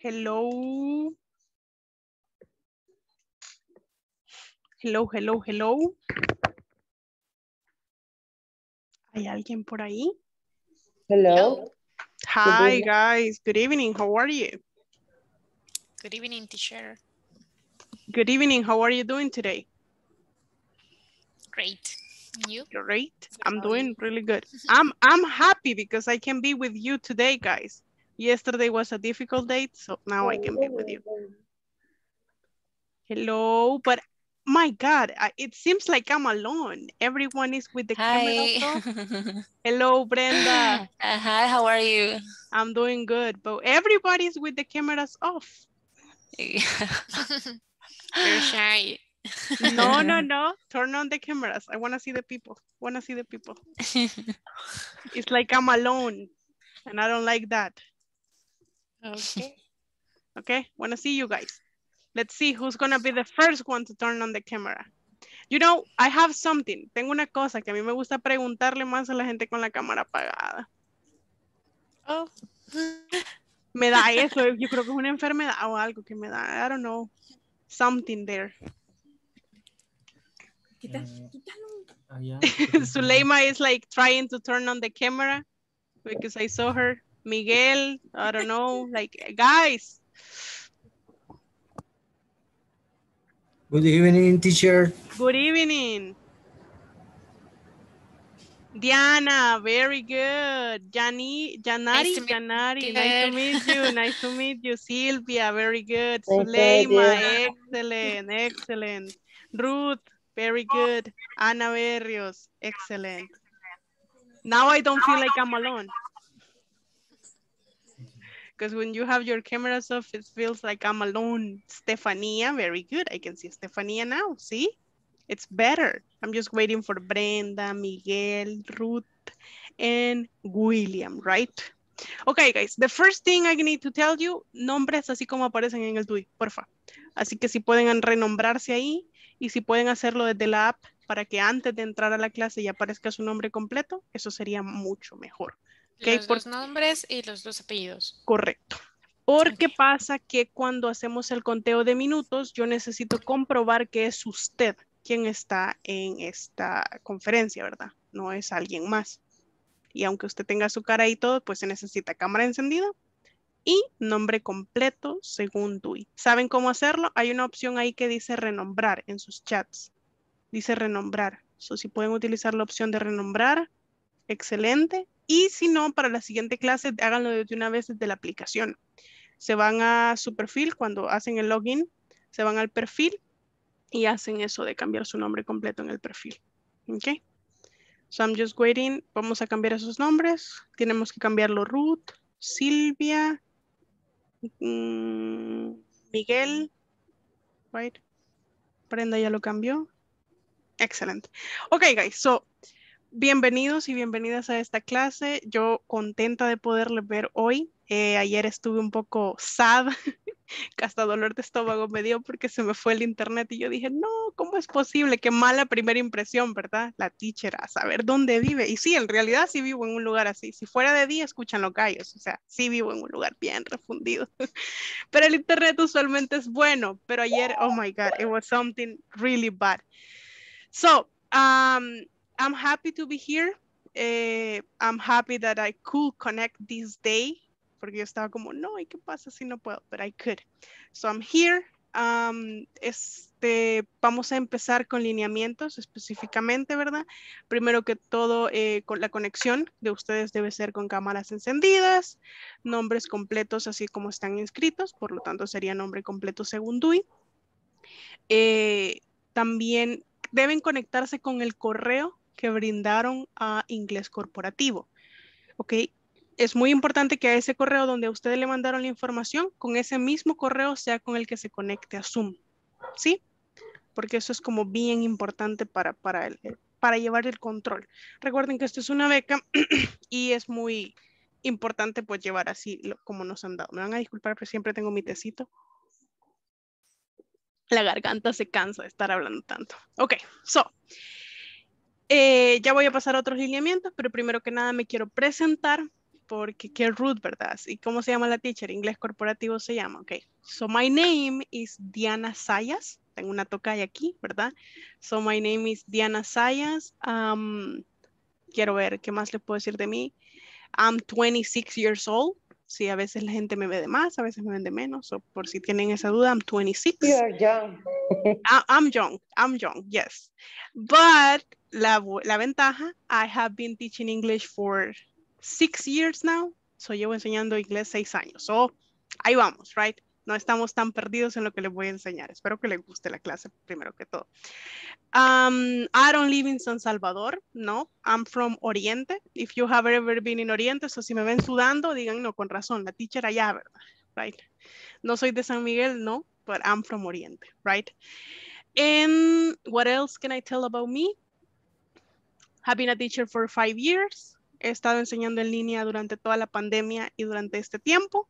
Hello. Hello, hello, hello. ¿Hay alguien por ahí? Hello. Hi, evening. guys. Good evening. How are you? Good evening, teacher. Good evening. How are you doing today? Great. You? Great. I'm doing really good. I'm I'm happy because I can be with you today, guys. Yesterday was a difficult date, so now I can be with you. Hello, but my God, I, it seems like I'm alone. Everyone is with the camera Hi. off. Hello, Brenda. Uh, hi, how are you? I'm doing good, but everybody's with the cameras off. You're shy. No, no, no. Turn on the cameras. I want to see the people. Want to see the people. It's like I'm alone, and I don't like that. Okay. Okay, want to see you guys. Let's see who's gonna be the first one to turn on the camera. You know, I have something. Tengo una cosa que a mí me gusta preguntarle más a la gente con la cámara apagada. Oh. Me da eso, yo creo que es una enfermedad o algo que me da, I don't know, something there. Ah, ya. Zuleima is like trying to turn on the camera because I saw her. Miguel, I don't know, like guys. Good evening, teacher. Good evening. Diana, very good. Jani, Janari, to meet Janari, nice to meet you. Nice to meet you. Silvia, very good. Nice to excellent, excellent. Ruth, very good. Ana Berrios, excellent. Now I don't feel like I'm alone. Because when you have your cameras off, it feels like I'm alone. Stefania, very good. I can see Stefania now. See? It's better. I'm just waiting for Brenda, Miguel, Ruth, and William, right? Okay, guys, the first thing I need to tell you, nombres así como aparecen en el TUI, porfa. Así que si pueden renombrarse ahí y si pueden hacerlo desde la app para que antes de entrar a la clase ya aparezca su nombre completo, eso sería mucho mejor. Ok, Los por- dos nombres y los dos apellidos. Correcto. Porque Ok. pasa que cuando hacemos el conteo de minutos, yo necesito comprobar que es usted quien está en esta conferencia, ¿verdad? No es alguien más. Y aunque usted tenga su cara y todo, pues se necesita cámara encendida y nombre completo según DUI. ¿Saben cómo hacerlo? Hay una opción ahí que dice renombrar en sus chats. Dice renombrar. So, si pueden utilizar la opción de renombrar, excelente. Y si no, para la siguiente clase, háganlo de una vez desde la aplicación. Se van a su perfil cuando hacen el login, se van al perfil y hacen eso de cambiar su nombre completo en el perfil. ¿Ok? So I'm just waiting. Vamos a cambiar esos nombres. Tenemos que cambiarlo Ruth, Silvia, mm, Miguel, right? Brenda ya lo cambió. Excelente. Ok, guys, so bienvenidos y bienvenidas a esta clase. Yo contenta de poderles ver hoy. Eh, ayer estuve un poco sad, hasta dolor de estómago me dio porque se me fue el internet y yo dije, no, ¿cómo es posible? Qué mala primera impresión, ¿verdad? La teacher a saber dónde vive. Y sí, en realidad sí vivo en un lugar así. Si fuera de día, escuchan los gallos. O sea, sí vivo en un lugar bien refundido. Pero el internet usualmente es bueno. Pero ayer, oh my God, it was something really bad. So, um, I'm happy to be here. Eh, I'm happy that I could connect this day. Porque yo estaba como, no, ¿y qué pasa si no puedo? But I could. So I'm here. Um, este, vamos a empezar con lineamientos específicamente, ¿verdad? Primero que todo, eh, con la conexión de ustedes debe ser con cámaras encendidas, nombres completos así como están inscritos, por lo tanto sería nombre completo según DUI. Eh, también deben conectarse con el correo que brindaron a Inglés Corporativo. ¿Ok? Es muy importante que a ese correo donde a ustedes le mandaron la información, con ese mismo correo sea con el que se conecte a Zoom. ¿Sí? Porque eso es como bien importante para, para, el, para llevar el control. Recuerden que esto es una beca y es muy importante pues llevar así como nos han dado. Me van a disculpar, pero siempre tengo mi tecito. La garganta se cansa de estar hablando tanto. Ok, so. Eh, ya voy a pasar a otros lineamientos, pero primero que nada me quiero presentar. porque qué rude, ¿verdad? ¿Y cómo se llama la teacher? Inglés corporativo se llama, ok. So my name is Diana Sayas. Tengo una tocaya aquí, ¿verdad? So my name is Diana Sayas. Um, quiero ver qué más le puedo decir de mí. I'm 26 years old. Sí, a veces la gente me ve de más, a veces me ven de menos. O por si tienen esa duda, I'm 26. You are young. I- I'm young, I'm young, yes. But la, ventaja, I have been teaching English for six years now. So llevo enseñando inglés seis años. So ahí vamos, right? No estamos tan perdidos en lo que les voy a enseñar. Espero que les guste la clase primero que todo. Um, I don't live in San Salvador, no. I'm from Oriente. If you have ever been in Oriente, so si me ven sudando, digan no, con razón, la teacher allá, ¿verdad? Right? No soy de San Miguel, no, but I'm from Oriente, right? And what else can I tell about me? Have been a teacher for five years. He estado enseñando en línea durante toda la pandemia y durante este tiempo.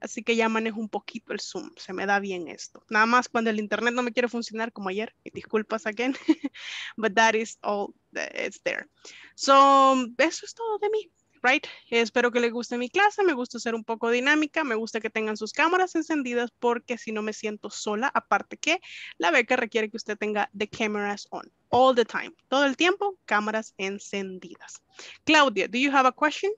Así que ya manejo un poquito el Zoom. Se me da bien esto. Nada más cuando el internet no me quiere funcionar como ayer. Disculpas again. But that is all that is there. So, eso es todo de mí. Right? Espero que les guste mi clase. Me gusta ser un poco dinámica. Me gusta que tengan sus cámaras encendidas porque si no me siento sola. Aparte que la beca requiere que usted tenga the cameras on all the time. Todo el tiempo, cámaras encendidas. Claudia, do you have a question?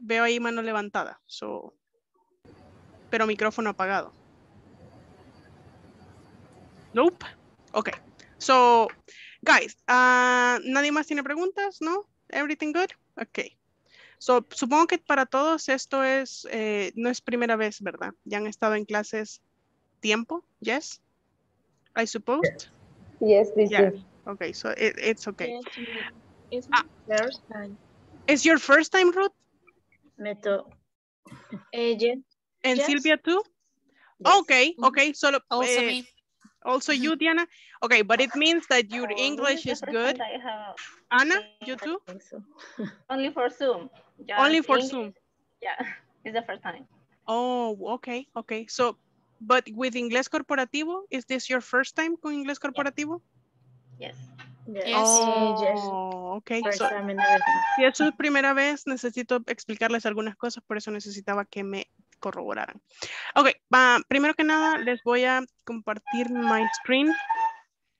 Veo ahí mano levantada. So, pero micrófono apagado. Nope. Okay. So, guys, ah, ¿nadie más tiene preguntas? ¿No? Everything good? Okay. So, supongo que para todos esto es, eh, no es primera vez, ¿verdad? Ya han estado en clases tiempo, yes? I suppose? Yes, this Yeah. is. Okay, so it, it's okay. Yes, it's Ah. my first time. Is your first time, Ruth? Me to eh, yes, And Yes. Sylvia too? yes. Okay, okay, Also me. Also you, Diana? Okay, but it means that your oh, English is good. Anna, you too? Only for Zoom. Just Only for English- Zoom. Yeah, it's the first time. Oh, okay, okay. So, but with Inglés Corporativo, is this your first time con Inglés Corporativo? Yes. Yes. Yes. Oh, yes. okay. So, time and everything. si es su primera vez, necesito explicarles algunas cosas, por eso necesitaba que me corroboraran. Ok, primero que nada les voy a compartir my screen.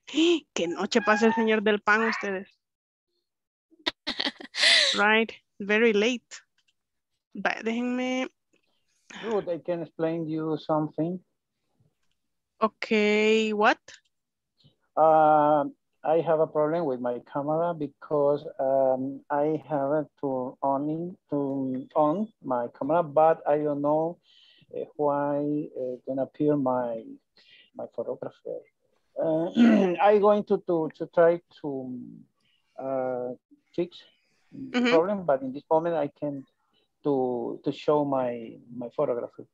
¡Qué noche pasa el señor del pan ustedes! Right, very late. Déjenme, Ruth, I can explain you something. ok, what? Uh, I have a problem with my camera because um, I have to on to on my camera, but I don't know uh, why uh, don't appear my my photographer. Uh, I'm going to, to to try to uh, fix the Mhm. problem, but in this moment I can to to show my my photographer.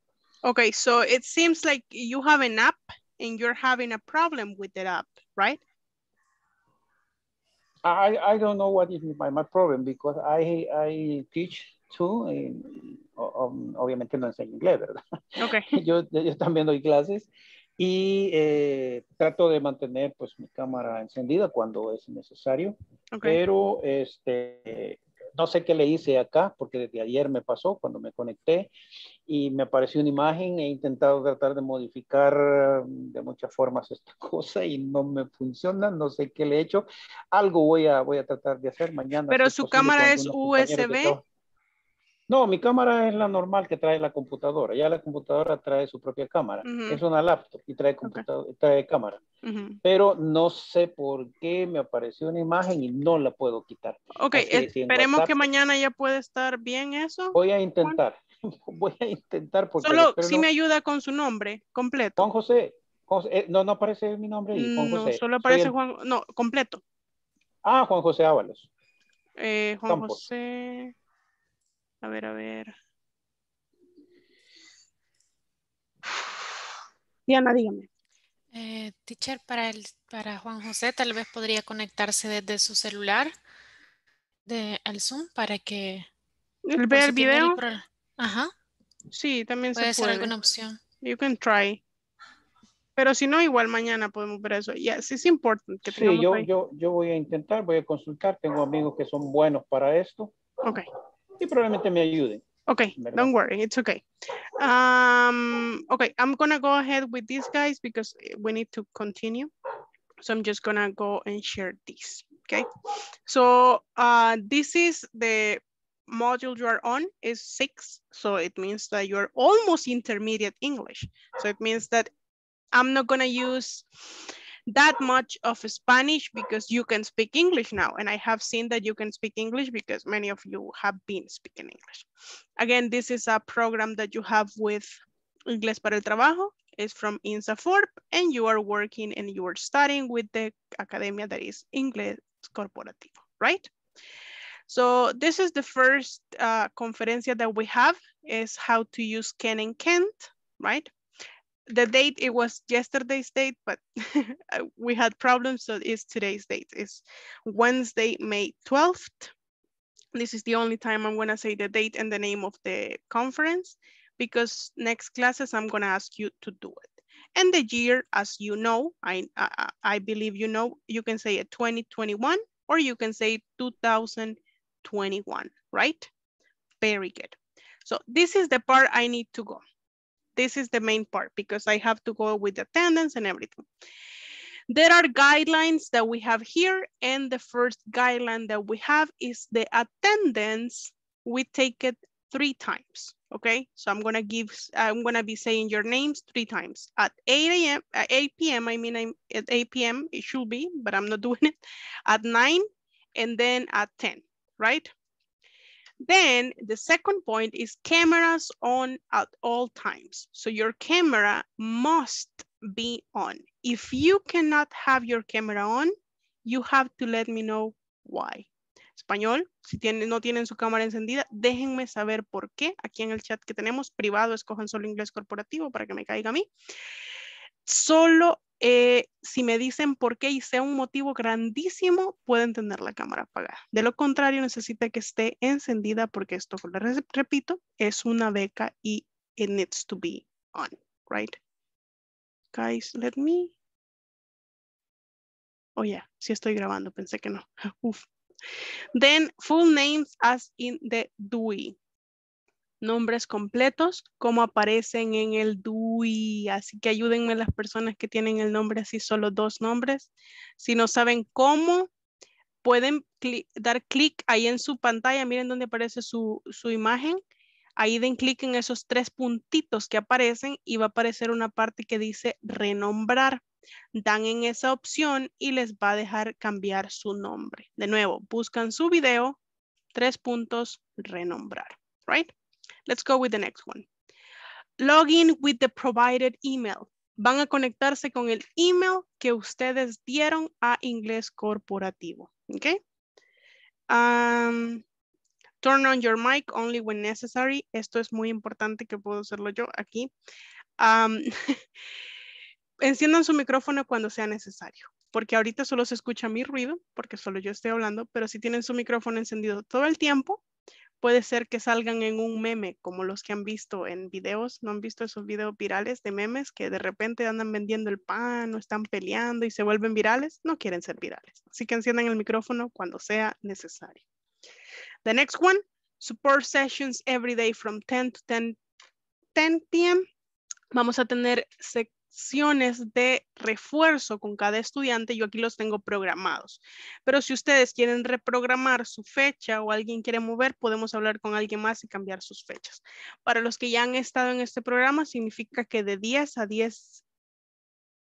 Okay, so it seems like you have an app and you're having a problem with that app, right? I, I don't know what is my, my problem because I, I teach too, o- um, obviamente no enseño inglés, ¿verdad? Okay. Yo, yo también doy clases y eh, trato de mantener pues mi cámara encendida cuando es necesario, Okay. pero este, no sé qué le hice acá porque desde ayer me pasó cuando me conecté y me apareció una imagen, he intentado tratar de modificar de muchas formas esta cosa y no me funciona, no sé qué le he hecho, algo voy a, voy a tratar de hacer mañana. Pero su cámara es USB. No, mi cámara es la normal que trae la computadora. Ya la computadora trae su propia cámara. Es una laptop y trae, computadora, trae cámara. Pero no sé por qué me apareció una imagen y no la puedo quitar. Ok, Así esperemos que mañana ya pueda estar bien eso. Voy a intentar. Voy a intentar porque Solo si me ayuda con su nombre completo. Juan José. Eh, no, no aparece mi nombre ahí. Juan No, José. solo aparece el- Juan, no, completo. Ah, Juan José Ábalos. Eh, Juan Campos. José. A ver, a ver. Diana, dígame. Eh, teacher, para, el, para Juan José, tal vez podría conectarse desde su celular de, al Zoom para que... ¿El ver el el video? pro- Ajá, Sí, también puede se ser puede. alguna opción. You can try. Pero si no, igual mañana podemos ver eso. Yes, es importante que Sí, yo, ahí. yo, yo voy a intentar, voy a consultar. Tengo amigos que son buenos para esto Okay. Y probablemente me ayuden. Okay, ¿Verdad? don't worry, it's okay. Um, okay, I'm gonna go ahead with these guys because we need to continue. So I'm just gonna go and share this, okay? So uh, this is the module you are on is six. So it means that you're almost intermediate English. So it means that I'm not gonna use that much of Spanish because you can speak English now. And I have seen that you can speak English because many of you have been speaking English. Again, this is a program that you have with Inglés para el Trabajo. It's from INSAFORP and you are working and you are studying with the academia that is Inglés Corporativo, right? So this is the first uh, conferencia that we have is how to use can and can't, right? The date, it was yesterday's date, but uh, we had problems, so it's today's date. It's Wednesday, May 12th. This is the only time I'm gonna say the date and the name of the conference because next classes I'm gonna ask you to do it. And the year, as you know, I, I, I believe you know, you can say it 2021 or you can say 2021, right? Very good. So this is the part I need to go. This is the main part because I have to go with attendance and everything. There are guidelines that we have here and the first guideline that we have is the attendance. We take it three times, okay? So I'm gonna give, I'm gonna be saying your names three times. At 8 a.m., at 8 p.m., I mean I'm at 8 p.m. it should be, but I'm not doing it. At 9 and then at 10, right? Then the second point is cameras on at all times. So your camera must be on. If you cannot have your camera on, you have to let me know why. Español, si tienen, no tienen su cámara encendida, déjenme saber por qué. Aquí en el chat que tenemos privado, escojan solo inglés corporativo para que me caiga a mí. Solo eh, si me dicen por qué y sea un motivo grandísimo, pueden tener la cámara apagada. De lo contrario, necesita que esté encendida porque esto, repito, es una beca y it needs to be on, right? Guys, let me. Oh, yeah, sí estoy grabando, pensé que no. Uf. Then, full names as in the DUI. Nombres completos, como aparecen en el DUI. Así que ayúdenme las personas que tienen el nombre así, solo dos nombres. Si no saben cómo, pueden dar clic ahí en su pantalla. Miren dónde aparece su, su imagen. Ahí den clic en esos tres puntitos que aparecen y va a aparecer una parte que dice renombrar. Dan en esa opción y les va a dejar cambiar su nombre. De nuevo, buscan su video, tres puntos, renombrar, right? Let's go with the next one. Login with the provided email. Van a conectarse con el email que ustedes dieron a inglés corporativo, okay? Um, turn on your mic only when necessary. Esto es muy importante que puedo hacerlo yo aquí. Um, enciendan su micrófono cuando sea necesario, porque ahorita solo se escucha mi ruido, porque solo yo estoy hablando, pero si tienen su micrófono encendido todo el tiempo, puede ser que salgan en un meme, como los que han visto en videos, ¿no han visto esos videos virales de memes que de repente andan vendiendo el pan o están peleando y se vuelven virales? No quieren ser virales, así que enciendan el micrófono cuando sea necesario. The next one, support sessions every day from 10 to 10, 10 p.m. Vamos a tener secciones de refuerzo con cada estudiante. Yo aquí los tengo programados. Pero si ustedes quieren reprogramar su fecha o alguien quiere mover, podemos hablar con alguien más y cambiar sus fechas. Para los que ya han estado en este programa, significa que de 10 a 10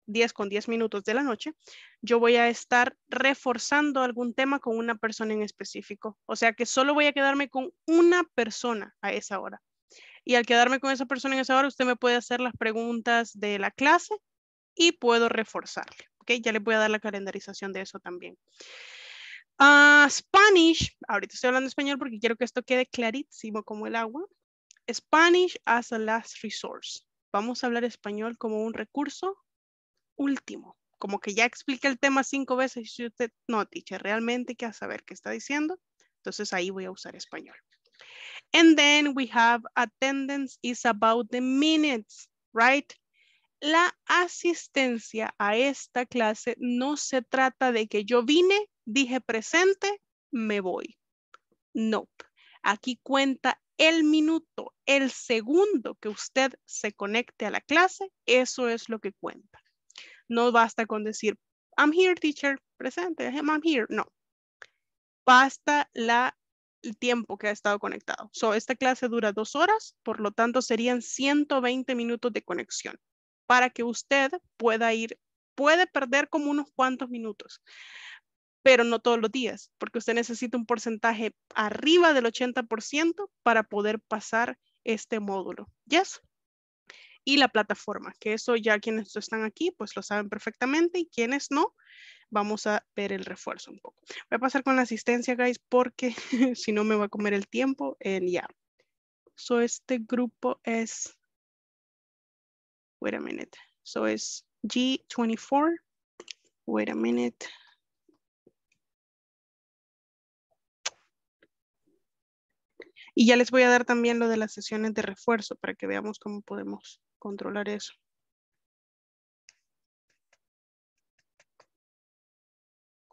10 con 10 minutos de la noche, yo voy a estar reforzando algún tema con una persona en específico. O sea que solo voy a quedarme con una persona a esa hora. Y al quedarme con esa persona en esa hora, usted me puede hacer las preguntas de la clase y puedo reforzarle. ¿Ok? Ya le voy a dar la calendarización de eso también. Uh, Spanish, ahorita estoy hablando español porque quiero que esto quede clarísimo como el agua. Spanish as a last resource. Vamos a hablar español como un recurso último. Como que ya explica el tema cinco veces y si usted no, teacher, realmente quiere saber qué está diciendo, entonces ahí voy a usar español. And then we have attendance is about the minutes, right? la asistencia a esta clase no se trata de que yo vine, dije presente, me voy. No. Aquí cuenta el minuto, el segundo que usted se conecte a la clase, eso es lo que cuenta. No basta con decir, I'm here, teacher, presente, I'm here. No. Basta la, el tiempo que ha estado conectado. So, esta clase dura dos horas, por lo tanto serían 120 minutos de conexión para que usted pueda ir, puede perder como unos cuantos minutos, pero no todos los días, porque usted necesita un porcentaje arriba del 80% para poder pasar este módulo. Yes. Y la plataforma, que eso ya quienes están aquí, pues lo saben perfectamente y quienes no, vamos a ver el refuerzo un poco. Voy a pasar con la asistencia, guys, porque si no me va a comer el tiempo en ya. So este grupo es, wait a minute. So es G24. Wait a minute. Y ya les voy a dar también lo de las sesiones de refuerzo para que veamos cómo podemos controlar eso.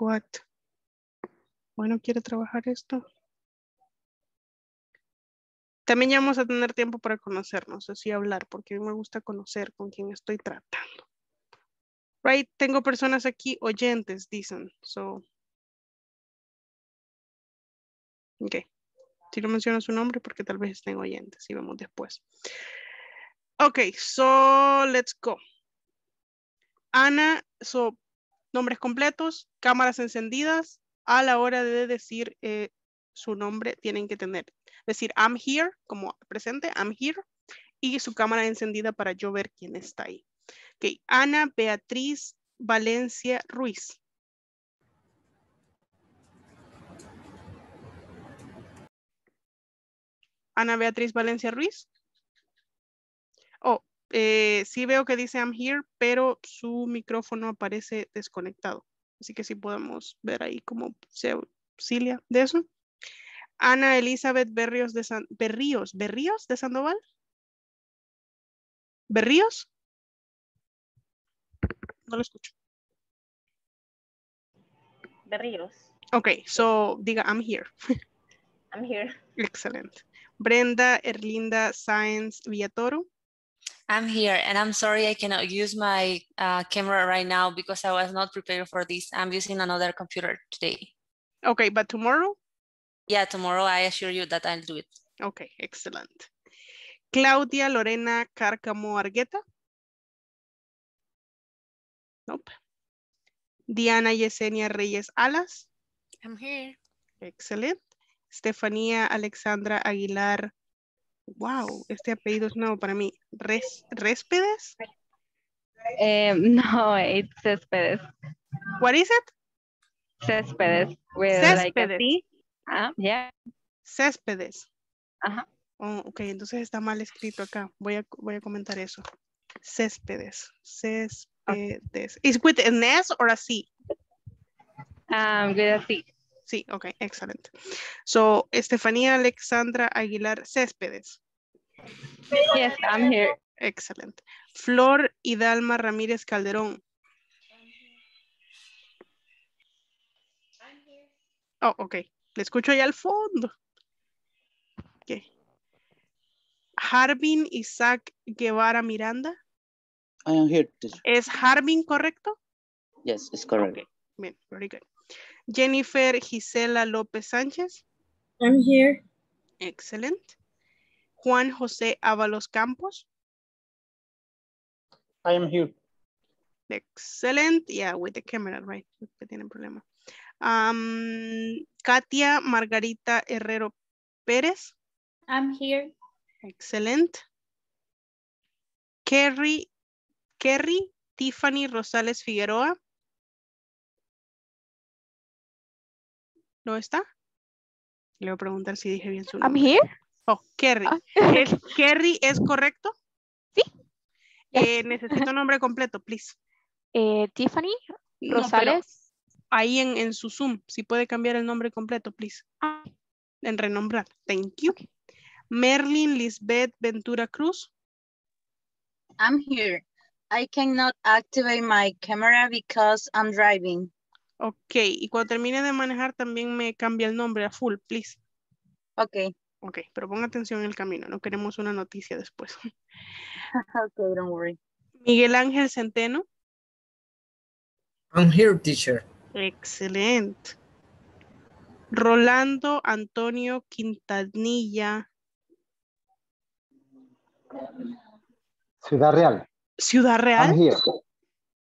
What? Bueno, ¿quiere trabajar esto? También ya vamos a tener tiempo para conocernos, así hablar, porque a mí me gusta conocer con quién estoy tratando. Right, tengo personas aquí oyentes, dicen. So. Ok. Si no menciono su nombre, porque tal vez estén oyentes y vemos después. Ok, so let's go. Ana, so nombres completos, cámaras encendidas, a la hora de decir eh, su nombre tienen que tener, decir I'm here como presente, I'm here, y su cámara encendida para yo ver quién está ahí. Ok, Ana Beatriz Valencia Ruiz. Ana Beatriz Valencia Ruiz. Eh, sí veo que dice I'm here, pero su micrófono aparece desconectado. Así que sí podemos ver ahí cómo se auxilia de eso. Ana Elizabeth Berríos de San Berríos, Berríos de Sandoval. ¿Berríos? No lo escucho. Berríos. Ok, so diga I'm here. I'm here. Excelente. Brenda Erlinda Sáenz Villatoro. I'm here and I'm sorry I cannot use my uh, camera right now because I was not prepared for this. I'm using another computer today. Okay, but tomorrow? Yeah, tomorrow I assure you that I'll do it. Okay, excellent. Claudia Lorena Cárcamo Argueta. Nope. Diana Yesenia Reyes Alas. I'm here. Excellent. Estefanía Alexandra Aguilar. Wow, este apellido es nuevo para mí. Res, ¿Réspides? Um, no, it's Céspedes. What is it? Céspedes. With like a Céspedes. C. Ah, yeah. Céspedes. Ajá. Oh, ok, entonces está mal escrito acá. Voy a, voy a comentar eso. Céspedes. Céspedes. ¿Is with an S or a C? Um, with a C. Sí, ok, excellent. So, Estefanía Alexandra Aguilar Céspedes. Yes, I'm here. Excellent. Flor Hidalma Ramírez Calderón. Oh, ok. Le escucho allá al fondo. Ok. Harbin Isaac Guevara Miranda. I am here. teacher. ¿Es Harbin correcto? Yes, it's correct. Bien, very good. Jennifer Gisela López Sánchez. I'm here. Excellent. Juan José Ábalos Campos. I am here. Excellent. Yeah, with the camera, right? Que tienen problema. Um, Katia Margarita Herrero Pérez. I'm here. Excellent. Kerry, Kerry Tiffany Rosales Figueroa. ¿No está? Le voy a preguntar si dije bien su I'm nombre. here. Oh, Kerry. Ah. ¿Es, Kerry es correcto? Sí. Eh, necesito nombre completo, please. Eh, Tiffany No, Rosales. ahí en, en su Zoom, si puede cambiar el nombre completo, please. Ah. En renombrar. Thank you. Merlin Lisbeth Ventura Cruz. I'm here. I cannot activate my camera because I'm driving. Ok, y cuando termine de manejar también me cambia el nombre a full, please. Okay. Ok, pero ponga atención en el camino, no queremos una noticia después. okay, don't worry. Miguel Ángel Centeno. I'm here, teacher. Excelente. Rolando Antonio Quintanilla. Ciudad Real. Ciudad Real. I'm here.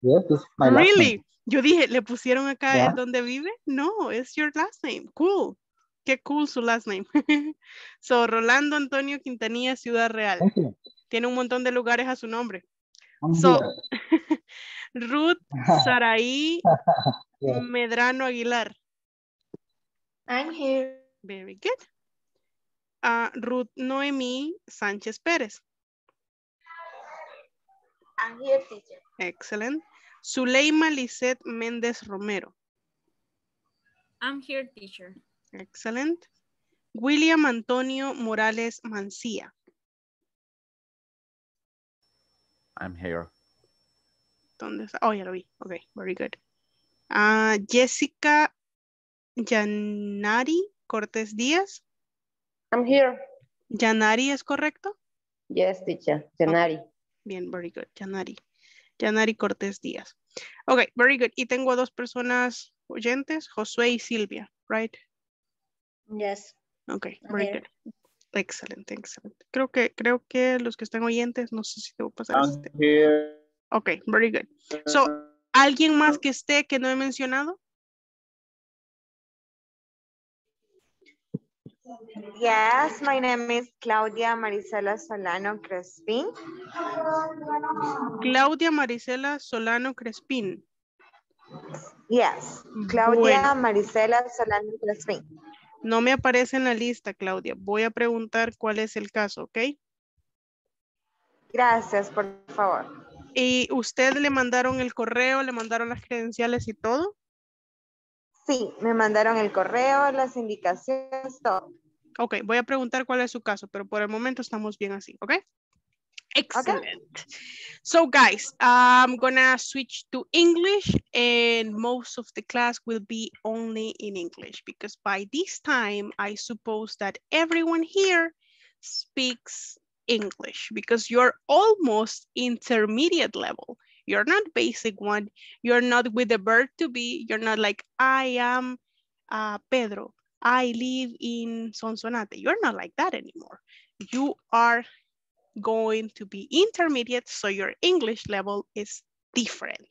Yes, this is my last Really? Yo dije, ¿le pusieron acá Yeah. donde vive? No, es your last name. Cool. Qué cool su last name. so, Rolando Antonio Quintanilla, Ciudad Real. Tiene un montón de lugares a su nombre. I'm So. Ruth Saraí Yeah. Medrano Aguilar. I'm here. Very good. Ah, Ruth Noemí Sánchez Pérez. I'm here, teacher. Excellent. Zuleima Lisette Méndez Romero. I'm here, teacher. Excellent. William Antonio Morales Mancía. I'm here. ¿Dónde está? Oh, ya lo vi. Ok, very good. Ah, Jessica Yanari Cortés Díaz. I'm here. ¿Yanari es correcto? Yes, teacher. Janari. Bien, very good. Yanari. Yanari Cortés Díaz. Ok, very good. Y tengo a dos personas oyentes, Josué y Silvia, right? Yes. Ok, very here. good. Excelente, excelente. Creo que, creo que los que están oyentes, no sé si debo pasar I'm este. here. Ok, very good. So, ¿alguien más que esté que no he mencionado? Yes, my name is Claudia Marisela Solano Crespin. Claudia Marisela Solano Crespín. Yes, Claudia Bueno. Marisela Solano Crespin. No me aparece en la lista, Claudia. Voy a preguntar cuál es el caso, ¿ok? Gracias, por favor. ¿Y usted le mandaron el correo, le mandaron las credenciales y todo? Sí, me mandaron el correo, las indicaciones, todo. Ok, voy a preguntar cuál es su caso, pero por el momento estamos bien así, ¿ok? Excellent. So guys, I'm gonna switch to English and most of the class will be only in English because by this time, I suppose that everyone here speaks English because you're almost intermediate level. You're not basic one. You're not with the verb to be. You're not like, I am uh, Pedro. I live in Sonsonate. You're not like that anymore. You are going to be intermediate, so your English level is different.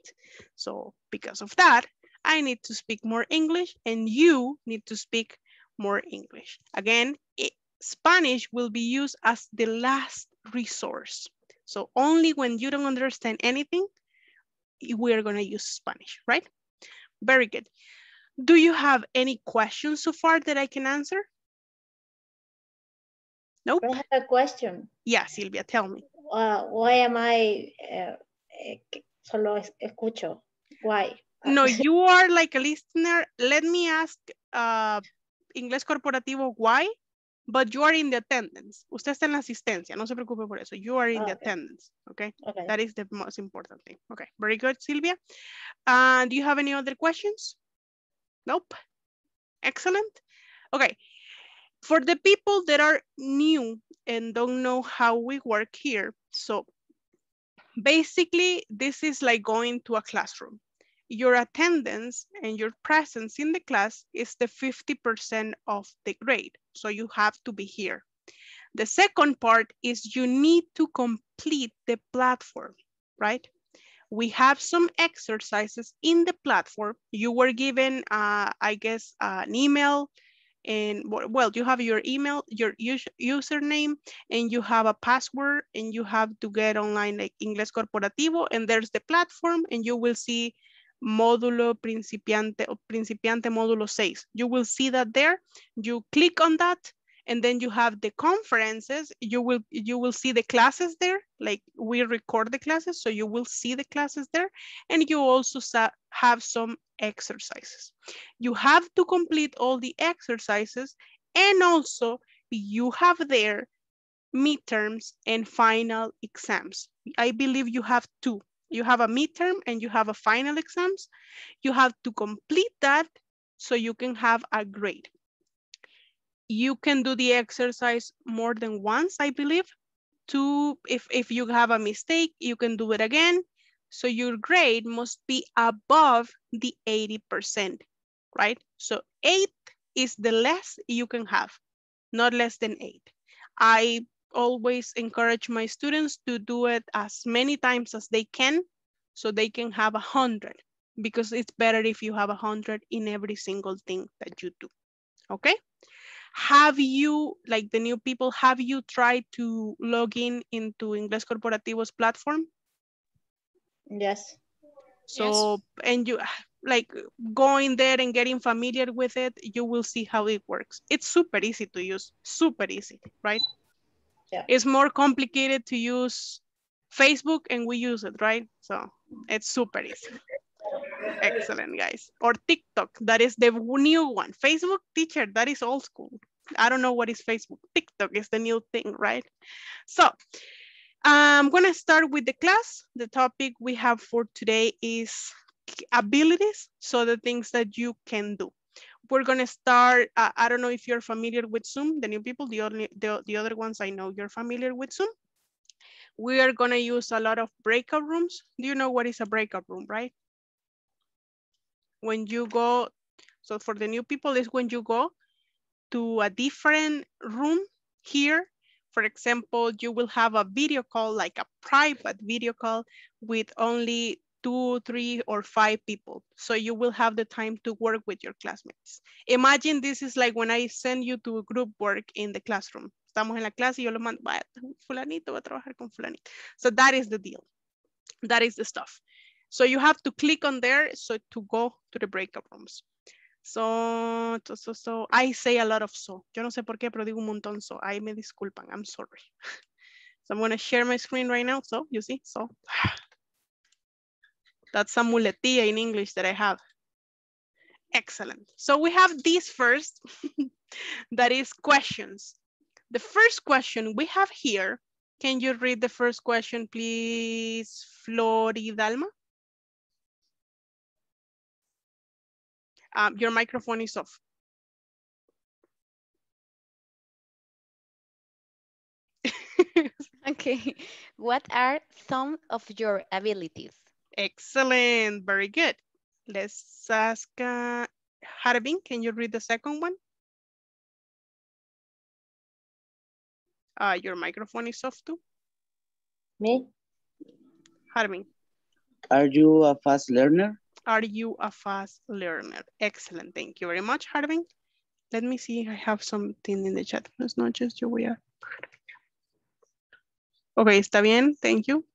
So because of that, I need to speak more English and you need to speak more English. Again, i- Spanish will be used as the last resource. So only when you don't understand anything, we're gonna use Spanish, right? Very good. Do you have any questions so far that I can answer? Nope. I have a question. Yeah, Silvia, tell me. Uh, why am I eh, eh, solo escucho? Why? No, you are like a listener. Let me ask uh, Inglés Corporativo why, but you are in the attendance. Usted está en la asistencia, no se preocupe por eso. You are in the attendance, okay? Okay. That is the most important thing. Okay, very good, Silvia. Uh, do you have any other questions? Nope. Excellent. Okay. For the people that are new and don't know how we work here, so basically this is like going to a classroom. Your attendance and your presence in the class is the 50% of the grade. So you have to be here. The second part is you need to complete the platform, right? We have some exercises in the platform. You were given, uh, I guess, uh, an email and well, you have your email, your us- username, and you have a password and you have to get online like Inglés Corporativo and there's the platform and you will see módulo principiante principiante módulo 6. You will see that there. You click on that and then you have the conferences. You will you will see the classes there. Like we record the classes, so you will see the classes there. And you also have some exercises. You have to complete all the exercises and also you have there midterms and final exams. I believe you have two. You have a midterm and you have a final exams. You have to complete that so you can have a grade. You can do the exercise more than once, I believe. To if, if you have a mistake, you can do it again. So your grade must be above the 80%, right? So eight is the less you can have, not less than eight. I always encourage my students to do it as many times as they can so they can have a hundred because it's better if you have a hundred in every single thing that you do, okay? Have you, like the new people, have you tried to log in into Inglés Corporativo's platform? Yes. So, and you like going there and getting familiar with it, you will see how it works. It's super easy to use, super easy, right? Yeah. It's more complicated to use Facebook and we use it, right? So it's super easy. Excellent, guys. Or TikTok, that is the new one. Facebook teacher, that is old school. I don't know what is Facebook. TikTok is the new thing, right? So I'm gonna start with the class. The topic we have for today is abilities, so the things that you can do. We're gonna start, uh, I don't know if you're familiar with Zoom, the new people, the, only, the, the other ones I know you're familiar with Zoom. We are gonna use a lot of breakout rooms. Do you know what is a breakout room, right? When you go, so for the new people is when you go to a different room here for example, you will have a video call, like a private video call with only two, three, or five people. So you will have the time to work with your classmates. Imagine this is like when I send you to a group work in the classroom. Estamos en la clase y yo lo mando, fulanito va a trabajar con fulanito. So that is the deal. That is the stuff. So you have to click on there so to go to the breakout rooms. So, so, so, I say a lot of so. Yo no sé por qué, pero digo un montón so. Ahí me disculpan, I'm sorry. So I'm gonna share my screen right now. So, you see, so. That's a muletilla in English that I have. Excellent. So we have this first, that is questions. The first question we have here, can you read the first question, please, Floridalma? Um, your microphone is off. okay. What are some of your abilities? Excellent. Very good. Let's ask uh, Harbin, can you read the second one? Uh, your microphone is off too. Me? Harbin, Are you a fast learner? Are you a fast learner? Excellent. Thank you very much, Harbin. Let me see. I have something in the chat. Buenas noches. Yo voy a. Ok, está bien. Thank you.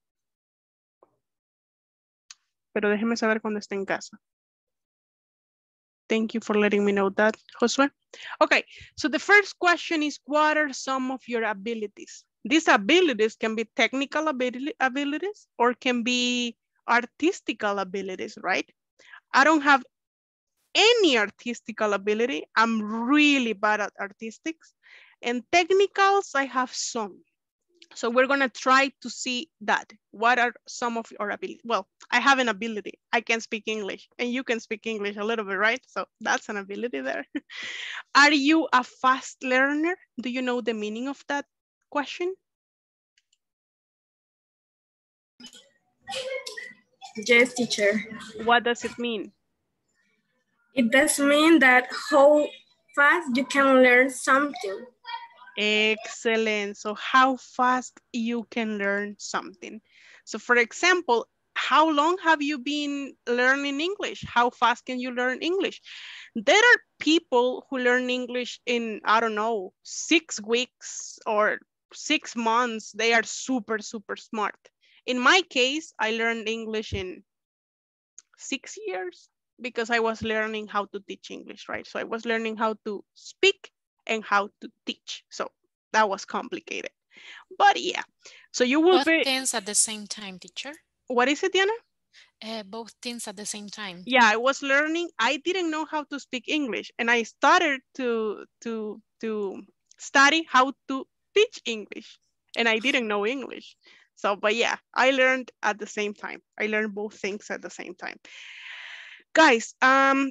Pero déjeme saber cuando esté en casa. Thank you for letting me know that, Josue. Okay, so the first question is, what are some of your abilities? These abilities can be technical ability, abilities or can be artistical abilities, right? I don't have any artistical ability. I'm really bad at artistics. And technicals, I have some. So we're gonna try to see that. What are some of your abilities? Well, I have an ability. I can speak English and you can speak English a little bit, right? So that's an ability there. are you a fast learner? Do you know the meaning of that question? Yes, teacher. What does it mean? It does mean that how fast you can learn something. Excellent. So how fast you can learn something. So for example, how long have you been learning English? How fast can you learn English? There are people who learn English in, I don't know, six weeks or six months. They are super, super smart. In my case, I learned English in six years because I was learning how to teach English, right? So I was learning how to speak and how to teach. So that was complicated. But yeah, so you will Both be, things at the same time, teacher. what is it, Diana? Uh, both things at the same time. Yeah, I was learning. I didn't know how to speak English and I started to, to, to study how to teach English and I didn't know English. So, but yeah, I learned at the same time. I learned both things at the same time. Guys, um,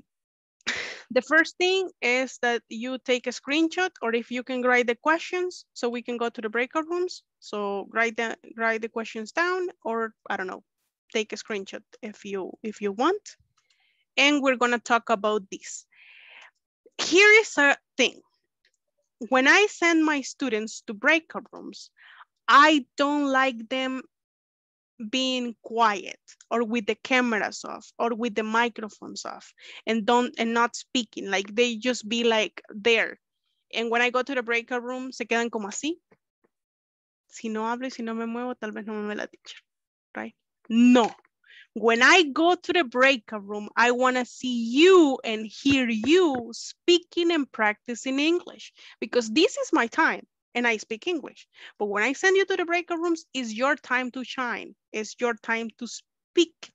the first thing is that you take a screenshot or if you can write the questions so we can go to the breakout rooms. So write the, write the questions down or I don't know, take a screenshot if you, if you want. And we're gonna talk about this. Here is a thing. When I send my students to breakout rooms, I don't like them being quiet or with the cameras off or with the microphones off and don't and not speaking. Like they just be like there. And when I go to the breakout room se quedan como así. Si no hablo y si no me muevo tal vez no me la teacher right? No. When I go to the breakout room I want to see you and hear you speaking and practicing English because this is my time and I speak English. But when I send you to the breakout rooms, it's your time to shine. It's your time to speak,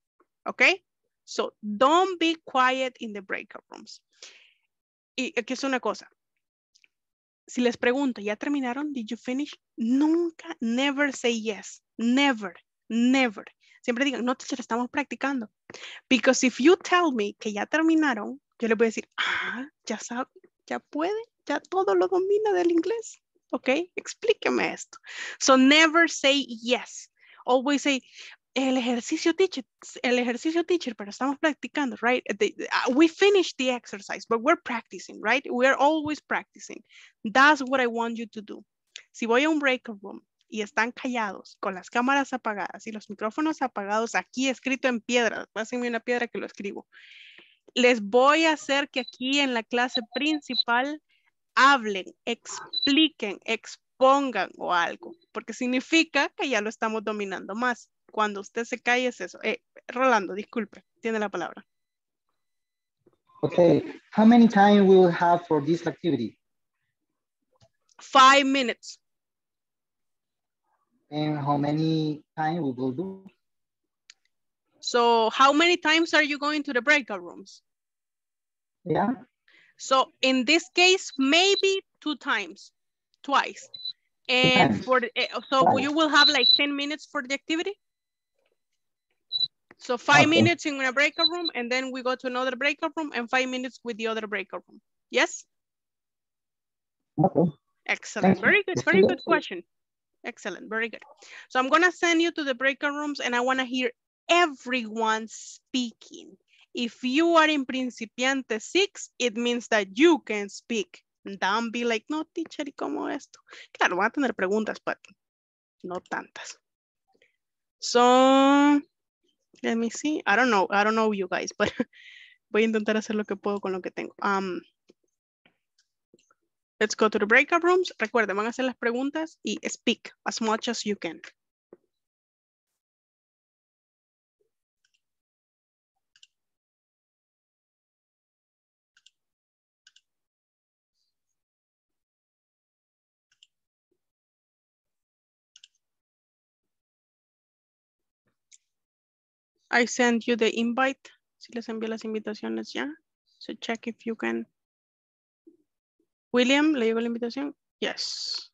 okay? So don't be quiet in the breakout rooms. Y aquí es una cosa. Si les pregunto, ¿ya terminaron? Did you finish? Nunca, never say yes. Never, never. Siempre digan, no, teacher, estamos practicando. Because if you tell me que ya terminaron, yo le voy a decir, ah, ya sabe, ya puede, ya todo lo domina del inglés. ¿Ok? Explíqueme esto. So never say yes. Always say, el ejercicio teacher, el ejercicio teacher, pero estamos practicando, right? Uh, we finished the exercise, but we're practicing, right? We're always practicing. That's what I want you to do. Si voy a un breakout room y están callados, con las cámaras apagadas y los micrófonos apagados, aquí escrito en piedra, pásenme una piedra que lo escribo. Les voy a hacer que aquí en la clase principal hablen, expliquen, expongan o algo, porque significa que ya lo estamos dominando más. Cuando usted se cae es eso. Eh, Rolando, disculpe, tiene la palabra. Okay, how many time we will have for this activity? Five minutes. And how many time we will do? So how many times are you going to the breakout rooms? Yeah. So in this case, maybe two times, twice. And for the, eh, so you will have like 10 minutes for the activity. So five Okay. minutes in a breakout room and then we go to another breakout room and five minutes with the other breakout room. Yes? Okay. Excellent. Very good. Very good question. Excellent. Very good. So I'm going to send you to the breakout rooms and I want to hear everyone speaking. If you are in principiante six, it means that you can speak. Don't be like, no, teacher, ¿y cómo esto? Claro, van a tener preguntas, but no tantas. So, let me see. I don't know. I don't know you guys, but voy a intentar hacer lo que puedo con lo que tengo. Um, Let's go to the breakout rooms. Recuerden, van a hacer las preguntas y speak as much as you can. I sent you the invite. Si les envié las invitaciones ya. So check if you can. William, ¿le llegó la invitación? Yes.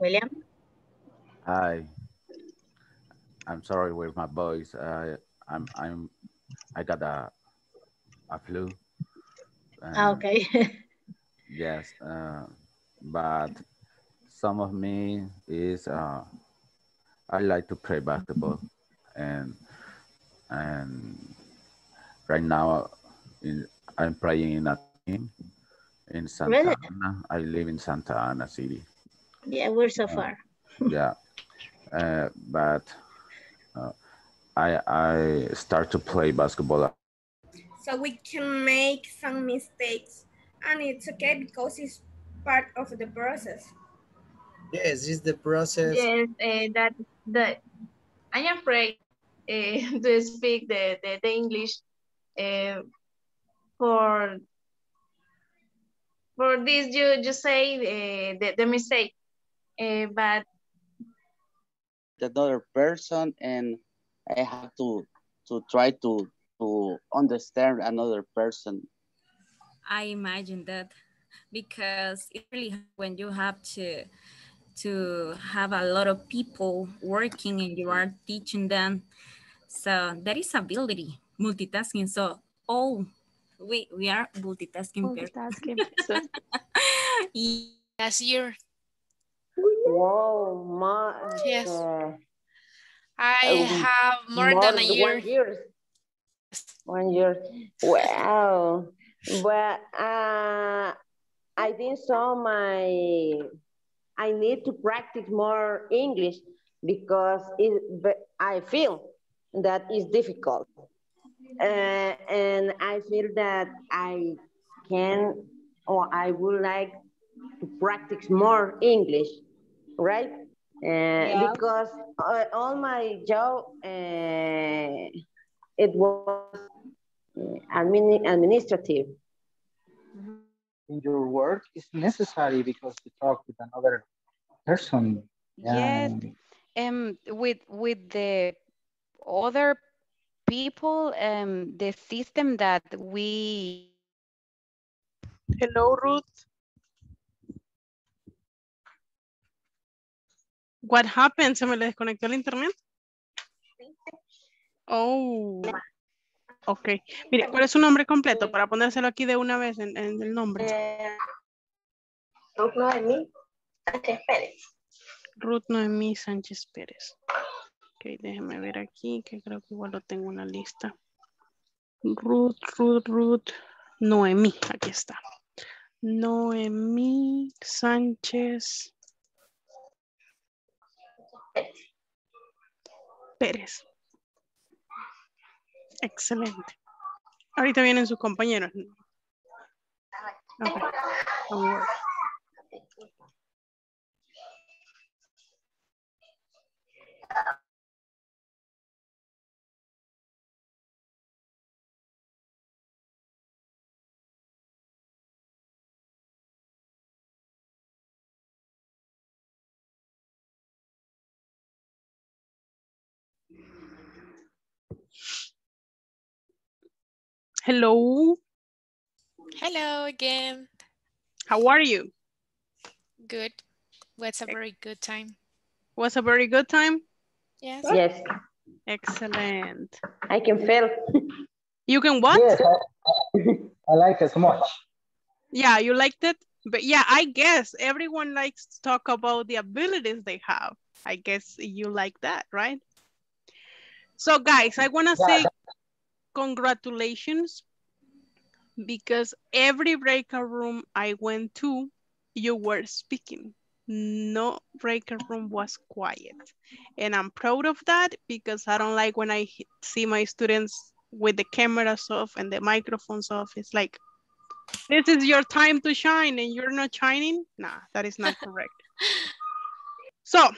William. Hi. I'm sorry with my voice. I I'm I'm I got a a flu. Ah, okay. Yes, uh, but some of me is uh, I like to play basketball, and and right now in, I'm playing in a team in Santa Really? Ana. I live in Santa Ana City. Yeah, we're so far. Yeah, uh, but uh, I I start to play basketball. So we can make some mistakes and it's okay because it's part of the process. Yes, it's the process. Yes, uh, that that I am afraid uh, to speak the, the, the English uh, for for this you you say uh, the, the mistake uh, but another person and I have to to try to to understand another person. I imagine that because it's really when you have to to have a lot of people working and you are teaching them. So that is ability, multitasking. So all we we are multitasking. Multitasking. person. Last year, Whoa, my. Yes. uh, I uh, have more, than a year. One year. One year. Wow. But uh, I think so. My I need to practice more English because it, I feel that is difficult, uh, and I feel that I can or I would like to practice more English, right? Uh, Because uh, all my job, uh, it was uh, admin administrative. In your work, it's necessary because you talk with another person. Yes, and um, with with the other people, um, the system that we Hello, Ruth. What happened? ¿Se me le desconectó el internet? Oh. Ok. Mire, ¿cuál es su nombre completo para ponérselo aquí de una vez en, en el nombre? Ruth Noemí Sánchez Pérez. Ruth Noemí Sánchez Pérez. Ok, déjeme ver aquí, que creo que igual lo tengo en la lista. Ruth, Ruth, Ruth. Noemí, aquí está. Noemí Sánchez Pérez. Excelente. Ahorita vienen sus compañeros. Hello, Hello again. how are you? Good. What's a very good time? Was a very good time? Yes. Yes, Excellent. I can feel. You can what? yes, I, I like it so much. Yeah, you liked it? But yeah, I guess everyone likes to talk about the abilities they have. I guess you like that, right? So guys, I want to Yeah, say congratulations because every breakout room I went to, you were speaking. No breakout room was quiet. And I'm proud of that because I don't like when I see my students with the cameras off and the microphones off. It's like, this is your time to shine and you're not shining. Nah, that is not correct. So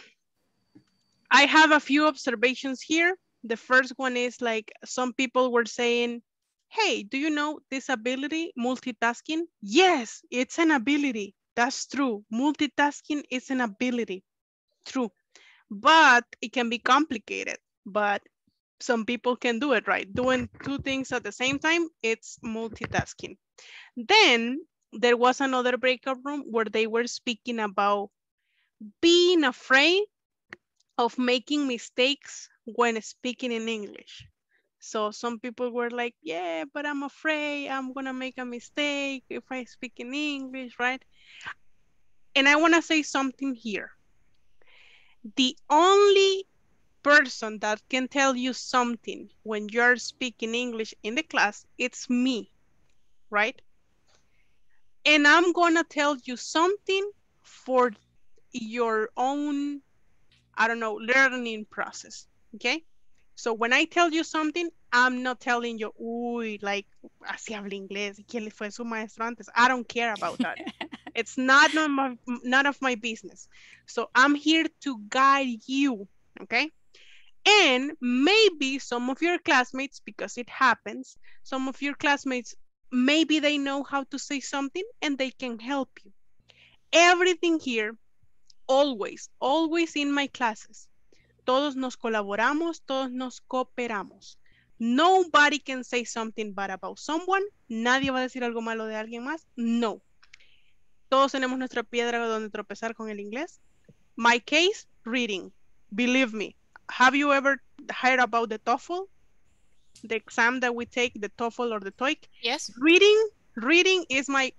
I have a few observations here. The first one is like some people were saying, hey, do you know this ability, multitasking? Yes, it's an ability. That's true. Multitasking is an ability. True. But it can be complicated. But some people can do it right. Doing two things at the same time, it's multitasking. Then there was another breakout room where they were speaking about being afraid of making mistakes when speaking in English. So some people were like, yeah, but I'm afraid I'm gonna make a mistake if I speak in English, right? And I wanna say something here. The only person that can tell you something when you're speaking English in the class, it's me, right? And I'm gonna tell you something for your own, I don't know, learning process, okay? So when I tell you something, I'm not telling you, uy, like, así habla inglés, ¿y quién le fue su maestro antes? I don't care about that. it's not of, my, none of my business. So I'm here to guide you, okay? And maybe some of your classmates, because it happens, some of your classmates, maybe they know how to say something and they can help you. Everything here, always, always in my classes, todos nos colaboramos, todos nos cooperamos. Nobody can say something bad about someone. Nadie va a decir algo malo de alguien más. No. Todos tenemos nuestra piedra donde tropezar con el inglés. My case, reading. Believe me. Have you ever heard about the TOEFL? The exam that we take, the TOEFL or the TOEIC? Yes. Reading, reading is my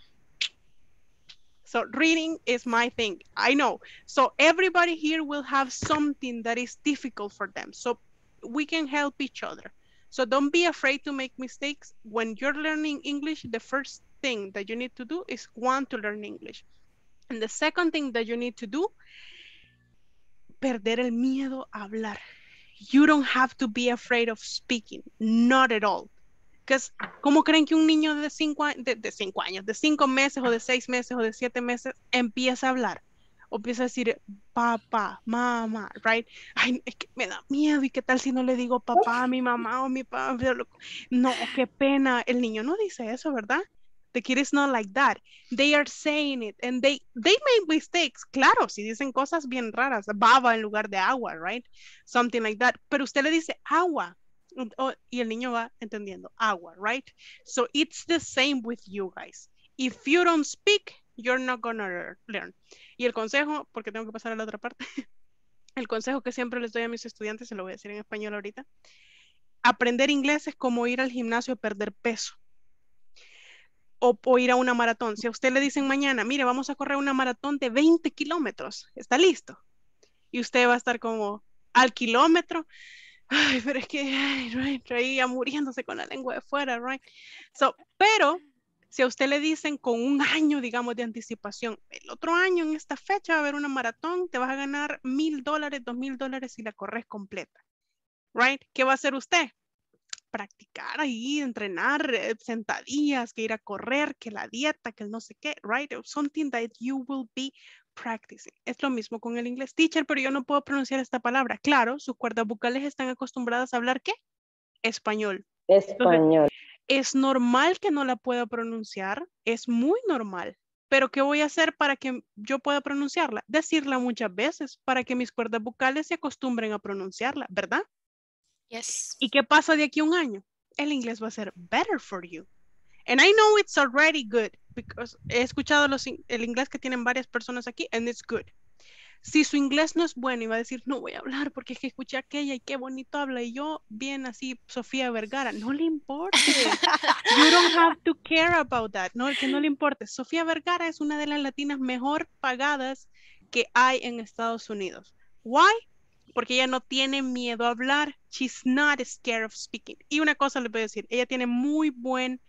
so reading is my thing. I know. So everybody here will have something that is difficult for them. So we can help each other. So don't be afraid to make mistakes. When you're learning English, the first thing that you need to do is want to learn English. And the second thing that you need to do, perder el miedo a hablar. You don't have to be afraid of speaking, not at all. Because, ¿cómo creen que un niño de cinco, de, de cinco años, de cinco meses o de seis meses o de siete meses empieza a hablar? O empieza a decir papá, mamá, right? Ay, es que me da miedo. ¿Y qué tal si no le digo papá a mi mamá o mi papá? No, qué pena. El niño no dice eso, ¿verdad? The kid is not like that. They are saying it and they, they make mistakes. Claro, si dicen cosas bien raras, baba en lugar de agua, right? Something like that. Pero usted le dice agua oh, y el niño va entendiendo agua, right? So it's the same with you guys. If you don't speak, you're not gonna learn. Y el consejo, porque tengo que pasar a la otra parte, el consejo que siempre les doy a mis estudiantes, se lo voy a decir en español ahorita, aprender inglés es como ir al gimnasio a perder peso. O, o, ir a una maratón. Si a usted le dicen mañana, mire, vamos a correr una maratón de 20 kilómetros, ¿está listo? Y usted va a estar como al kilómetro, ay, pero es que, ay, right, traía muriéndose con la lengua de fuera, right? So, pero si a usted le dicen con un año, digamos, de anticipación, el otro año en esta fecha va a haber una maratón, te vas a ganar mil dólares, dos mil dólares si la corres completa, right? ¿Qué va a hacer usted? practicar ahí, entrenar eh, sentadillas, que ir a correr, que la dieta, que el no sé qué, right? Something that you will be practicing. Es lo mismo con el inglés. Teacher, pero yo no puedo pronunciar esta palabra. Claro, sus cuerdas vocales están acostumbradas a hablar qué? Español. Español. Entonces, es normal que no la pueda pronunciar, es muy normal. Pero ¿qué voy a hacer para que yo pueda pronunciarla? Decirla muchas veces para que mis cuerdas vocales se acostumbren a pronunciarla, ¿verdad? Yes. ¿Y qué pasa de aquí a un año? El inglés va a ser better for you. And I know it's already good because he escuchado los, el inglés que tienen varias personas aquí and it's good. Si su inglés no es bueno va a decir, no voy a hablar porque es que escuché aquella y qué bonito habla y yo bien así, Sofía Vergara, no le importa. you don't have to care about that. No, que no le importe. Sofía Vergara es una de las latinas mejor pagadas que hay en Estados Unidos. Why? porque ella no tiene miedo a hablar. She's not scared of speaking. Y una cosa le voy a decir, ella tiene muy, buen,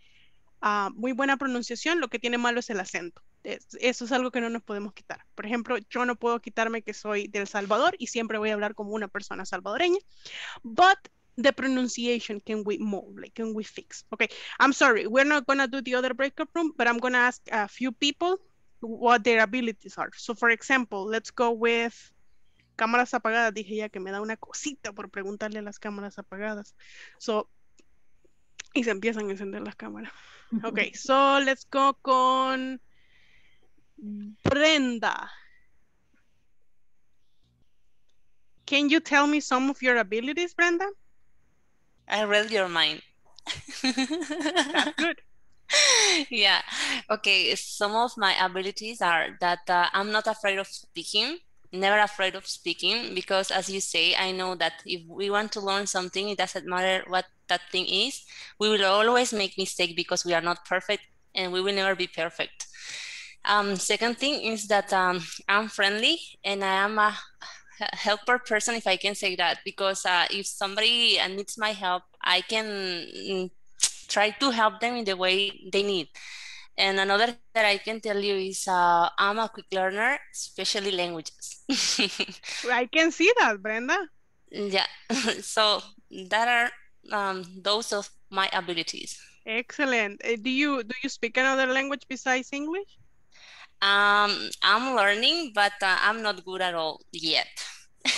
uh, muy buena pronunciación, lo que tiene malo es el acento. Es, eso es algo que no nos podemos quitar. Por ejemplo, yo no puedo quitarme que soy del Salvador y siempre voy a hablar como una persona salvadoreña, but the pronunciation can we mold, like can we fix? Okay, I'm sorry, we're not gonna do the other breakup room, but I'm gonna ask a few people what their abilities are. So for example, let's go with cámaras apagadas, dije ya que me da una cosita por preguntarle a las cámaras apagadas. So, y se empiezan a encender las cámaras. Ok, so let's go con Brenda. Can you tell me some of your abilities, Brenda? I read your mind. That's good. yeah. Okay. Some of my abilities are that uh, I'm not afraid of speaking. never afraid of speaking because as you say, I know that if we want to learn something, it doesn't matter what that thing is. We will always make mistake because we are not perfect and we will never be perfect. Um, second thing is that um, I'm friendly and I am a helper person, if I can say that, because uh, if somebody needs my help, I can mm, try to help them in the way they need. And another that I can tell you is uh, I'm a quick learner, especially languages. I can see that, Brenda. Yeah, so that are um, those of my abilities. Excellent. Uh, do you do you speak another language besides English? Um, I'm learning, but uh, I'm not good at all yet.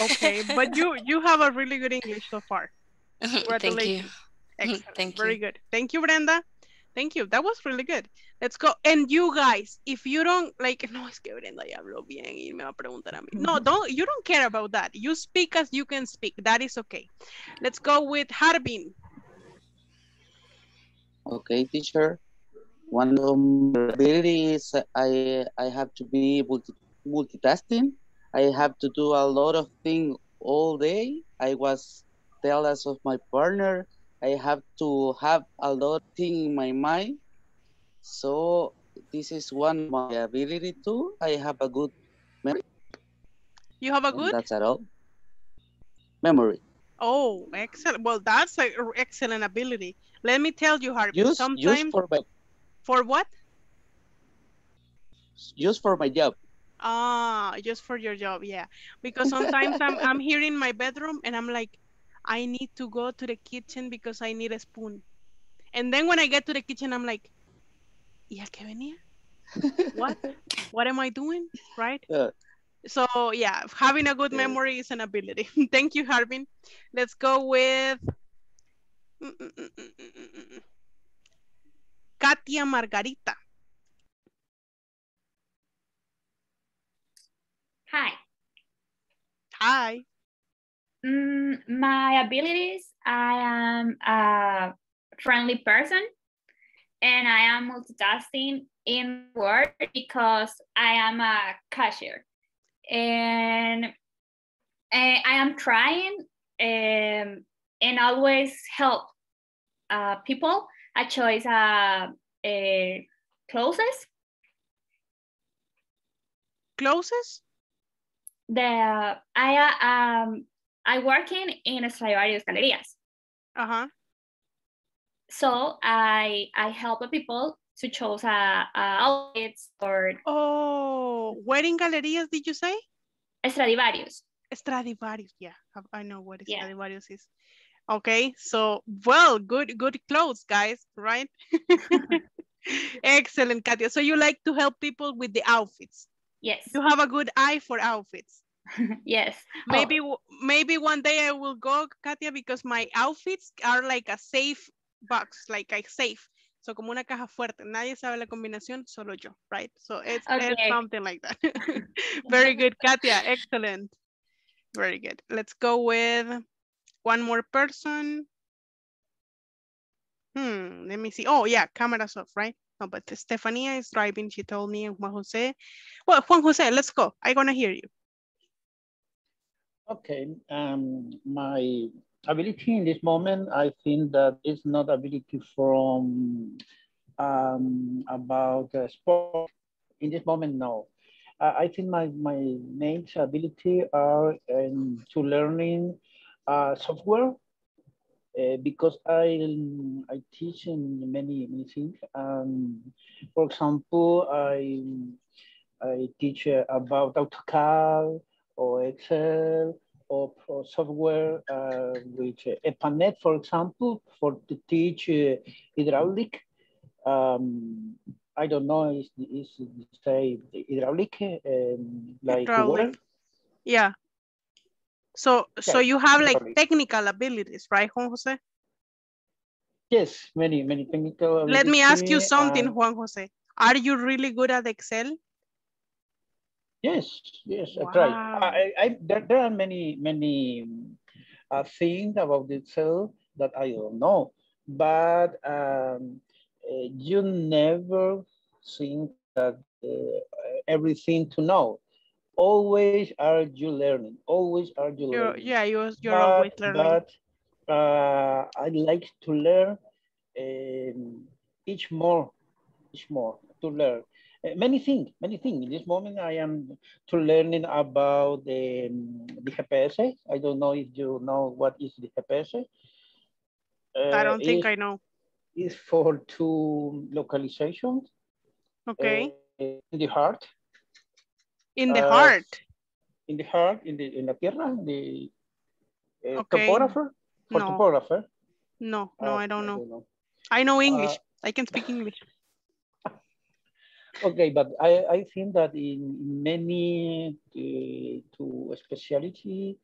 Okay, but you you have a really good English so far. Thank you. Excellent. Thank you. Very good. Thank you, Brenda. Thank you. That was really good. Let's go. And you guys, if you don't like, no, es que Brenda ya habló bien y me va a preguntar a mí. No, don't, you don't care about that. You speak as you can speak. That is okay. Let's go with Harbin. Okay, teacher. One of my abilities I I have to be multi, multitasking. I have to do a lot of things all day. I was jealous of my partner. I have to have a lot of things in my mind. So this is one of my ability too. I have a good memory. You have a and good? That's at all. Memory. Oh, excellent. Well, that's an excellent ability. Let me tell you, Harbin, Use use sometimes for my for what? use for my job. Ah, just for your job, yeah. Because sometimes I'm I'm here in my bedroom and I'm like, I need to go to the kitchen because I need a spoon. And then when I get to the kitchen, I'm like, ¿y a qué venía? What? what am I doing? Right? Uh, So yeah, having a good memory is an ability. Thank you, Harbin. Let's go with mm, mm, mm. Katia Margarita. Hi. Hi. Mm, my abilities, I am a friendly person and I am multitasking in work because I am a cashier. And eh, I am trying um, and always help uh, people. I choose uh, uh, closest. Closest? The I um I working in in Stradivarius Galerías. Uh-huh. So I I help the people to choose uh, uh, outfits or Oh, wedding galerías, did you say? Stradivarius. Stradivarius, yeah. I- know what Yeah. Stradivarius is. Okay, so well, good, good clothes, guys, right? Excellent, Katia. So you like to help people with the outfits. Yes. You have a good eye for outfits. yes. Maybe w- maybe one day I will go, Katia, because my outfits are like a safe box, like a safe. So como una caja fuerte. Nadie sabe la combinación, solo yo, right? So it's, it's something like that. Very good, Katia. Excellent. Very good. Let's go with one more person. Hmm, let me see. Oh, yeah, cameras off, right? No, but Stefania is driving. She told me, and Juan Jose. Well, Juan Jose, let's go. I'm gonna hear you. Okay, um, my ability in this moment, I think that it's not ability from um, about uh, sport. In this moment, no. Uh, I think my, my main ability are um, to learning uh, software uh, because I I teach in many many things. Um, for example, I I teach uh, about AutoCAD or Excel or software uh, which uh, EPANET, for example, for to teach uh, hydraulic. Um, I don't know is is say hydraulic um, like water. Yeah. So so Yeah, you have like hydraulic. technical abilities, right, Juan Jose? Yes, many many technical. Let me ask you something, and- Juan Jose. Are you really good at Excel? Yes, yes, I try. Wow. I, I, there, there are many, many uh, things about itself that I don't know, but um, uh, you never think that uh, everything to know. always are you learning? Always are you You're, learning? yeah, you're, you're but, always learning. But uh, I like to learn um, each more, each more to learn. Uh, many things, many things. In this moment, I am to learning about um, the GPS. I don't know if you know what is the GPS. I Uh, don't think I know. It's for two localizations. Okay. uh, in the heart. In the uh, heart. In the heart, in the in la tierra, the uh, Okay. topographer. For No. topographer. No, no, Uh, I don't know. don't know. I know English. Uh, I can speak English. Okay, but I, I think that in many uh, to specialty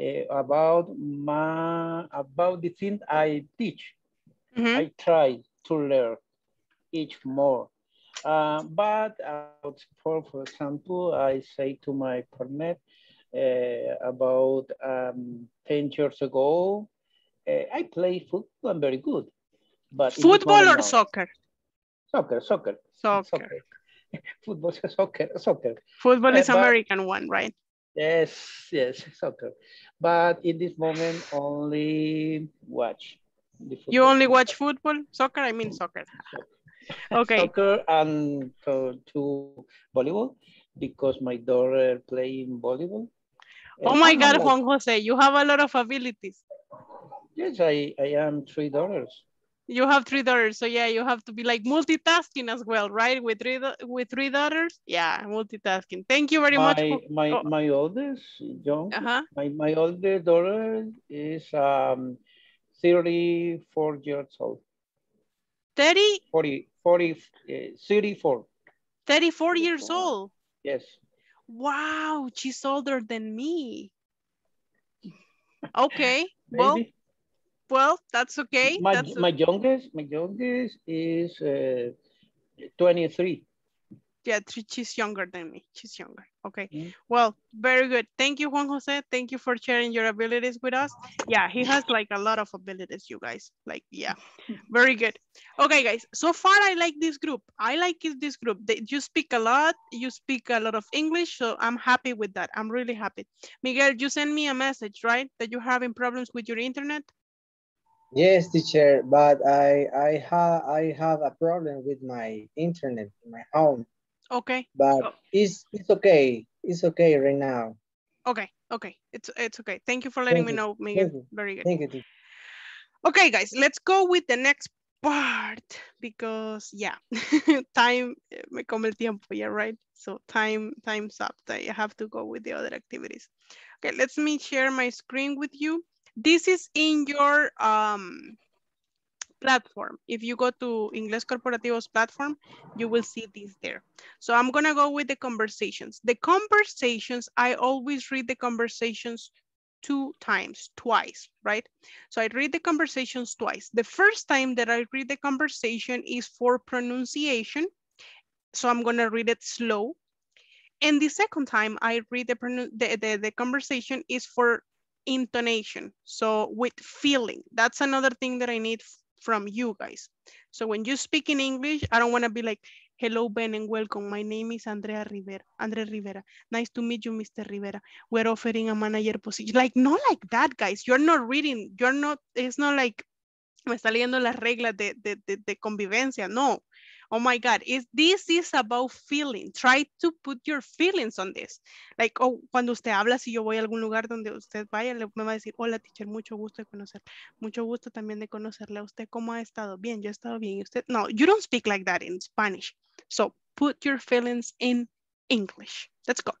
uh, about my about the thing I teach, Mm-hmm. I try to learn each more. Uh, but uh, for for example, I say to my partner uh, about um, ten years ago, uh, I play football. I'm very good, but Football or now- soccer? Soccer, soccer, Soccer. football, soccer, soccer. Football Uh, is but- American one, right? Yes, yes, soccer. But in this moment, only watch. You only watch football? Soccer? I mean soccer. Okay. Soccer and to, to volleyball because my daughter playing volleyball. Oh And my God, Juan Jose, you have a lot of abilities. Yes, I, I am three daughters. You have three daughters, so yeah, you have to be like multitasking as well, right? With three with three daughters, yeah, multitasking. Thank you very my, much. my, oh, my oldest, young, Uh-huh. my, my oldest daughter is um, 34 years old. 30, 40, 40, uh, 34. 34 years old. Yes. Wow, she's older than me. Okay, Maybe. well, that's okay. My, that's my youngest, my youngest is uh, 23. yeah, she's younger than me. She's younger. Okay. Mm. Well, very good. Thank you, Juan Jose. Thank you for sharing your abilities with us. Yeah, he has like a lot of abilities, you guys. Like, yeah, very good. Okay, guys. So far, I like this group. I like this group. They, you speak a lot. You speak a lot of English. So I'm happy with that. I'm really happy. Miguel, you sent me a message, right? That you're having problems with your internet. Yes, teacher, but I I have I have a problem with my internet in my home, Okay. but it's it's okay. It's okay right now. Okay. Okay. It's it's okay. Thank you for letting Thank me you. know, Miguel. Very good. Thank you. teacher. Okay, guys, let's go with the next part because yeah, time eh, me come el tiempo, yeah, right? So time time's up. I have to go with the other activities. Okay, let me share my screen with you. This is in your um platform. If you go to Inglés Corporativos platform, you will see this there. So I'm gonna go with the conversations. The conversations, I always read the conversations two times, twice, right? So I read the conversations twice. The first time that I read the conversation is for pronunciation. So I'm gonna read it slow. And the second time I read the, the, the, the conversation is for intonation. So with feeling, that's another thing that I need from you guys. So when you speak in English, I don't wanna be like, hello, Ben, and welcome. My name is Andrea Rivera, Andre Rivera. Nice to meet you, Mr. Rivera. We're offering a manager position. Like, not like that, guys. You're not reading, you're not, it's not like, me está leyendo las reglas de, de, de, de convivencia. No. Oh my God, is this is about feeling. Try to put your feelings on this. Like, oh, cuando usted habla, si yo voy a algún lugar donde usted vaya, le, me va a decir, hola, teacher, mucho gusto de conocer. Mucho gusto también de conocerle a usted. ¿Cómo ha estado? Bien, yo he estado bien. ¿Y usted? No, you don't speak like that in Spanish. So put your feelings in English. Let's go.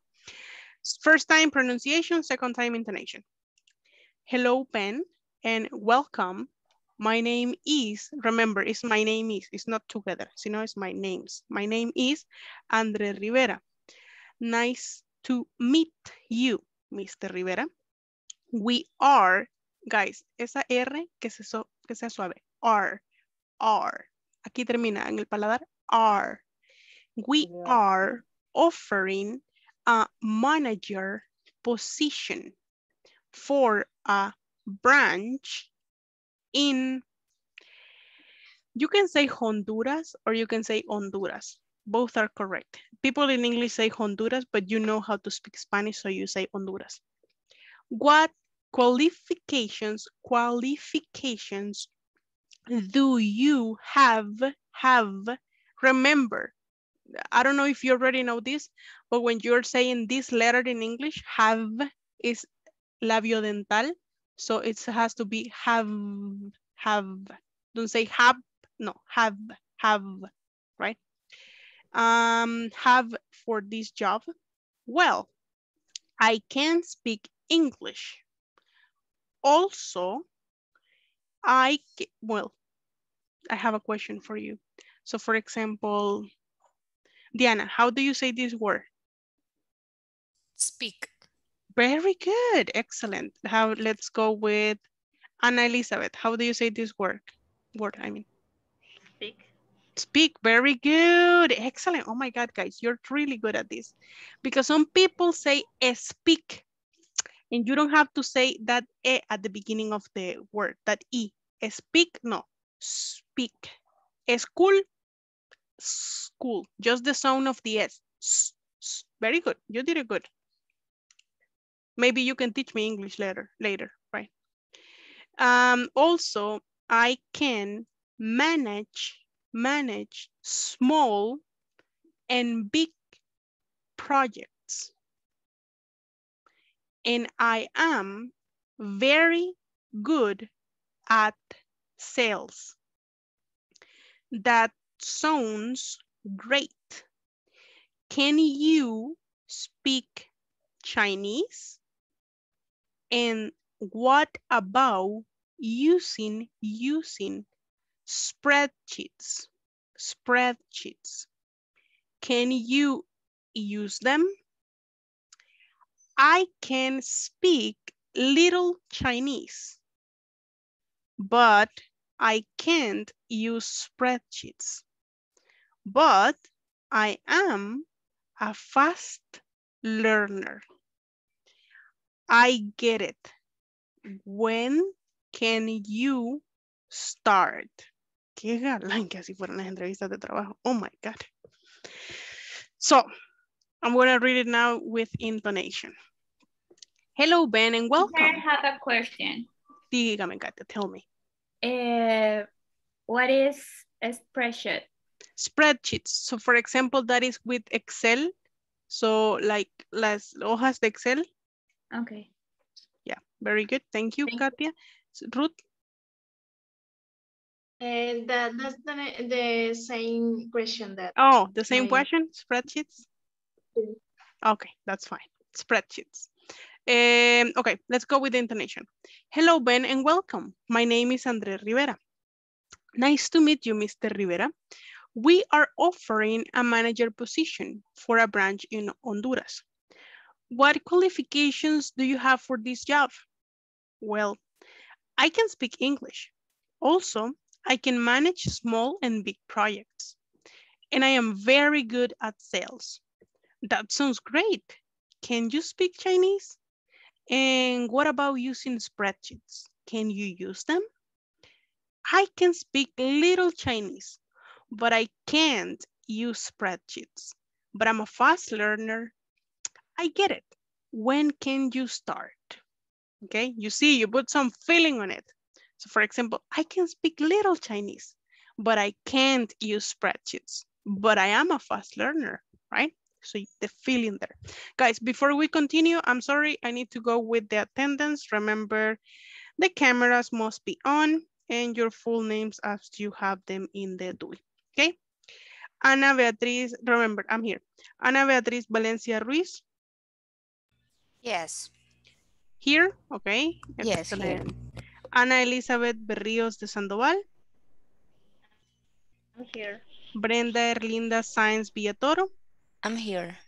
First time pronunciation, second time intonation. Hello, Ben, and welcome. My name is, remember, it's my name is, it's not together, sino it's my names. My name is Andre Rivera. Nice to meet you, Mr. Rivera. We are, guys, esa R que, se so- que sea suave, are, are. Aquí termina en el paladar, are. We are offering a manager position for a branch in, you can say Honduras or you can say Honduras. Both are correct. People in English say Honduras, but you know how to speak Spanish, so you say Honduras. What qualifications, qualifications do you have, have, remember, I don't know if you already know this, but when you're saying this letter in English, have is labiodental. So it has to be have, have. Don't say have, no, have, have, right? Um, have for this job. Well, I can speak English. Also, I, well, I have a question for you. So for example, Diana, how do you say this word? Speak. Very good, excellent. How, let's go with Anna Elizabeth. How do you say this word? Word, I mean. Speak. Speak, very good, excellent. Oh my God, guys, you're really good at this. Because some people say speak, and you don't have to say that e at the beginning of the word, that e. Speak, no, speak. School, school, just the sound of the S. S, s. Very good, you did it good. Maybe you can teach me English later, later, right? Um, also, I can manage, manage small and big projects. And I am very good at sales. That sounds great. Can you speak Chinese? And what about using, using spreadsheets? Spreadsheets. Can you use them? I can speak little Chinese, but I can't use spreadsheets. But I am a fast learner. I get it. When can you start? Qué galán que así fueron las entrevistas de trabajo. Oh my God. So, I'm going to read it now with intonation. Hello, Ben, and welcome. I have a question. Dígame, Katia, tell me. Uh, what is a spreadsheet? Spreadsheets. So, for example, that is with Excel. So, like las hojas de Excel. Okay. Yeah, very good. Thank you, Thank Katia. So, Ruth? And that, that's the, the same question that. Oh, the same I- question, spreadsheets? Okay, that's fine. Spreadsheets. Um, okay, let's go with the intonation. Hello, Ben, and welcome. My name is Andre Rivera. Nice to meet you, Mr. Rivera. We are offering a manager position for a branch in Honduras. What qualifications do you have for this job? Well, I can speak English. Also, I can manage small and big projects. And I am very good at sales. That sounds great. Can you speak Chinese? And what about using spreadsheets? Can you use them? I can speak little Chinese, but I can't use spreadsheets. But I'm a fast learner. I get it. When can you start? Okay, you see, you put some feeling on it. So for example, I can speak little Chinese, but I can't use spreadsheets. But I am a fast learner, right? So the feeling there. Guys, before we continue, I'm sorry, I need to go with the attendance. Remember, the cameras must be on and your full names as you have them in the DUI, okay? Ana Beatriz, remember, I'm here. Ana Beatriz Valencia Ruiz, Yes. here, okay? Yes, here. Ana Elizabeth Berríos de Sandoval, I'm here. Brenda Erlinda Sáenz Villatoro, I'm here.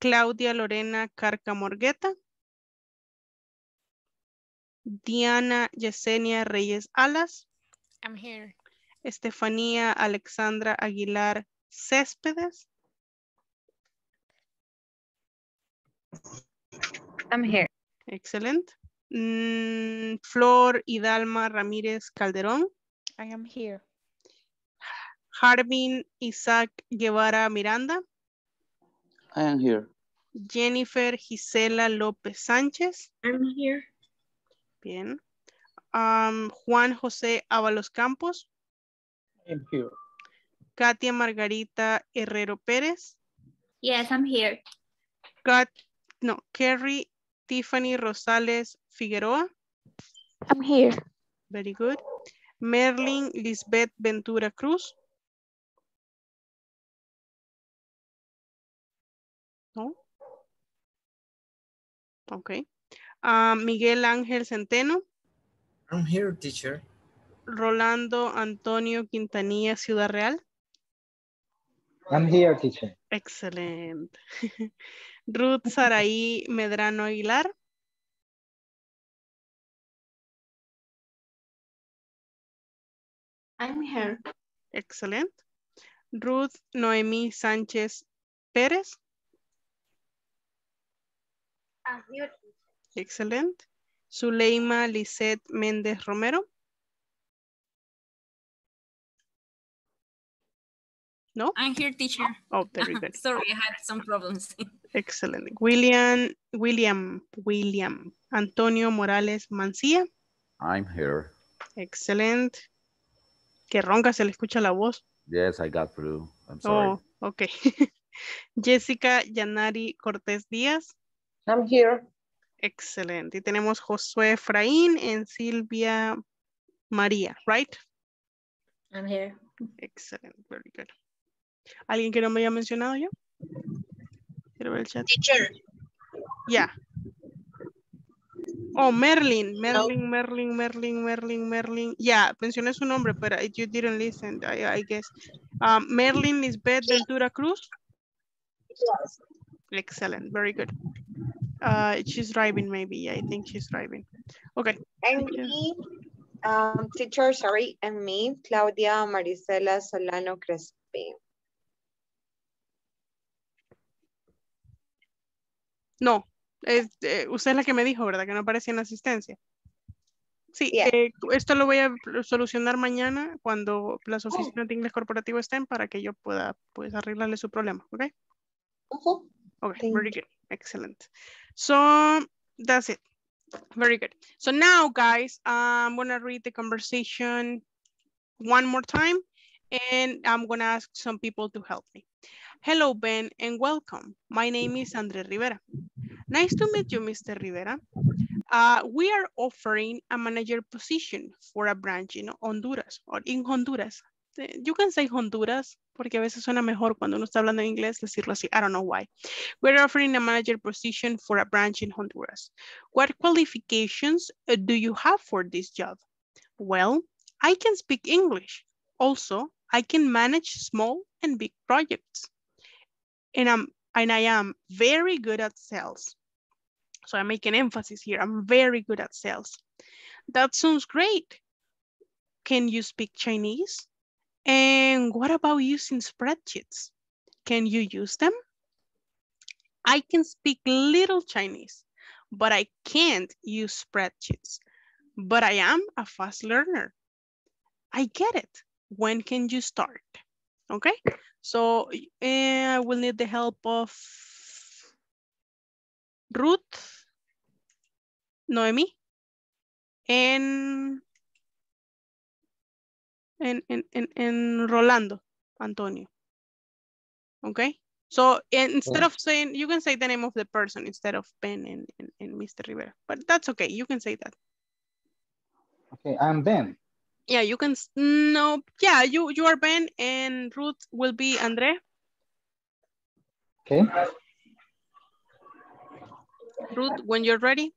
Claudia Lorena Carca Morgueta, Diana Yesenia Reyes Alas, I'm here. Estefanía Alexandra Aguilar Céspedes, I'm here. Excellent. Mm, Flor Hidalma Ramírez Calderón, I am here. Harbin Isaac Guevara Miranda. I am here. Jennifer Gisela López Sánchez. I'm here. Bien. Um, Juan José Ábalos Campos. I'm here. Katia Margarita Herrero Pérez. Yes, I'm here. Kat, no, Kerry Tiffany Rosales Figueroa. I'm here. Very good. Merlin Lisbeth Ventura Cruz. No. Okay. Ah, Miguel Ángel Centeno. I'm here, teacher. Rolando Antonio Quintanilla Ciudad Real. I'm here, teacher. Excelente. Ruth Saraí Medrano Aguilar. I'm here. Excellent. Ruth Noemí Sánchez Pérez. I'm here. Excellent. Zuleima Lisette Méndez Romero. No? I'm here, teacher. Oh, very good. Sorry, I had some problems. Excellent. William, William, William. Antonio Morales Mancía. I'm here. Excellent. Que ronca se le escucha la voz. Yes, I got through. I'm sorry. Oh, ok. Jessica Yanari Cortés Díaz. I'm here. Excelente. Y tenemos Josué Efraín en Silvia María, right? I'm here. Excellent, very good. ¿Alguien que no me haya mencionado yo? Quiero ver el chat. Teacher. Yeah. Oh, Merlin, Merlin, Merlin, Merlin, Merlin, Merlin. Yeah, mencioné su nombre, pero you didn't listen, I, I guess. Um, Merlin Lisbeth Ventura Cruz. Yes. Excellent, very good. Uh, she's driving maybe, yeah, I think she's driving. Okay. And me, um, teacher, sorry, and me, Claudia Marisela Solano Crespin. No, es, eh, usted es la que me dijo, ¿verdad? Que no aparecía en asistencia. Sí, Yeah. eh, esto lo voy a solucionar mañana cuando las oficinas de inglés corporativo estén para que yo pueda pues arreglarle su problema, ¿ok? Okay, very good, excellent. So that's it, very good. So now guys, I'm gonna read the conversation one more time and I'm gonna ask some people to help me. Hello, Ben, and welcome. My name is Andre Rivera. Nice to meet you, Mr. Rivera. Uh, we are offering a manager position for a branch in Honduras or in Honduras. Eh, You can say Honduras porque a veces suena mejor cuando uno está hablando en inglés decirlo así. I don't know why. We're offering a manager position for a branch in Honduras. What qualifications uh, do you have for this job? Well, I can speak English. Also, I can manage small and big projects. And I'm and I am very good at sales. So I make an emphasis here. I'm very good at sales. That sounds great. Can you speak Chinese? And what about using spreadsheets? Can you use them? I can speak little Chinese, but I can't use spreadsheets. But I am a fast learner. I get it. When can you start? Okay, so eh, I will need the help of Ruth, Noemi, and, and, and, and, and Rolando, Antonio. Okay, so instead of saying, you can say the name of the person instead of Ben and, and, and Mr. Rivera, but that's okay, you can say that. Okay, I'm Ben. Yeah, you can, s- no, yeah, you, you are Ben and Ruth will be Andre. Okay. Ruth, when you're ready.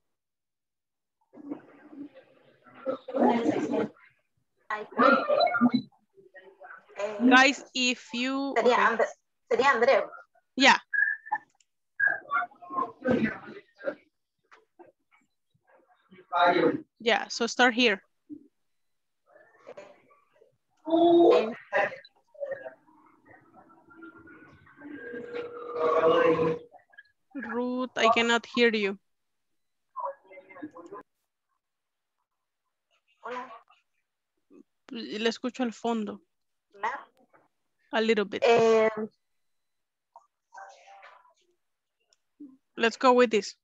Guys, if you... Sería, okay. Andre, sería Andreu. Yeah. Yeah, so start here. Ruth, I cannot hear you. Le escucho al fondo. Hola. A little bit. Um, Let's go with this.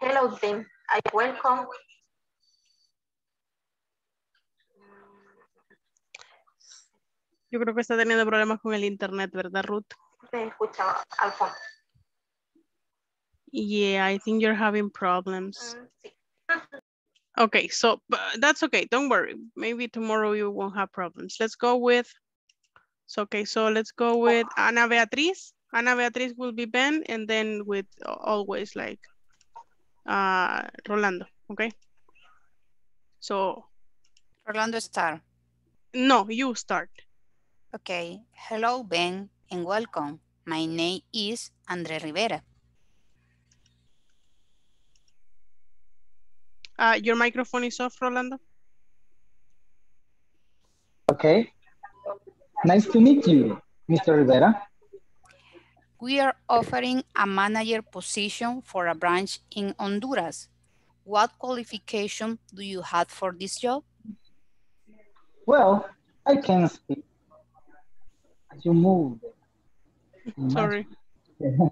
Hello then. I welcome. Yo creo que está teniendo problemas con el internet, ¿verdad, Ruth? Se escucha al fondo. Yeah, I think you're having problems. Mm, okay, so uh, that's okay. Don't worry. Maybe tomorrow you won't have problems. Let's go with. So okay, so let's go with Ana Beatriz. Ana Beatriz will be Ben, and then with uh, always like uh Rolando. Okay. So. Rolando start. No, you start. Okay. Hello, Ben, and welcome. My name is Andre Rivera. Uh, your microphone is off, Rolando. Okay. Nice to meet you, Mr. Rivera. We are offering a manager position for a branch in Honduras. What qualification do you have for this job? Well, I can speak. You moved. Sorry.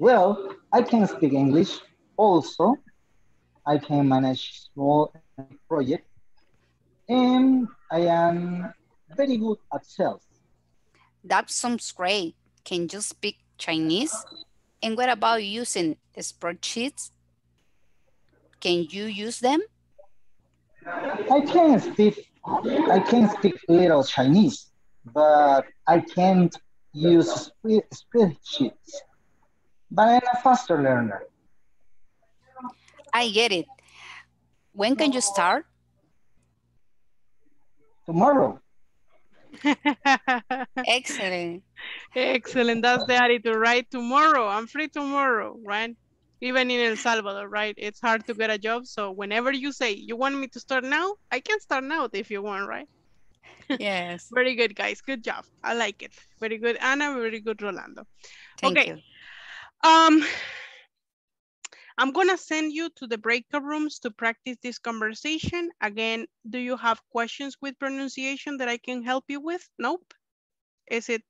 well, I can speak English. Also, I can manage small projects. And I am very good at sales. That sounds great. Can you speak Chinese? And what about using spreadsheets? Can you use them? I can speak I can speak little Chinese, but I can't use spreadsheets. But I'm a faster learner. I get it. When can you start? Tomorrow. Excellent. Excellent. That's the attitude, right? Tomorrow. I'm free tomorrow, right? Even in El Salvador, right? It's hard to get a job. So whenever you say you want me to start now, I can start now if you want, right? Yes. very good, guys. Good job. I like it. Very good, Anna. Very good, Rolando. Thank okay. you. Um, I'm gonna send you to the breakout rooms to practice this conversation. Again, do you have questions with pronunciation that I can help you with? Nope. Is it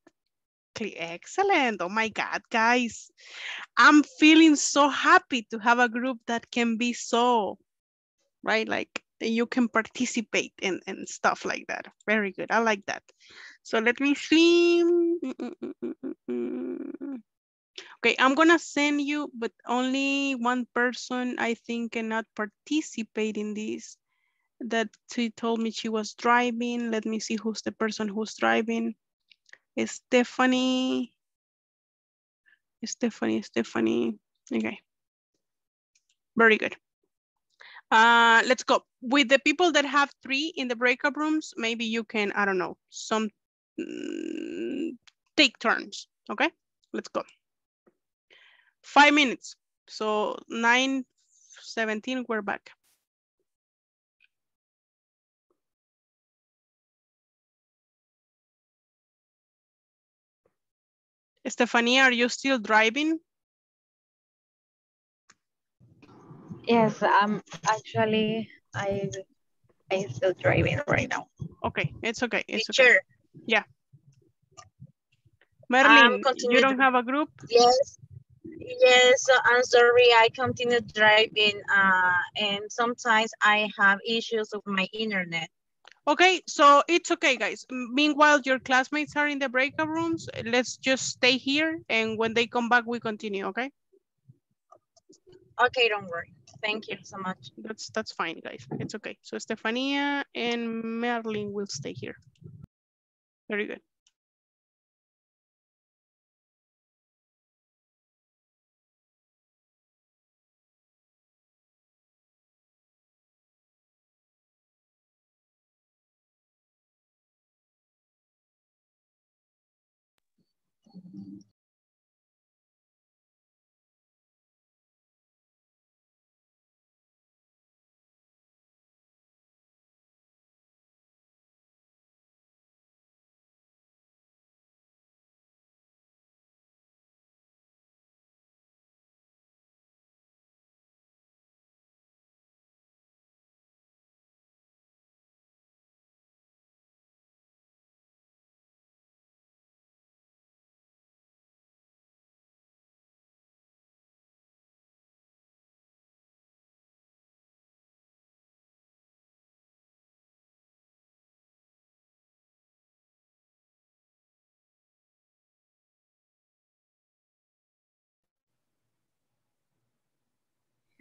clear? Excellent. Oh my God, guys. I'm feeling so happy to have a group that can be so, right? Like you can participate in, and stuff like that. Very good. I like that. So let me see. Mm, mm, mm, Okay, I'm gonna send you, but only one person I think cannot participate in this. That she told me she was driving. Let me see who's the person who's driving. It's Stephanie. It's Stephanie, Stephanie. Okay. Very good. Uh, let's go. With the people that have three in the breakout rooms, maybe you can, I don't know, some mm, take turns. Okay, let's go. Five minutes. So 9.17, we're back. Stephanie, are you still driving? Yes, um, actually, I, I'm still driving right now. Okay, it's okay. It's Teacher. okay. Yeah. Merlin, you don't have a group? Yes. Yes, so I'm sorry, I continue driving uh, and sometimes I have issues with my internet. Okay, so it's okay, guys. Meanwhile, your classmates are in the breakout rooms. Let's just stay here, and when they come back, we continue, okay? Okay, don't worry. Thank you so much. That's that's fine, guys. It's okay. So Stefania and Merlin will stay here. Very good.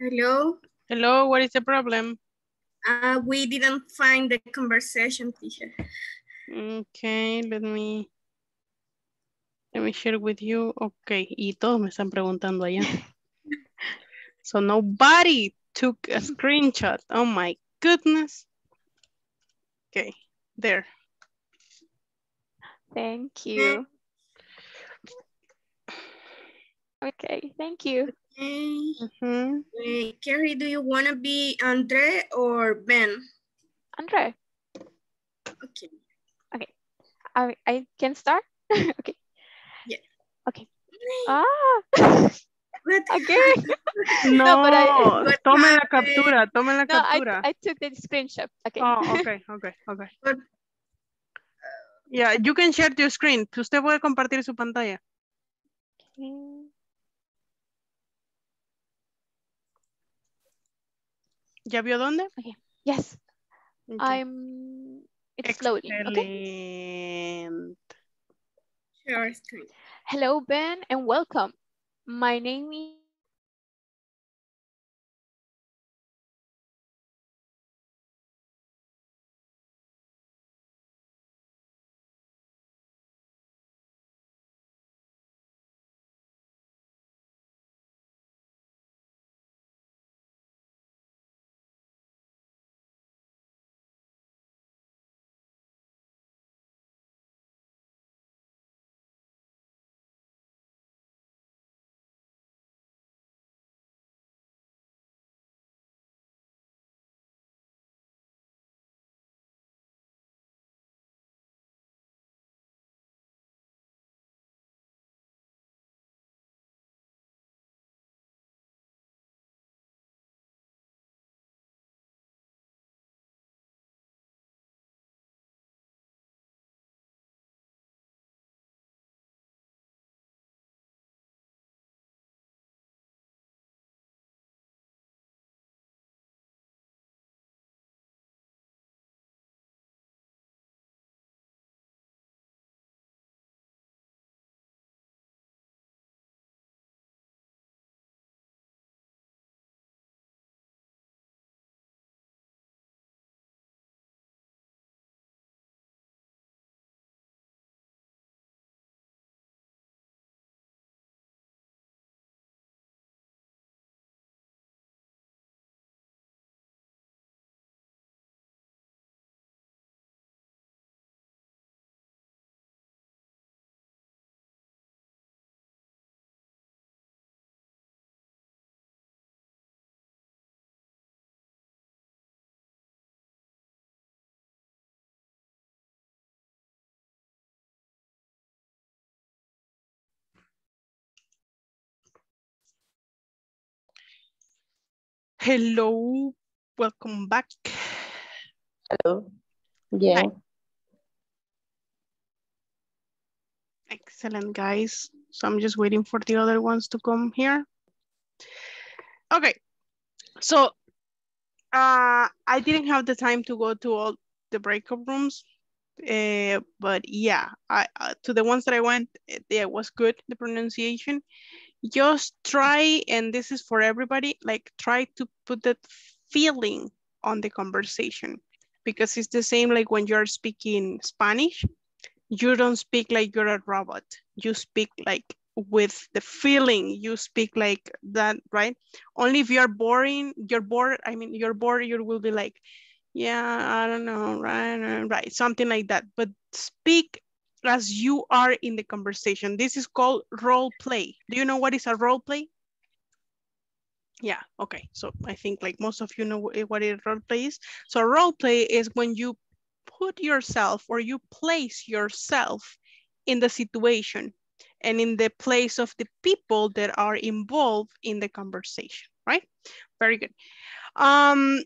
Hello. Hello, what is the problem? Uh, we didn't find the conversation, teacher. Okay, let me let me share with you. Okay, y todos me están preguntando allá. so nobody took a screenshot. Oh my goodness. Okay, there. Thank you. Okay, thank you. Okay. Mhm. Uh, Carrie, do you want to be Andre or Ben? Andre. Okay. Okay. I, I can start? okay. Yeah. Okay. Ah. What Again. No, but I, tome la captura, tome la no, I, captura. I took the screenshot. Okay. Oh, okay, okay, okay. Yeah, you can share your screen. Usted puede compartir su pantalla. Okay. ¿Ya vio dónde? Okay. Yes. Okay. I'm it's loading. Okay. Excelente. Share. Hello, Ben, and welcome. My name Hello, welcome back. Hello. Yeah. Hi. Excellent, guys. So I'm just waiting for the other ones to come here. Okay, so uh, I didn't have the time to go to all the breakout rooms, uh, but yeah, I uh, to the ones that I went, it, yeah, it was good, the pronunciation. Just try, and this is for everybody, like try to put that feeling on the conversation because it's the same like when you're speaking Spanish, you don't speak like you're a robot. You speak like with the feeling, you speak like that, right? Only if you're boring, you're bored, I mean, you're bored, you will be like, yeah, I don't know, right, right, something like that. But speak as you are in the conversation. This is called role play. Do you know what is a role play? Yeah, okay. So I think like most of you know what a role play is. So role play is when you put yourself or you place yourself in the situation and in the place of the people that are involved in the conversation, right? Very good. Um,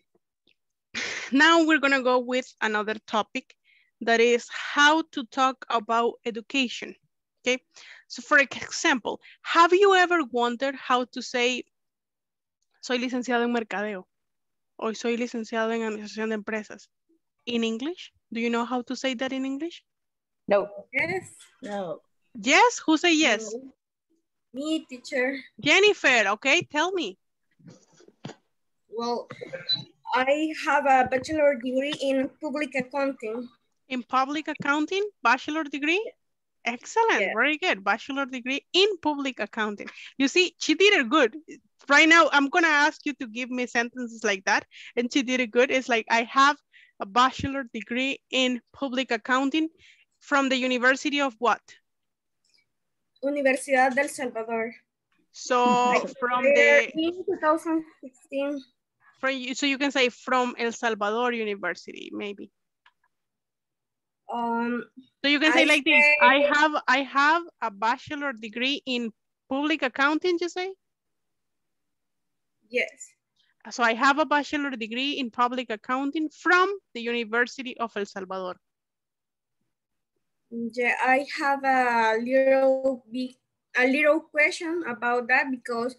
now we're gonna go with another topic that is how to talk about education, okay? So for example, have you ever wondered how to say, soy licenciado en mercadeo, or soy licenciado en administración de empresas? In English, do you know how to say that in English? No. Yes. No. Yes, who say yes? Me, teacher. Jennifer, okay, tell me. well, I have a bachelor degree in public accounting. In public accounting, bachelor degree? Excellent, Yeah. very good. Bachelor degree in public accounting. You see, she did it good. Right now, I'm gonna ask you to give me sentences like that, and she did it good. It's like, I have a bachelor degree in public accounting from the University of what? Universidad del Salvador. So from the, in 2016. from you, so you can say from El Salvador University, maybe. Um, So you can say I like this, I have, I have a bachelor degree in public accounting, you say? yes. So I have a bachelor degree in public accounting from the University of El Salvador. Yeah, I have a little bit, a little question about that because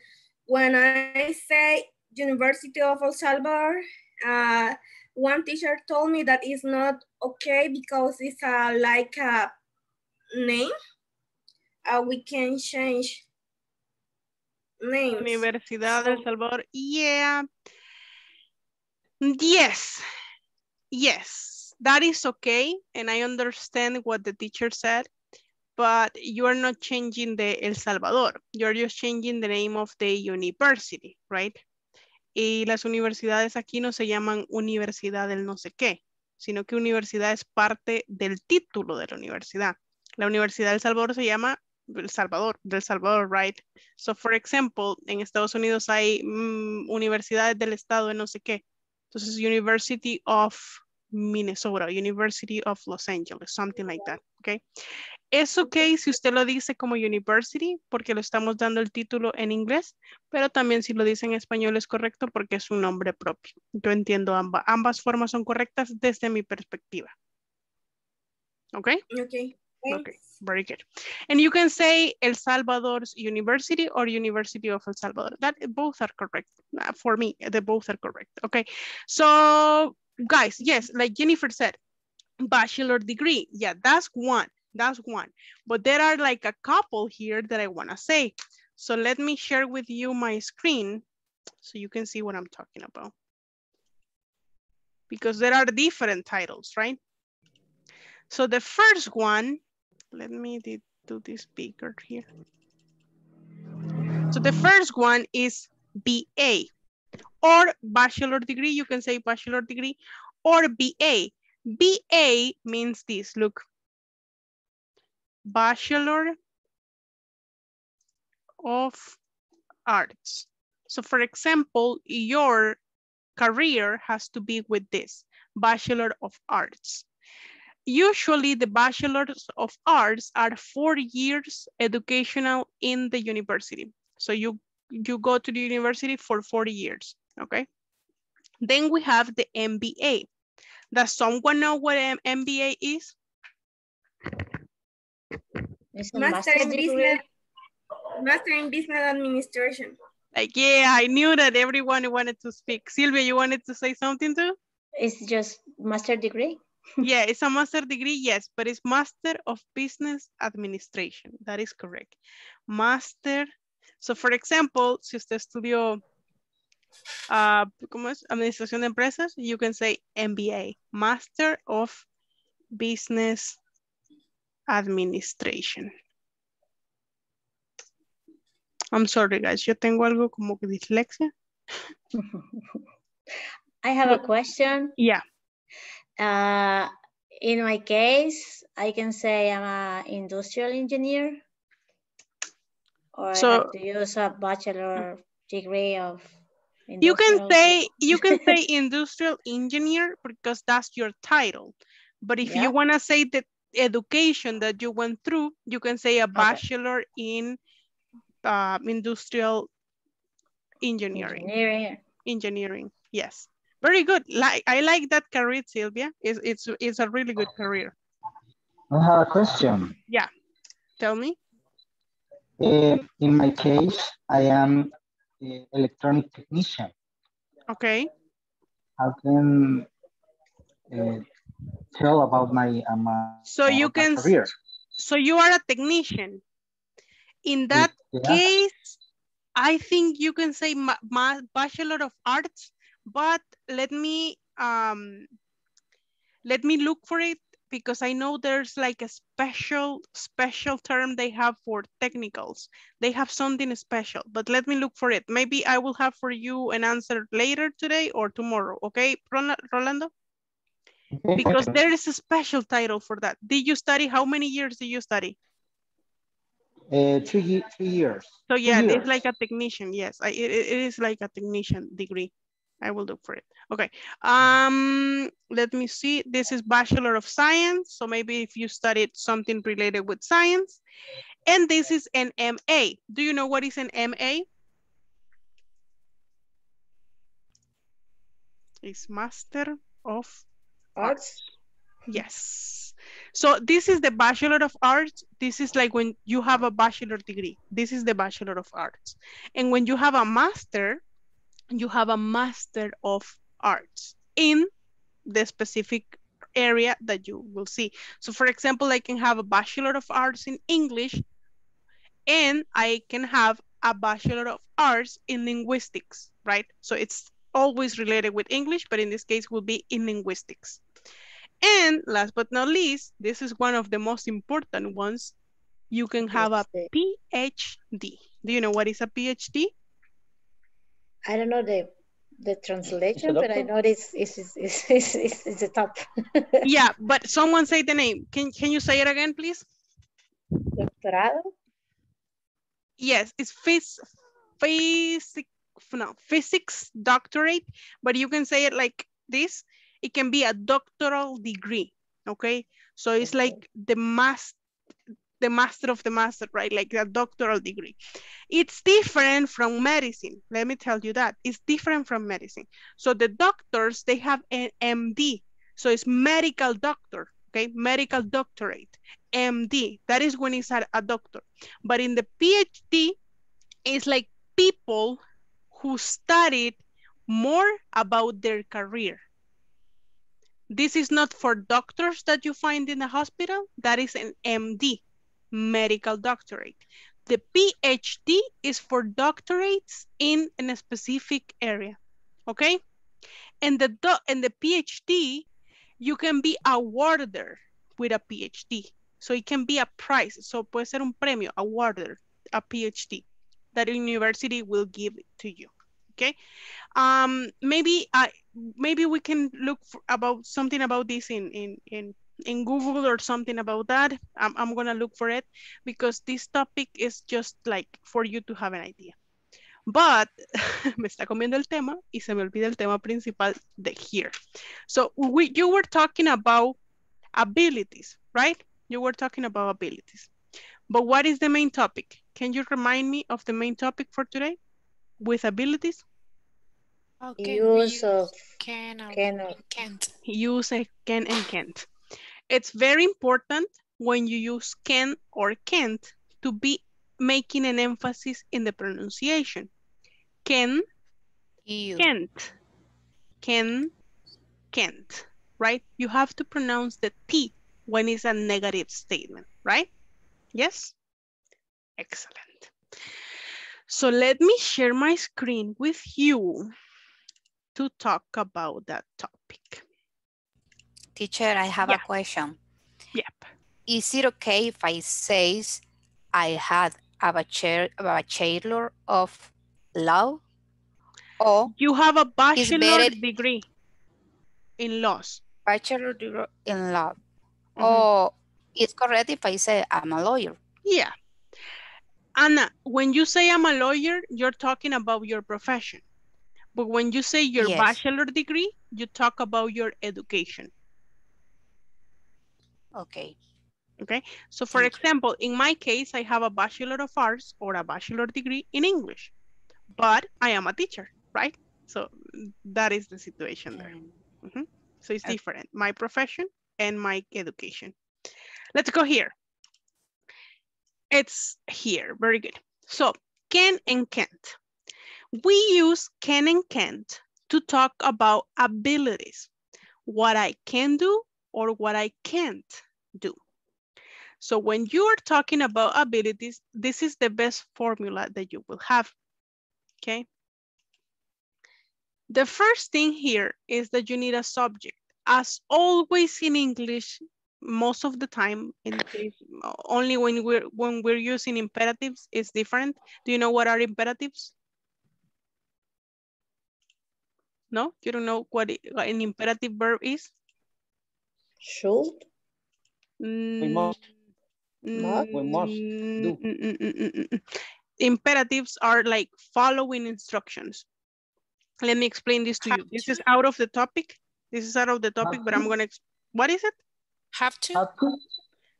when I say University of El Salvador, uh, one teacher told me that it's not okay because it's a, like a name. Uh, we can change names. Universidad del Salvador, yeah. Yes, yes, that is okay. And I understand what the teacher said, but you are not changing the El Salvador. You're just changing the name of the university, right? Y las universidades aquí no se llaman universidad del no sé qué, sino que universidad es parte del título de la universidad. La Universidad del Salvador se llama El Salvador, del Salvador, right? So, for example, en Estados Unidos hay mm, universidades del estado de no sé qué. Entonces, University of Minnesota, University of Los Angeles, something like that, okay? Es ok si usted lo dice como university, porque lo estamos dando el título en inglés, pero también si lo dice en español es correcto porque es un nombre propio. Yo entiendo ambas, ambas formas son correctas desde mi perspectiva. ¿Ok? Okay. Okay, very good. And you can say El Salvador's University or University of El Salvador. That both are correct. Uh, For me, they both are correct. Okay, so guys, yes, like Jennifer said, bachelor degree. Yeah, that's one. That's one. But there are like a couple here that I want to say. So let me share with you my screen so you can see what I'm talking about. Because there are different titles, right? So the first one, let me do this bigger here. So the first one is BA or bachelor degree. You can say bachelor degree or BA. BA means this, look. Bachelor of Arts. So for example, your career has to be with this, Bachelor of Arts. Usually the bachelors of arts are four years educational in the university. So you, you go to the university for 40 years, okay? Then we have the MBA. Does someone know what M- MBA is? It's a Master master in business, master in business administration. Like, yeah, I knew that everyone wanted to speak. Sylvia, you wanted to say something too? It's just master degree. yeah, it's a master degree, yes, but it's Master of Business Administration. That is correct. Master. So, for example, si usted estudió, uh, ¿cómo es? Administración de Empresas, you can say MBA, Master of Business Administration. I'm sorry, guys. Yo tengo algo como que dislexia. I have a question. Yeah. Uh, in my case, I can say I'm a industrial engineer. Or I So- have to use a bachelor degree of You can say you can say industrial engineer because that's your title. But if Yeah. you want to say the education that you went through, you can say a bachelor in uh, industrial engineering. Engineering. Engineering. Yes. Very good. Like I like that career, Sylvia. It's it's it's a really good career. I have a question. Yeah. Tell me. Uh, in my case, I am an electronic technician. Okay. How can uh, tell about my, uh, my, So you about can career? so you are a technician. In that Yeah. case, I think you can say ma- ma- Bachelor of Arts, but let me um, let me look for it because I know there's like a special, special term they have for technicals. They have something special, but let me look for it. Maybe I will have for you an answer later today or tomorrow, okay, Rolando? Because there is a special title for that. Did you study, how many years did you study? Uh, three, three years. So yeah, it's like a technician, yes. I, it, it is like a technician degree. I will look for it. Okay. Um, let me see. This is Bachelor of Science. So maybe if you studied something related with science. And this is an MA. Do you know what is an MA? It's Master of Arts. Yes. So this is the Bachelor of Arts. This is like when you have a bachelor degree. This is the Bachelor of Arts. And when you have a master, you have a Master of Arts in the specific area that you will see. So for example, I can have a Bachelor of Arts in English and I can have a Bachelor of Arts in Linguistics, right? So it's always related with English, but in this case will be in linguistics. And last but not least, this is one of the most important ones. You can have a PhD. Do you know what is a PhD? I don't know the the translation, but I know it's it's it's, it's, it's, it's the top. yeah, but someone say the name. Can can you say it again, please? Doctorado. Yes, it's phys physics no physics doctorate, but you can say it like this. It can be a doctoral degree. Okay, so it's okay. like the master the master of the master, right? Like a doctoral degree. It's different from medicine. Let me tell you that. It's different from medicine. So the doctors, they have an MD. So it's medical doctor, okay? Medical doctorate, MD. That is when it's a, a doctor. But in the PhD, it's like people who studied more about their career. This is not for doctors that you find in the hospital. That is an MD medical doctorate. The PhD is for doctorates in a specific area, okay? And the, and the PhD, you can be awarded with a PhD. So it can be a prize. So puede ser un premio, awarded, a PhD that university will give to you, okay? Um, maybe I, maybe we can look about something about this in, in, in in Google or something about that. I'm, I'm going to look for it because this topic is just like for you to have an idea. But me está comiendo el tema y se me olvida el tema principal de here. So we, you were talking about abilities, right? You were talking about abilities. But what is the main topic? Can you remind me of the main topic for today with abilities? Okay. Use of can or can or can't. Use a can and can't. It's very important when you use can or can't to be making an emphasis in the pronunciation. Can, you. can't, can, can't, right? You have to pronounce the T when it's a negative statement, right? Yes? Excellent. So let me share my screen with you to talk about that topic. Teacher, I have yeah. a question. Yep. Is it okay if I say I had a bachelor, a bachelor of law? Or you have a bachelor better, degree in laws. Bachelor degree in law. Mm -hmm. Or it's correct if I say I'm a lawyer. Yeah. Anna, when you say I'm a lawyer, you're talking about your profession. But when you say your Yes. bachelor degree, you talk about your education. Okay. Okay. So for example, in my case, I have a Bachelor of Arts or a bachelor degree in English, but I am a teacher, right? So that is the situation there. Mhm. So it's different, my profession and my education. Let's go here. It's here, very good. So can and can't. We use can and can't to talk about abilities, what I can do or what I can't do. So when you are talking about abilities, this is the best formula that you will have, okay? The first thing here is that you need a subject. As always in English, most of the time, in case, only when we're when we're using imperatives, it's different. Do you know what are imperatives? No, you don't know what, what an imperative verb is? Should. We mm, must. Mm, must. We must do. Mm, mm, Imperatives are like following instructions. Let me explain this to you. This is out of the topic. This is out of the topic, but I'm gonna, what is it? Have to? Have to.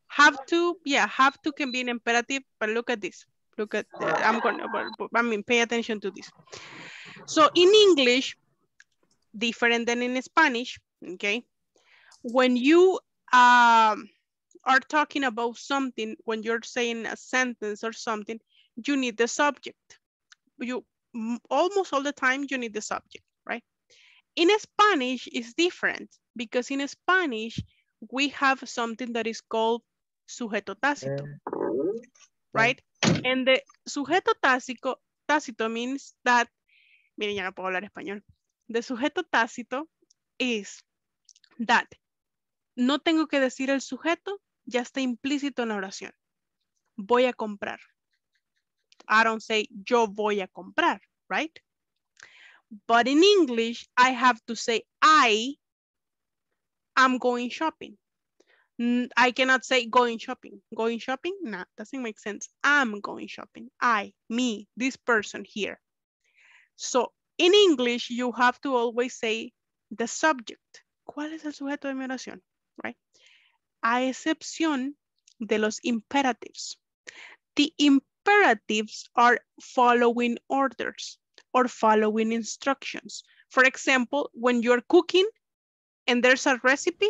Have to, yeah, have to can be an imperative, but look at this. Look at, uh, ah. I'm gonna, I mean, pay attention to this. So in English, different than in Spanish, okay? When you um, are talking about something, when you're saying a sentence or something, you need the subject. You almost all the time you need the subject, right? In Spanish, it's different because in Spanish, we have something that is called sujeto tácito, right? And the sujeto tácito, tácito means that, miren, ya no puedo hablar español. The sujeto tácito is that no tengo que decir el sujeto, ya está implícito en la oración. Voy a comprar. I don't say yo voy a comprar, right? But in English, I have to say I am going shopping. I cannot say going shopping. Going shopping? No, doesn't make sense. I'm going shopping. I, me, this person here. So in English, you have to always say the subject. ¿Cuál es el sujeto de mi oración? Right? A excepción de los imperatives. The imperatives are following orders or following instructions. For example, when you're cooking and there's a recipe,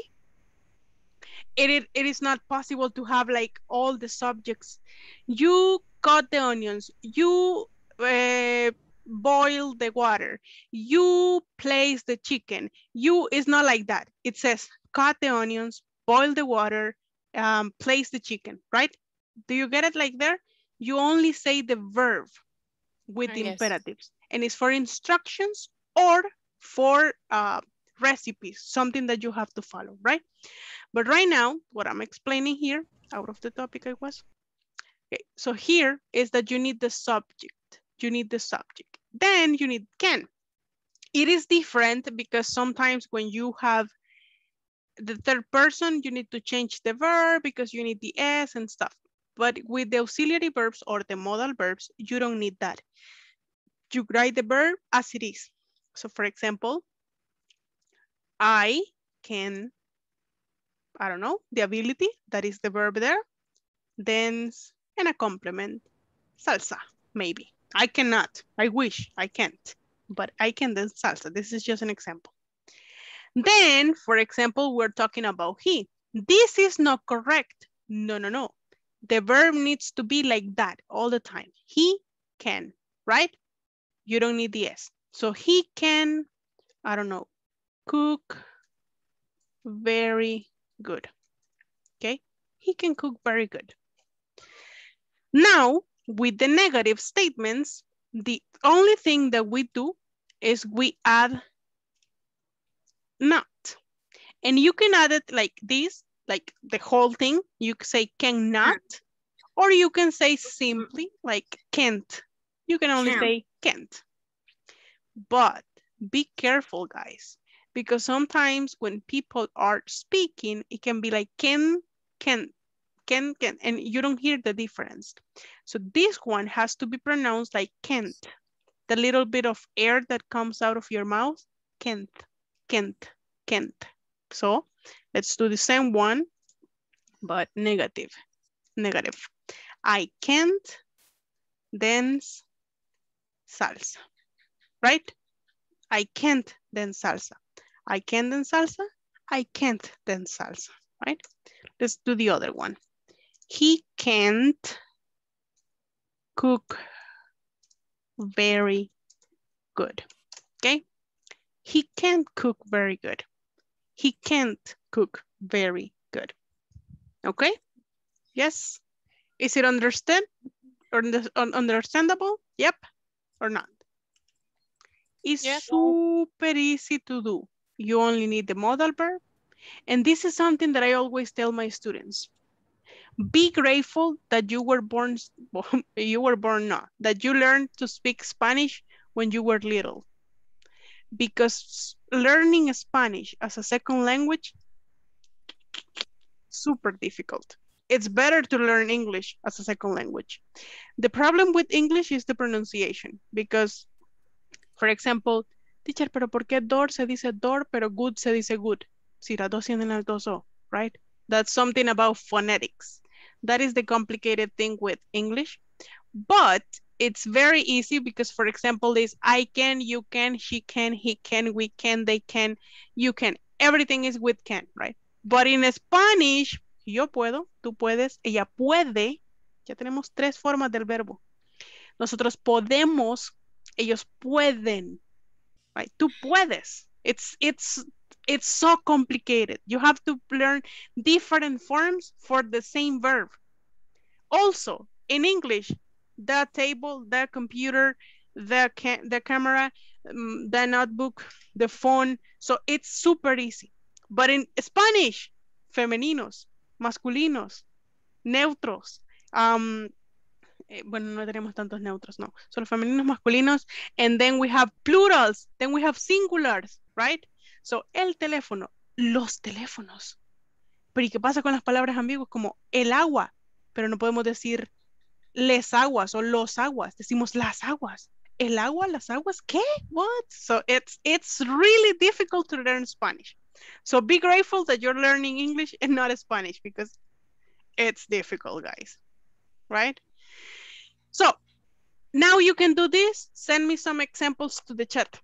it, it, it is not possible to have like all the subjects. You cut the onions, you uh, boil the water, you place the chicken. You, it's not like that. It says cut the onions, boil the water, um, place the chicken, right? Do you get it like there? You only say the verb with the yes. imperatives and it's for instructions or for uh, recipes, something that you have to follow, right? But right now, what I'm explaining here, out of the topic I was, okay, so here is that you need the subject. You need the subject. Then you need can. It is different because sometimes when you have the third person, you need to change the verb because you need the S and stuff. But with the auxiliary verbs or the modal verbs, you don't need that. You write the verb as it is. So for example, I can, I don't know, the ability, that is the verb there, dance, and a complement, salsa, maybe. I cannot, I wish, I can't, but I can dance salsa. This is just an example. Then, for example, we're talking about he. This is not correct. No, no, no. The verb needs to be like that all the time. He can, right? You don't need the S. So he can, I don't know, cook very good. Okay, he can cook very good. Now, with the negative statements, the only thing that we do is we add not. And you can add it like this, like the whole thing. You say can say cannot, or you can say simply like can't. You can only say can't. But be careful, guys, because sometimes when people are speaking, it can be like can, can, can, can, and you don't hear the difference. So this one has to be pronounced like can't. The little bit of air that comes out of your mouth, can't, can't, can't. So let's do the same one, but negative, negative. I can't dance salsa, right? I can't dance salsa. I can't dance salsa. I can't dance salsa, right? Let's do the other one. He can't cook very good, okay? He can't cook very good. He can't cook very good, okay? Yes? Is it understood or understandable? Yep or not? is super easy to do. You only need the modal verb. And this is something that I always tell my students. Be grateful that you were born, you were born not, that you learned to speak Spanish when you were little. Because learning Spanish as a second language, super difficult. It's better to learn English as a second language. The problem with English is the pronunciation because, for example, teacher, pero ¿por qué door se dice door, pero good se dice good? Si las dos tienen las dos O, right? That's something about phonetics. That is the complicated thing with English. But it's very easy because, for example, this I can, you can, she can, he can, we can, they can, you can. Everything is with can, right? But in Spanish, yo puedo, tú puedes, ella puede. Ya tenemos tres formas del verbo. Nosotros podemos, ellos pueden. Right? Tú puedes. It's, it's, it's so complicated. You have to learn different forms for the same verb. Also, in English, the table, the computer, the, the camera, um, the notebook, the phone. So it's super easy. But in Spanish, femeninos, masculinos, neutros. Um, eh, bueno, no tenemos tantos neutros, no. Solo femeninos, masculinos. And then we have plurals. Then we have singulars, right? So, el teléfono, los teléfonos. Pero ¿y qué pasa con las palabras ambiguas como el agua? Pero no podemos decir les aguas o los aguas. Decimos las aguas. El agua, las aguas, ¿qué? What? So it's it's really difficult to learn Spanish. So be grateful that you're learning English and not Spanish because it's difficult, guys. Right? So now you can do this. Send me some examples to the chat.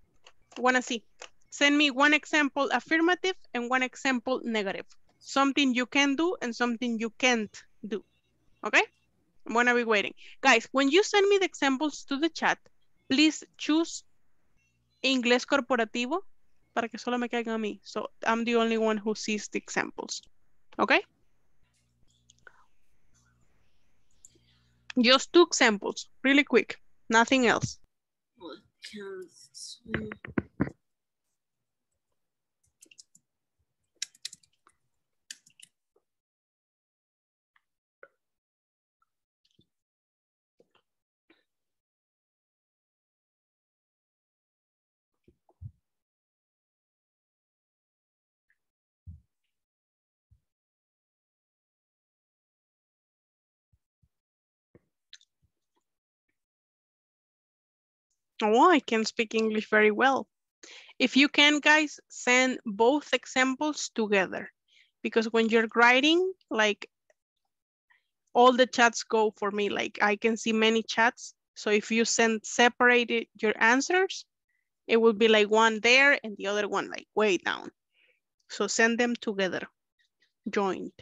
Wanna see? Send me one example affirmative and one example negative. Something you can do and something you can't do. Okay? I'm gonna be waiting. Guys, when you send me the examples to the chat, please choose inglés corporativo para que solo me caigan a mí. So I'm the only one who sees the examples. Okay? Just two examples, really quick, nothing else. Oh, I can speak English very well. If you can, guys, send both examples together. Because when you're writing, like all the chats go for me. Like I can see many chats. So if you send separated your answers, it will be like one there and the other one like way down. So send them together, joined.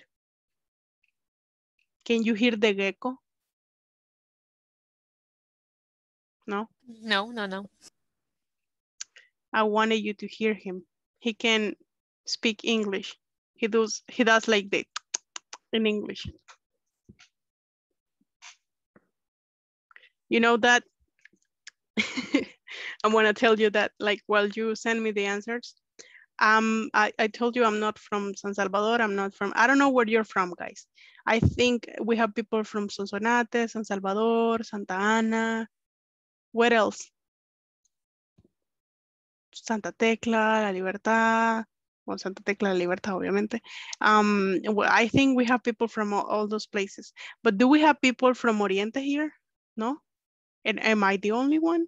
Can you hear the gecko? No? No, no, no. I wanted you to hear him. He can speak English. He does he does like that in English. You know that I'm gonna tell you that like while you send me the answers. Um I, I told you I'm not from San Salvador. I'm not from I don't know where you're from, guys. I think we have people from Sonsonate, San Salvador, Santa Ana, what else? Santa Tecla, La Libertad, well, Santa Tecla, La Libertad, obviamente. Um, well, I think we have people from all, all, those places. But do we have people from Oriente here? No? And am I the only one?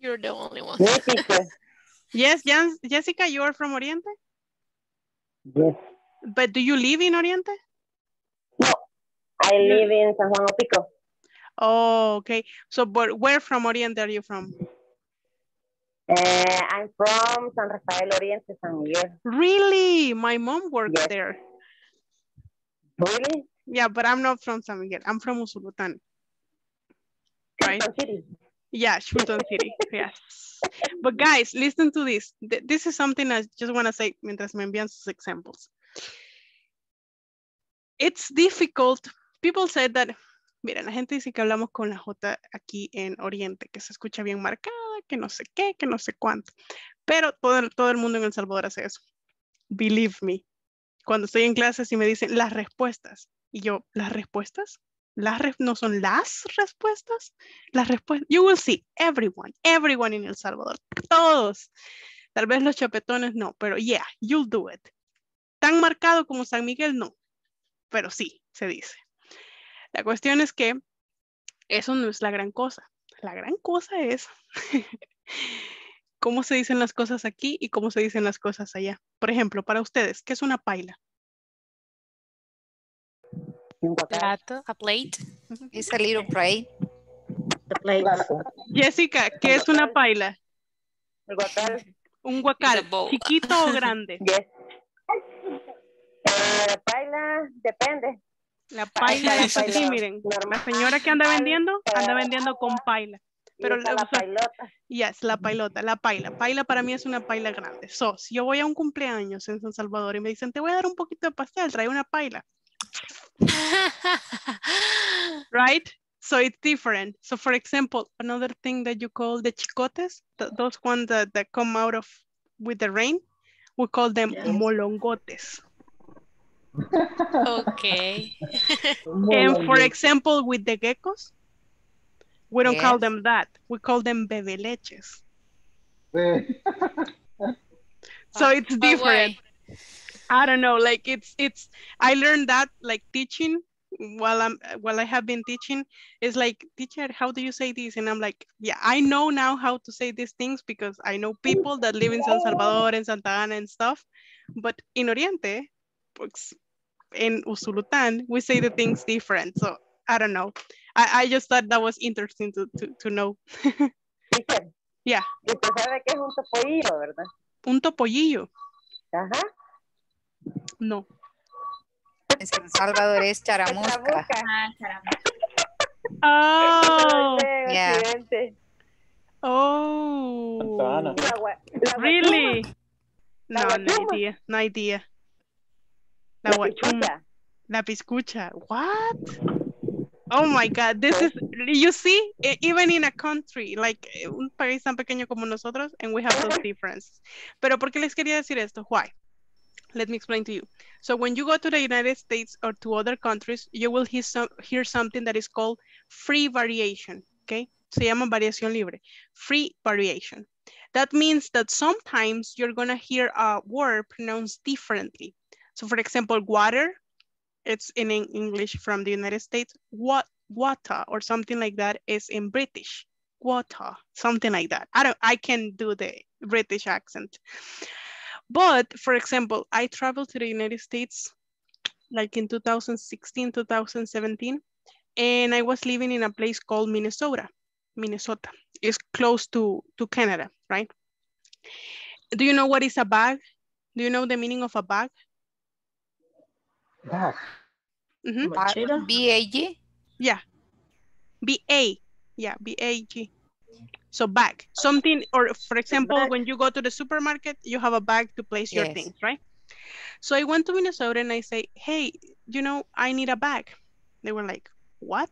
You're the only one. yes, Jan Jessica, you are from Oriente? Yes. But do you live in Oriente? No, I live in San Juan Opico. Oh, okay. So, but where from Oriente are you from? Uh, I'm from San Rafael Oriente, San Miguel. Really? My mom works yes. there. Really? Yeah, but I'm not from San Miguel. I'm from Usulután. Right? City. Yeah, Shulton City. yes. But guys, listen to this. This is something I just want to say mientras me envían sus examples. It's difficult. People say that Mira, la gente dice que hablamos con la J aquí en Oriente, que se escucha bien marcada, que no sé qué, que no sé cuánto. Pero todo, el- mundo en El Salvador hace eso. Believe me. Cuando estoy en clases y me dicen las respuestas, y yo, ¿las respuestas? Las re- no son las respuestas. Las respuestas. You will see everyone, everyone in El Salvador. Todos. Tal vez los chapetones no, pero yeah, you'll do it. Tan marcado como San Miguel, no. Pero sí, se dice. La cuestión es que eso no es la gran cosa. La gran cosa es cómo se dicen las cosas aquí y cómo se dicen las cosas allá. Por ejemplo, para ustedes, ¿qué es una paila? Plato, a plate. It's a little plate. Jessica, ¿qué es una paila? El guacal. Un guacal, chiquito o grande. Eh, la paila depende. La paila la paila miren. La señora que anda vendiendo, anda vendiendo con paila. Pero o la sea, pailota. Yes, la pailota, la paila. Paila para mí es una paila grande. So, si yo voy a un cumpleaños en San Salvador y me dicen, te voy a dar un poquito de pastel, trae una paila. right? So it's different. So for example, another thing that you call the chicotes, th- those ones that, that come out of with the rain, we call them molongotes. Okay. And for example, with the geckos, we don't call them that. We call them bebeleches. So ah, it's different. why? I don't know, like it's it's I learned that like teaching while I'm while I have been teaching it's like teacher how do you say this and I'm like yeah I know now how to say these things because I know people that live in San Salvador and Santa Ana and stuff but in Oriente pues, in Usulután we say the things different so I don't know I, I just thought that was interesting to, to, to know yeah y usted sabe que es un topollillo, ¿verdad? un topollillo Ajá. no En San Salvador es charamusca. Ah, caramba. oh Yeah. Oh La gua- la Really? No, no idea, no idea. La La guachuma. La piscucha. What? Oh my God, this is, you see, even in a country, like eh, un país tan pequeño como nosotros, and we have those differences. Pero ¿por qué les quería decir esto? Why? Let me explain to you. So when you go to the United States or to other countries, you will hear, some, hear something that is called free variation, okay? Se llama variación libre, free variation. That means that sometimes you're gonna hear a word pronounced differently. So for example, water, it's in English from the United States. What water or something like that is in British. Water, something like that. I don't I can do the British accent. But for example, I traveled to the United States like in 2016, 2017, and I was living in a place called Minnesota. Minnesota. It's close to, to Canada, right? Do you know what is a bag? Do you know the meaning of a bag? Bag. Mhm. Ba- B-A-G? Yeah. B-A. Yeah, B-A-G. So bag. Something, or for example, when you go to the supermarket, you have a bag to place your Yes. things, right? So I went to Minnesota and I say, hey, you know, I need a bag. They were like, what?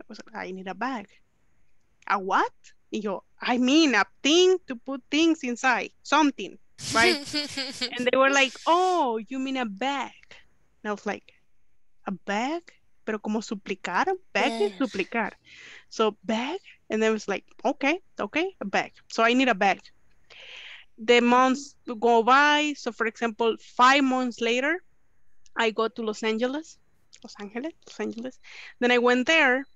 I was like, I need a bag. A what? Y yo, I mean a thing to put things inside, something, right? and they were like, oh, you mean a bag. And I was like, a bag? Pero como suplicar, bag Yeah. suplicar. So bag, and then it was like, okay, okay, a bag. So I need a bag. The months go by. So for example, five months later, I go to Los Angeles, Los Angeles, Los Angeles. Then I went there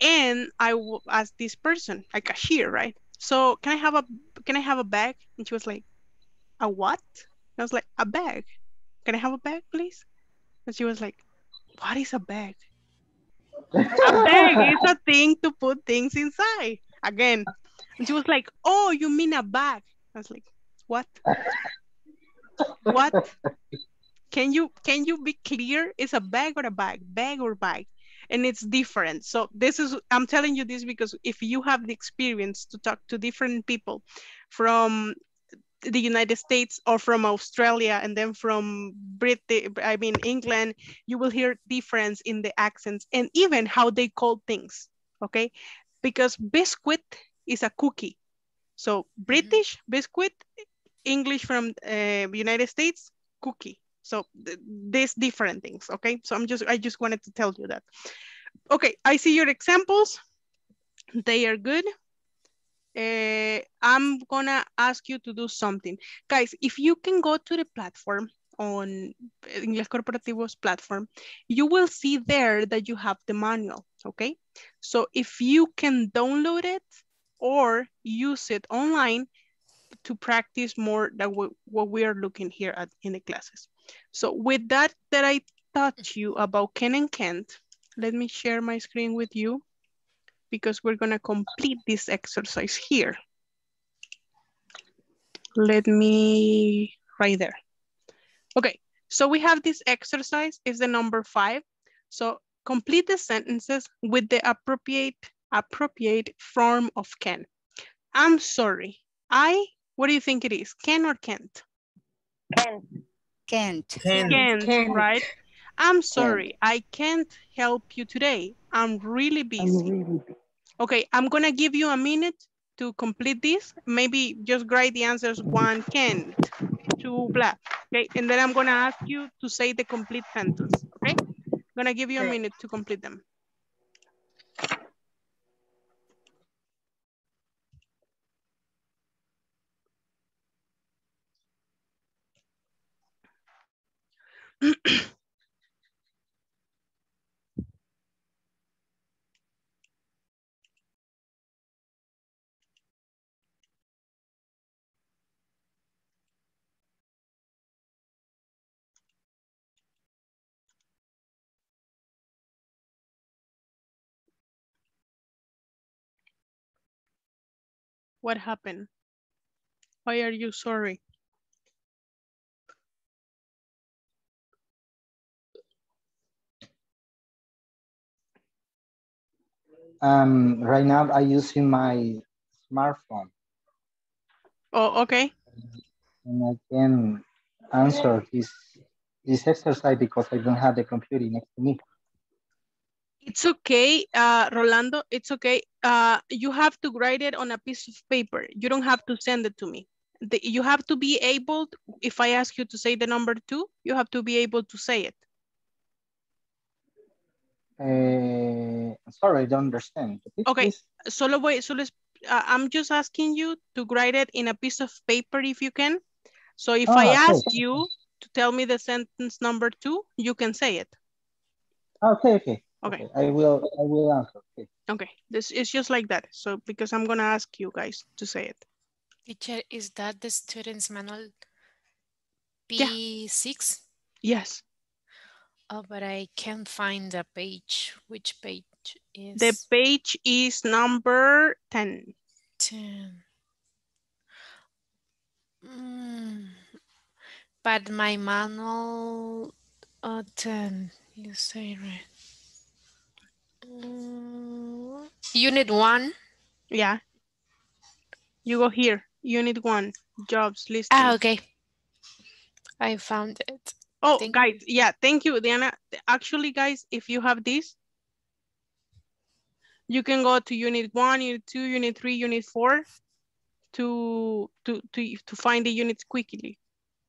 and I asked this person, a cashier, right? So can I have a can I have a bag? And she was like, a what? I was like, a bag. Can I have a bag, please? And she was like, what is a bag? a bag is a thing to put things inside. Again. And she was like, oh, you mean a bag? I was like, what? what? Can you can you be clear? Is a bag or a bag? Bag or bag? And it's different. So this is I'm telling you this because if you have the experience to talk to different people from the United States or from Australia and then from Brit I mean England, you will hear difference in the accents and even how they call things, okay? Because biscuit is a cookie. So British biscuit, English from uh, United States, cookie. So th these different things, okay? So I'm just, I just wanted to tell you that. Okay, I see your examples. They are good. Uh, I'm gonna ask you to do something. Guys, if you can go to the platform on Inglés Corporativo's platform, you will see there that you have the manual, okay? So if you can download it or use it online to practice more than what we are looking here at in the classes. So with that that I taught you about can and can't, let me share my screen with you because we're gonna complete this exercise here. Let me, right there. Okay, so we have this exercise, is the number five. So complete the sentences with the appropriate, appropriate form of can. I'm sorry, I, what do you think it is? Can or can't? Can't. Can't. Can't, can't. right? I'm sorry, I can't help you today. I'm really busy. I'm really busy. Okay, I'm gonna give you a minute to complete this. Maybe just write the answers one can't, two blah. Okay, and then I'm gonna ask you to say the complete sentence. Okay, I'm gonna give you a minute to complete them. What happened? Why are you sorry? Um, right now I'm using my smartphone. Oh, okay. And I can answer this this exercise because I don't have the computer next to me. It's okay, uh, Rolando, it's okay. Uh, you have to write it on a piece of paper. You don't have to send it to me. The, you have to be able, to, if I ask you to say the number two, you have to be able to say it. Uh, sorry, I don't understand. Okay, solo voy, solo, uh, I'm just asking you to write it in a piece of paper if you can. So if Oh, I okay. ask you to tell me the sentence number two, you can say it. Okay, okay. Okay. I will I will answer. Okay. Okay, this is just like that. So because I'm gonna ask you guys to say it. Teacher, is that the student's manual Yeah. P6? Yes. Oh, but I can't find the page. Which page is The page is number 10. 10? Mm, but my manual, oh, 10, you say right. Unit 1. Yeah. You go here, unit one, jobs list. Ah, okay. I found it. Oh, Thank guys, yeah, thank you, Diana. Actually, guys, if you have this, you can go to unit one, unit two, unit three, unit four to to to to find the units quickly.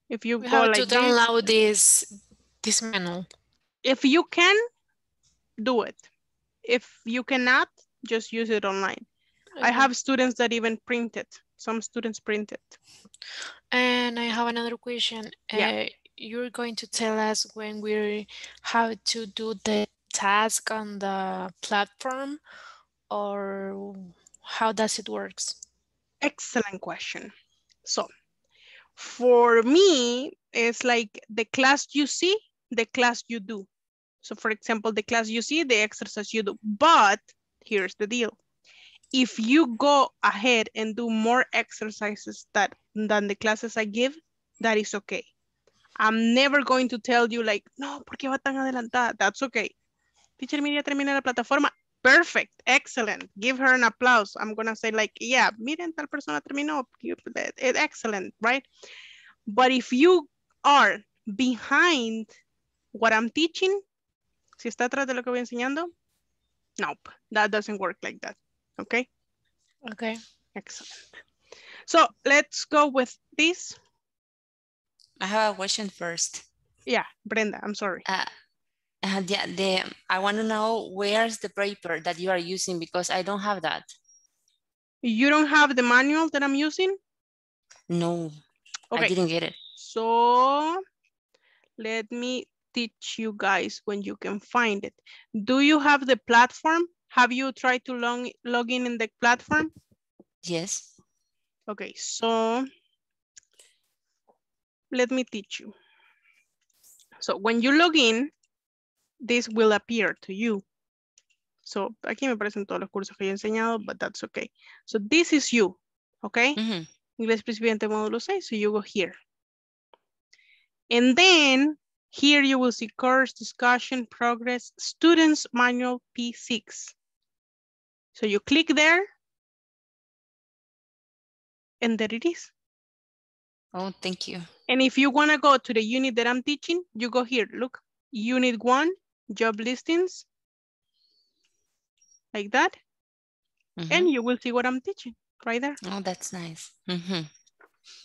If you We go have like to this, download this this manual. if you can, do it. If you cannot, just use it online. I have students that even print it. Some students print it. And I have another question. Yeah. Uh, you're going to tell us when we're how to do the task on the platform or how does it works? Excellent question. So for me, it's like the class you see, the class you do. So for example, the class you see, the exercise you do. But here's the deal. If you go ahead and do more exercises that, than the classes I give, that is okay. I'm never going to tell you like, no, ¿por qué va tan adelantada? That's okay. Teacher, mira, termina la plataforma. Perfect, excellent. Give her an applause. I'm gonna say like, yeah, miren, tal persona terminó. Eh, excellent, right? But if you are behind what I'm teaching, si está atrás de lo que voy enseñando, nope, that doesn't work like that, okay? Okay. Excellent. So let's go with this. I have a question first. Yeah, Brenda, I'm sorry. Uh, uh, yeah, the, I want to know where's the paper that you are using because I don't have that. You don't have the manual that I'm using? No, Okay. I didn't get it. So let me teach you guys when you can find it. Do you have the platform? Have you tried to log, log in in the platform? Yes. Okay, so let me teach you. So when you log in, this will appear to you. So aquí me aparecen todos los cursos que yo he enseñado, but that's okay. So this is you, okay? Mm-hmm. Inglés principiante módulo 6, so you go here. And then here you will see course discussion progress students manual P6. So you click there and there it is. Oh, thank you. And if you want to go to the unit that I'm teaching, you go here, look, unit one, job listings, like that. And you will see what I'm teaching right there. Oh, that's nice. Mhm.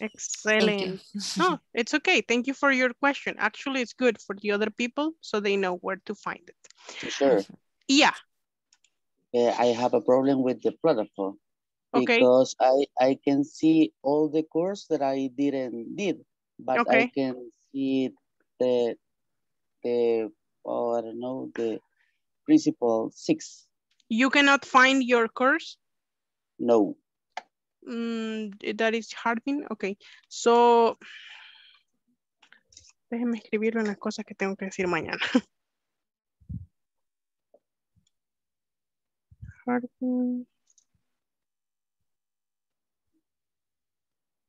Excellent. No, it's okay. Thank you for your question. Actually, it's good for the other people so they know where to find it. Sure. Yeah. Uh, I have a problem with the platform Okay. because I I can see all the course that I didn't did, but I can see the the oh, I don't know the principal six. You cannot find your course? No. Mm, that is Harding. Okay. So, déjeme escribirlo en las cosas que tengo que decir mañana. Harding.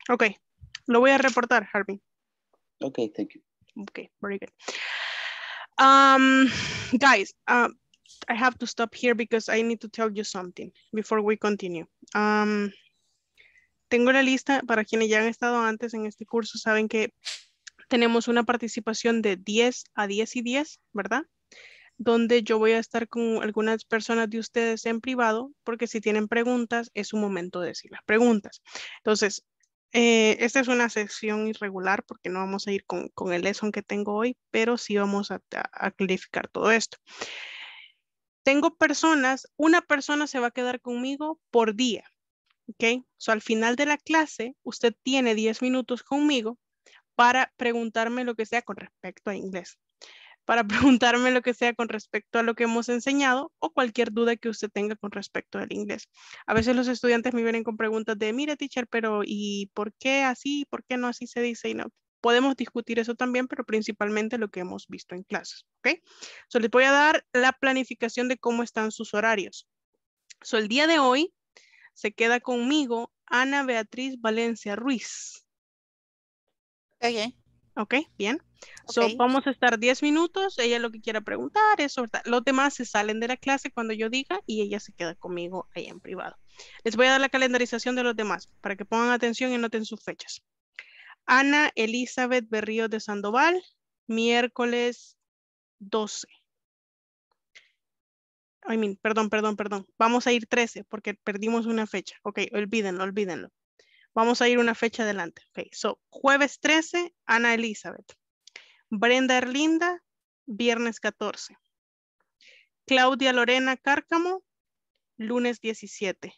Ok, lo voy a reportar, Harbin. Okay, thank you. Okay, very good. Um, guys, um, I have to stop here because I need to tell you something before we continue. Um, tengo la lista, para quienes ya han estado antes en este curso, saben que tenemos una participación de 10 a 10 y 10, ¿verdad? Donde yo voy a estar con algunas personas de ustedes en privado, porque si tienen preguntas, es un momento de decir las preguntas. Entonces, eh, esta es una sesión irregular porque no vamos a ir con, con el lesson que tengo hoy, pero sí vamos a, a clarificar todo esto. Tengo personas, una persona se va a quedar conmigo por día, ¿ok? So, al final de la clase, usted tiene 10 minutos conmigo para preguntarme lo que sea con respecto a inglés, para preguntarme lo que sea con respecto a lo que hemos enseñado o cualquier duda que usted tenga con respecto al inglés. A veces los estudiantes me vienen con preguntas de, mira, teacher, pero ¿y por qué así? ¿Por qué no así se dice? Y no, podemos discutir eso también, pero principalmente lo que hemos visto en clases, ¿ok? So, les voy a dar la planificación de cómo están sus horarios. So, el día de hoy se queda conmigo Ana Beatriz Valencia Ruiz. Ok. Ok, bien. So, vamos a estar 10 minutos. Ella lo que quiera preguntar, eso. ¿verdad? Los demás se salen de la clase cuando yo diga y ella se queda conmigo ahí en privado. Les voy a dar la calendarización de los demás para que pongan atención y noten sus fechas. Ana Elizabeth Berrío de Sandoval, miércoles 12. I mean, perdón, perdón, perdón. Vamos a ir 13 porque perdimos una fecha. Ok, olvídenlo, olvídenlo. Vamos a ir una fecha adelante. Ok, so, jueves 13, Ana Elizabeth. Brenda Erlinda, viernes 14. Claudia Lorena Cárcamo, lunes 17.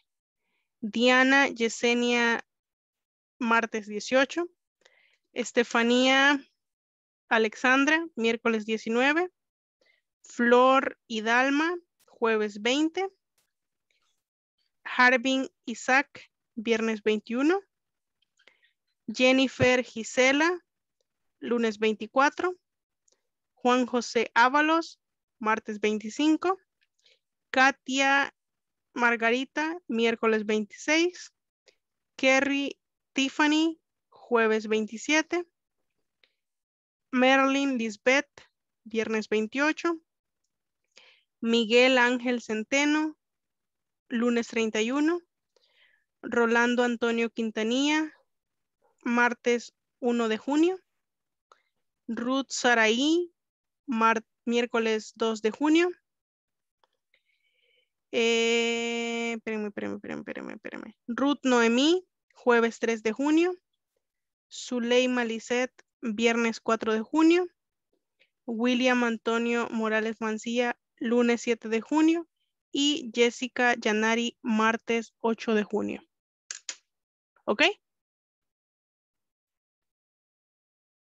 Diana Yesenia, martes 18. Estefanía Alexandra, miércoles 19. Flor y Dalma, jueves 20. Harbin Isaac, viernes 21. Jennifer Gisela, lunes 24. Juan José Ábalos, martes 25. Katia Margarita, miércoles 26. Kerry Tiffany, jueves 27. Merlin Lisbeth, viernes 28. Miguel Ángel Centeno, lunes 31. Rolando Antonio Quintanilla, martes 1 de junio. Ruth Saraí, miércoles 2 de junio. Eh, espérenme, espérenme, espérenme, espérenme. Ruth Noemí, jueves 3 de junio. Zuleima Lisset, viernes 4 de junio. William Antonio Morales Mancilla, lunes 7 de junio. Y Jessica Yanari, martes 8 de junio. ¿Ok?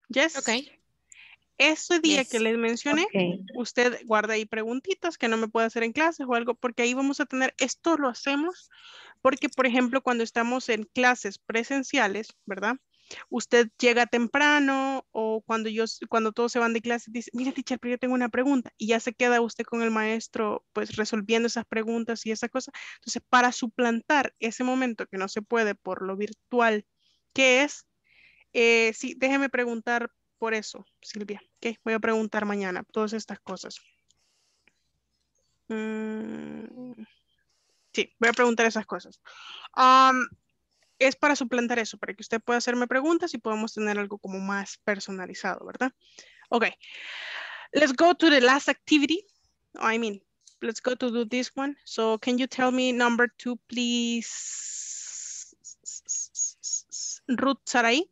Yes. Ok. Ese día Yes. que les mencioné, usted guarda ahí preguntitas que no me puede hacer en clases o algo, porque ahí vamos a tener, esto lo hacemos porque, por ejemplo, cuando estamos en clases presenciales, ¿verdad? Usted llega temprano o cuando cuando todos se van de clase, dice, mira, teacher, pero yo tengo una pregunta y ya se queda usted con el maestro, pues resolviendo esas preguntas y esa cosa. Entonces, para suplantar ese momento que no se puede por lo virtual, ¿qué es? Eh, sí, déjeme preguntar por eso, Silvia. Ok, voy a preguntar mañana todas estas cosas. Mm, sí, voy a preguntar esas cosas. Es para suplantar eso, para que usted pueda hacerme preguntas y podamos tener algo como más personalizado, ¿verdad? Ok. Let's go to the last activity. I mean, let's go to do this one. So can you tell me number two, please? Ruth Sarai.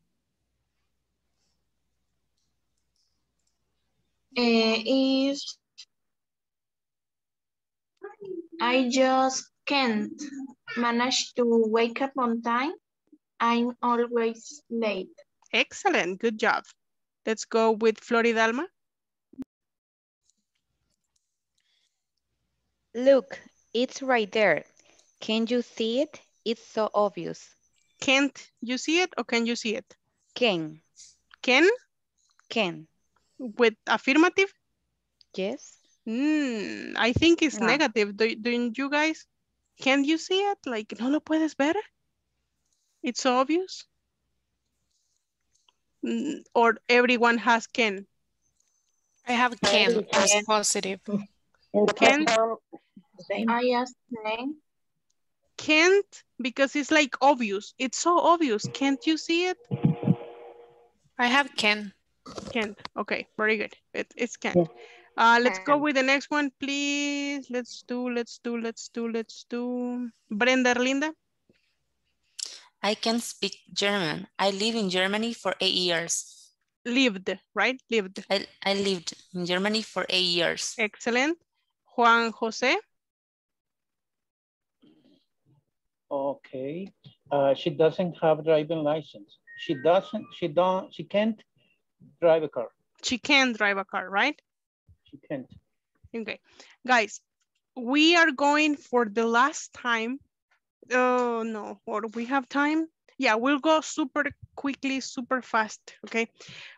Eh, is I just can't manage to wake up on time. I'm always late. Excellent, good job. Let's go with Floridalma. Look, it's right there. Can you see it? It's so obvious. Can't you see it or can you see it? Can. Can? Can. With affirmative? Yes. Mm, I think it's No. negative. Do, don't you guys? Can you see it? Like, ¿no lo puedes ver? It's obvious. Mm, or everyone has can. I have can as positive. Can? I asked name. Can't because it's like obvious. It's so obvious. Can't you see it? I have can. Can't. Okay, very good. It, it's can. Uh, let's go with the next one, please. Let's do, let's do, let's do, let's do. Brenda Erlinda. I can speak German. I live in Germany for eight years. Lived, right? Lived. I, I lived in Germany for eight years. Excellent. Juan Jose. Okay. Uh, she doesn't have driving license. She doesn't, she don't, she can't drive a car. She can drive a car, right? She can't. Okay. Guys, we are going for the last time. Oh, no. Or we have time? Yeah, we'll go super quickly, super fast, okay?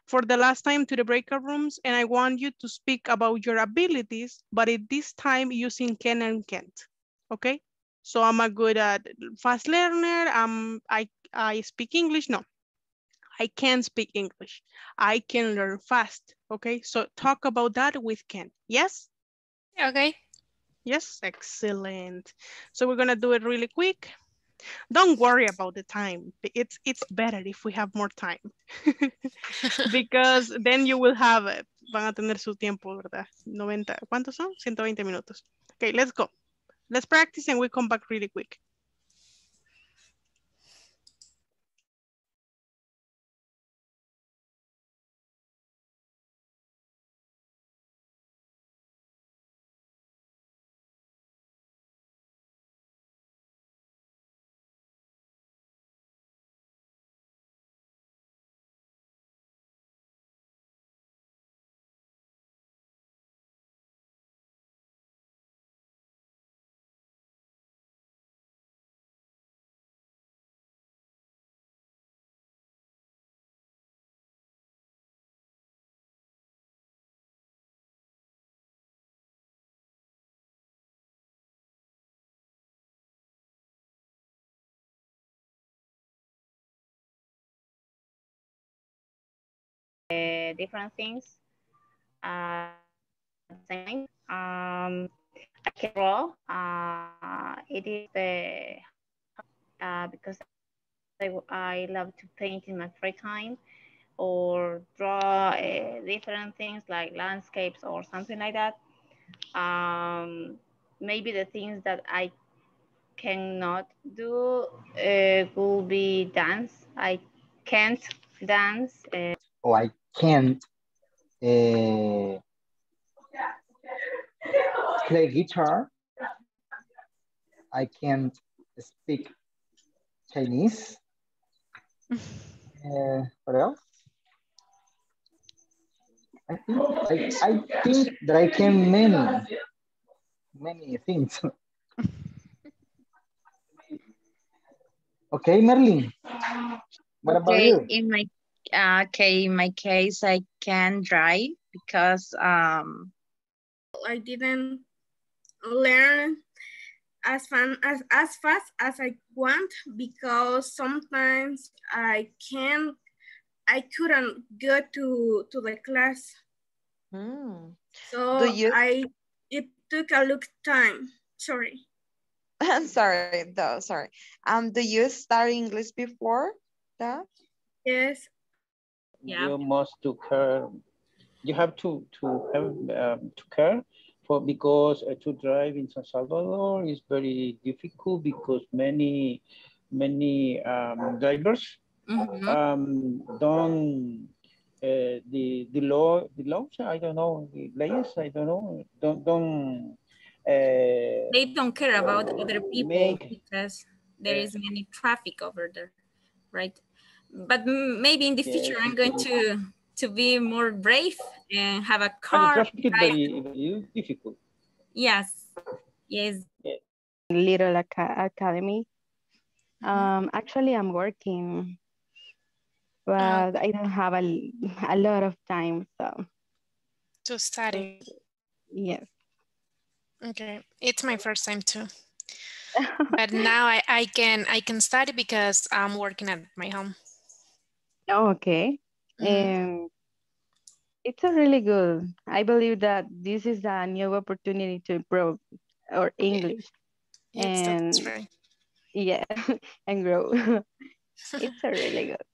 For the last time to the breakout rooms, and I want you to speak about your abilities, but at this time using can and can't, okay? So I'm a good at fast learner, um, I, I speak English, no. I can speak English. I can learn fast, okay? So talk about that with Ken, yes? Okay. Yes, excellent. So we're gonna do it really quick. Don't worry about the time. It's it's better if we have more time. because then you will have, van a tener su tiempo, ¿verdad? 90, ¿cuántos son? 120 minutos. Okay, let's go. Let's practice and we come back really quick. Different things. Uh. Um, I can draw. Uh, it is the uh, because I, I love to paint in my free time or draw uh, different things like landscapes or something like that. Um, maybe the things that I cannot do uh, will be dance. I can't dance. Uh, Oh, I can't uh, play guitar. I can't speak Chinese. Uh, what else? I think I, I think that I can many many things. okay, Merlin. What about okay, you? in my okay, in my case, I can drive because um I didn't learn as fun as, as fast as I want because sometimes I can't I couldn't go to to the class. So Do you- I it took a long time. Sorry. I'm sorry, though, sorry. Um, do you study English before that? Yes. You must to care. You have to to have um, to care for because uh, to drive in San Salvador is very difficult because many many um, drivers um, don't uh, the the law the laws I don't know the laws I don't know don't don't uh, They don't care about other people make because there is many traffic over there, right? But maybe in the Yes, future, I'm going to to be more brave and have a and car. traffic very, very difficult. Yes, yes. Little Aca- Academy. Um, actually, I'm working, but I don't have a, a lot of time. So, To study. yes. Okay, it's my first time too. but now I, I can I can study because I'm working at my home. Okay. Um, it's a really good. I believe that this is a new opportunity to improve our English. Yes, and right. yeah, and grow. it's a really good.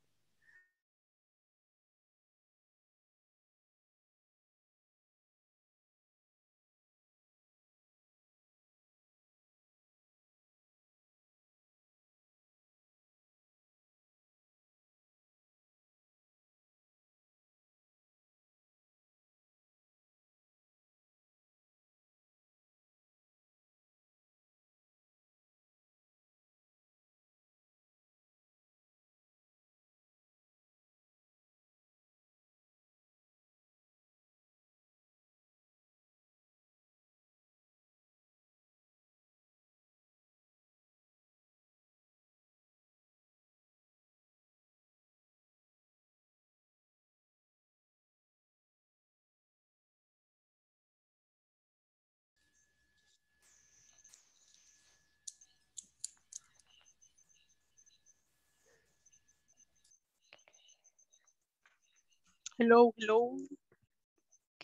Hello, hello.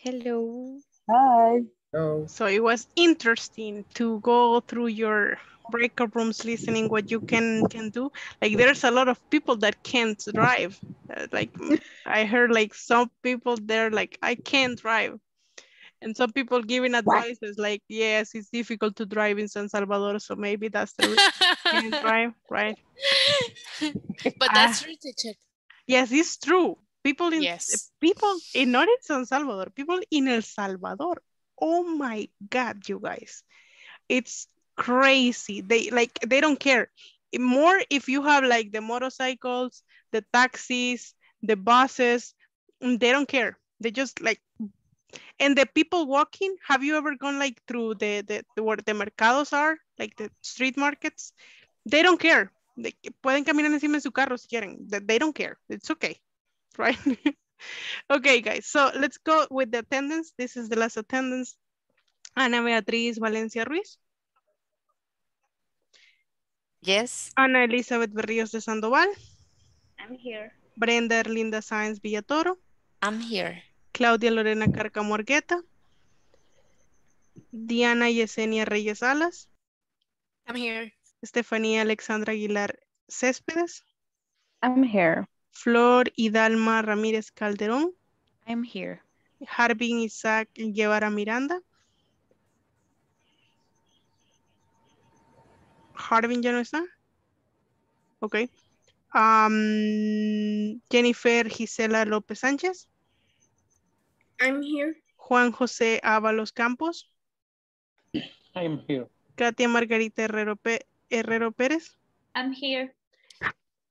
Hello. Hi. Hello. So it was interesting to go through your breakout rooms listening what you can can do. Like there's a lot of people that can't drive. Uh, like I heard like some people there like I can't drive. And some people giving advices like, yes, it's difficult to drive in San Salvador, so maybe that's the reason you can't drive, right? But that's true, teacher. Yes, it's true. People in Yes. people in not in San Salvador, people in El Salvador. Oh my God, you guys. It's crazy. They like they don't care. More if you have like the motorcycles, the taxis, the buses, mm, they don't care. They just like and the people walking, have you ever gone like through the, the, the where the mercados are, like the street markets? They don't care. They pueden caminar encima de su carro si quieren. They, they don't care. It's okay, right? okay, guys. So let's go with the attendance. This is the last attendance. Ana Beatriz Valencia Ruiz. Yes. Ana Elizabeth Berríos de Sandoval. I'm here. Brenda Erlinda Sáenz Villatoro. I'm here. Claudia Lorena Cárcamo Argueta. Diana Yesenia Reyes Alas. I'm here. Estefanía Alexandra Aguilar Céspedes. I'm here. Flor Hidalma Ramírez Calderón. I'm here. Harbin Isaac Guevara Miranda. Harbin ya no está. Ok. Um, Jennifer Gisela López Sánchez. I'm here. Juan José Ábalos Campos. I am here. Katia Margarita Herrero, Pe- Herrero Pérez. I'm here.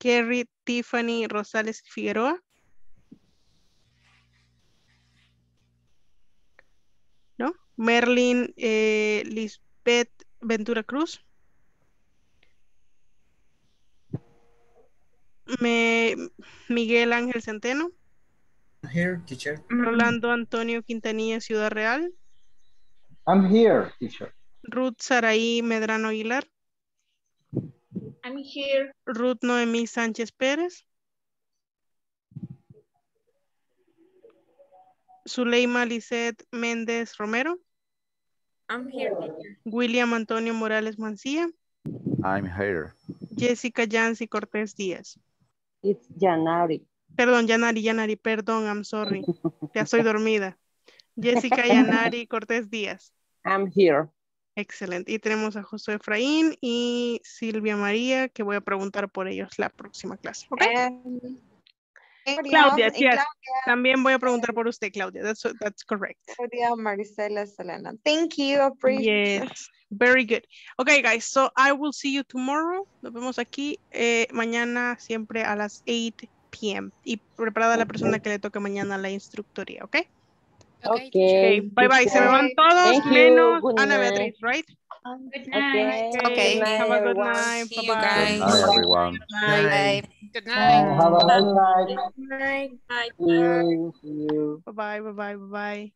Kerry Tiffany Rosales Figueroa. ¿No? Merlin eh, Lisbeth Ventura Cruz. Me- Miguel Ángel Centeno. Here, teacher. Rolando Antonio Quintanilla Ciudad Real. I'm here, teacher. Ruth Saraí Medrano Aguilar. I'm here. Ruth Noemí Sánchez Pérez. Zuleima Lisette Méndez Romero. I'm here. William Antonio Morales Mancilla. I'm here. Jessica Yancy Cortés Díaz. It's Janari. Perdón, Yanari, Yanari, perdón, I'm sorry. Ya estoy dormida. Jessica Yanari Cortés Díaz. I'm here. Excelente. Y tenemos a José Efraín y Silvia María, que voy a preguntar por ellos la próxima clase. ¿ok? Claudia, y yes. También voy a preguntar por usted, Claudia. That's, that's correct. Claudia Marisela Selena. Thank you. Appreciate it. Yes, very good. Okay, guys, so I will see you tomorrow. Nos vemos aquí eh, mañana siempre a las 8 p.m. Y preparada la persona que le toque mañana la instructoría, ¿ok? Okay. Okay, bye bye. Se me van todos Thank you. menos Good Ana night. Beatriz, right? Good Okay. Okay, Good night, have a good everyone. night. See you Bye-bye. guys. Bye, everyone. Bye. Good night. have a nice night. Bye. Bye. You, you. Bye-bye, bye-bye, bye-bye.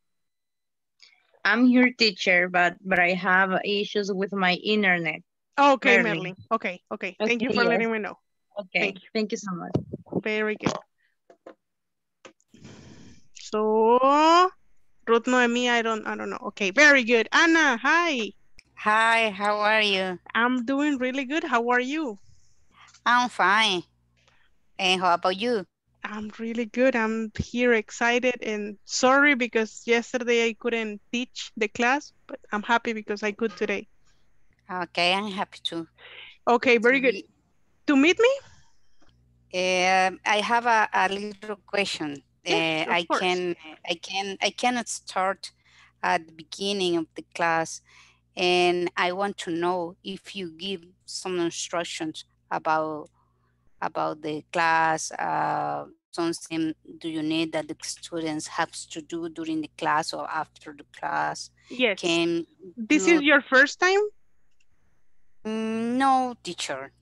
I'm here, teacher, but but I have issues with my internet. Okay, Merlin. Merlin. Okay, okay. Thank you Okay, for yes. letting me know. Okay, Thank you. thank you so much. Very good. So, Ruth Noemi, I don't, I don't know. Okay, very good. Anna, hi. Hi, how are you? I'm doing really good. How are you? I'm fine. And how about you? I'm really good. I'm here excited and sorry because yesterday I couldn't teach the class, but I'm happy because I could today. Okay, I'm happy too. Okay, very good. To meet me? Um, I have a, a little question. Yes, Uh, I course. can, I can, I cannot start at the beginning of the class, and I want to know if you give some instructions about about the class. Uh, something do you need that the students have to do during the class or after the class? Yes. Can This is your first time? Mm, No, teacher.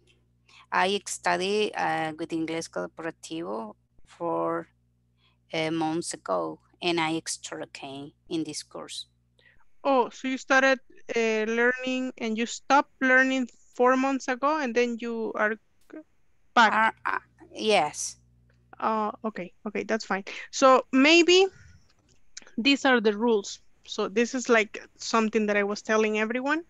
I study uh, with Inglés Corporativo for uh, months ago, and I extra in this course. Oh, so you started uh, learning and you stopped learning four months ago and then you are back. Uh, yes. Uh, okay, okay, that's fine. So maybe these are the rules. So this is like something that I was telling everyone.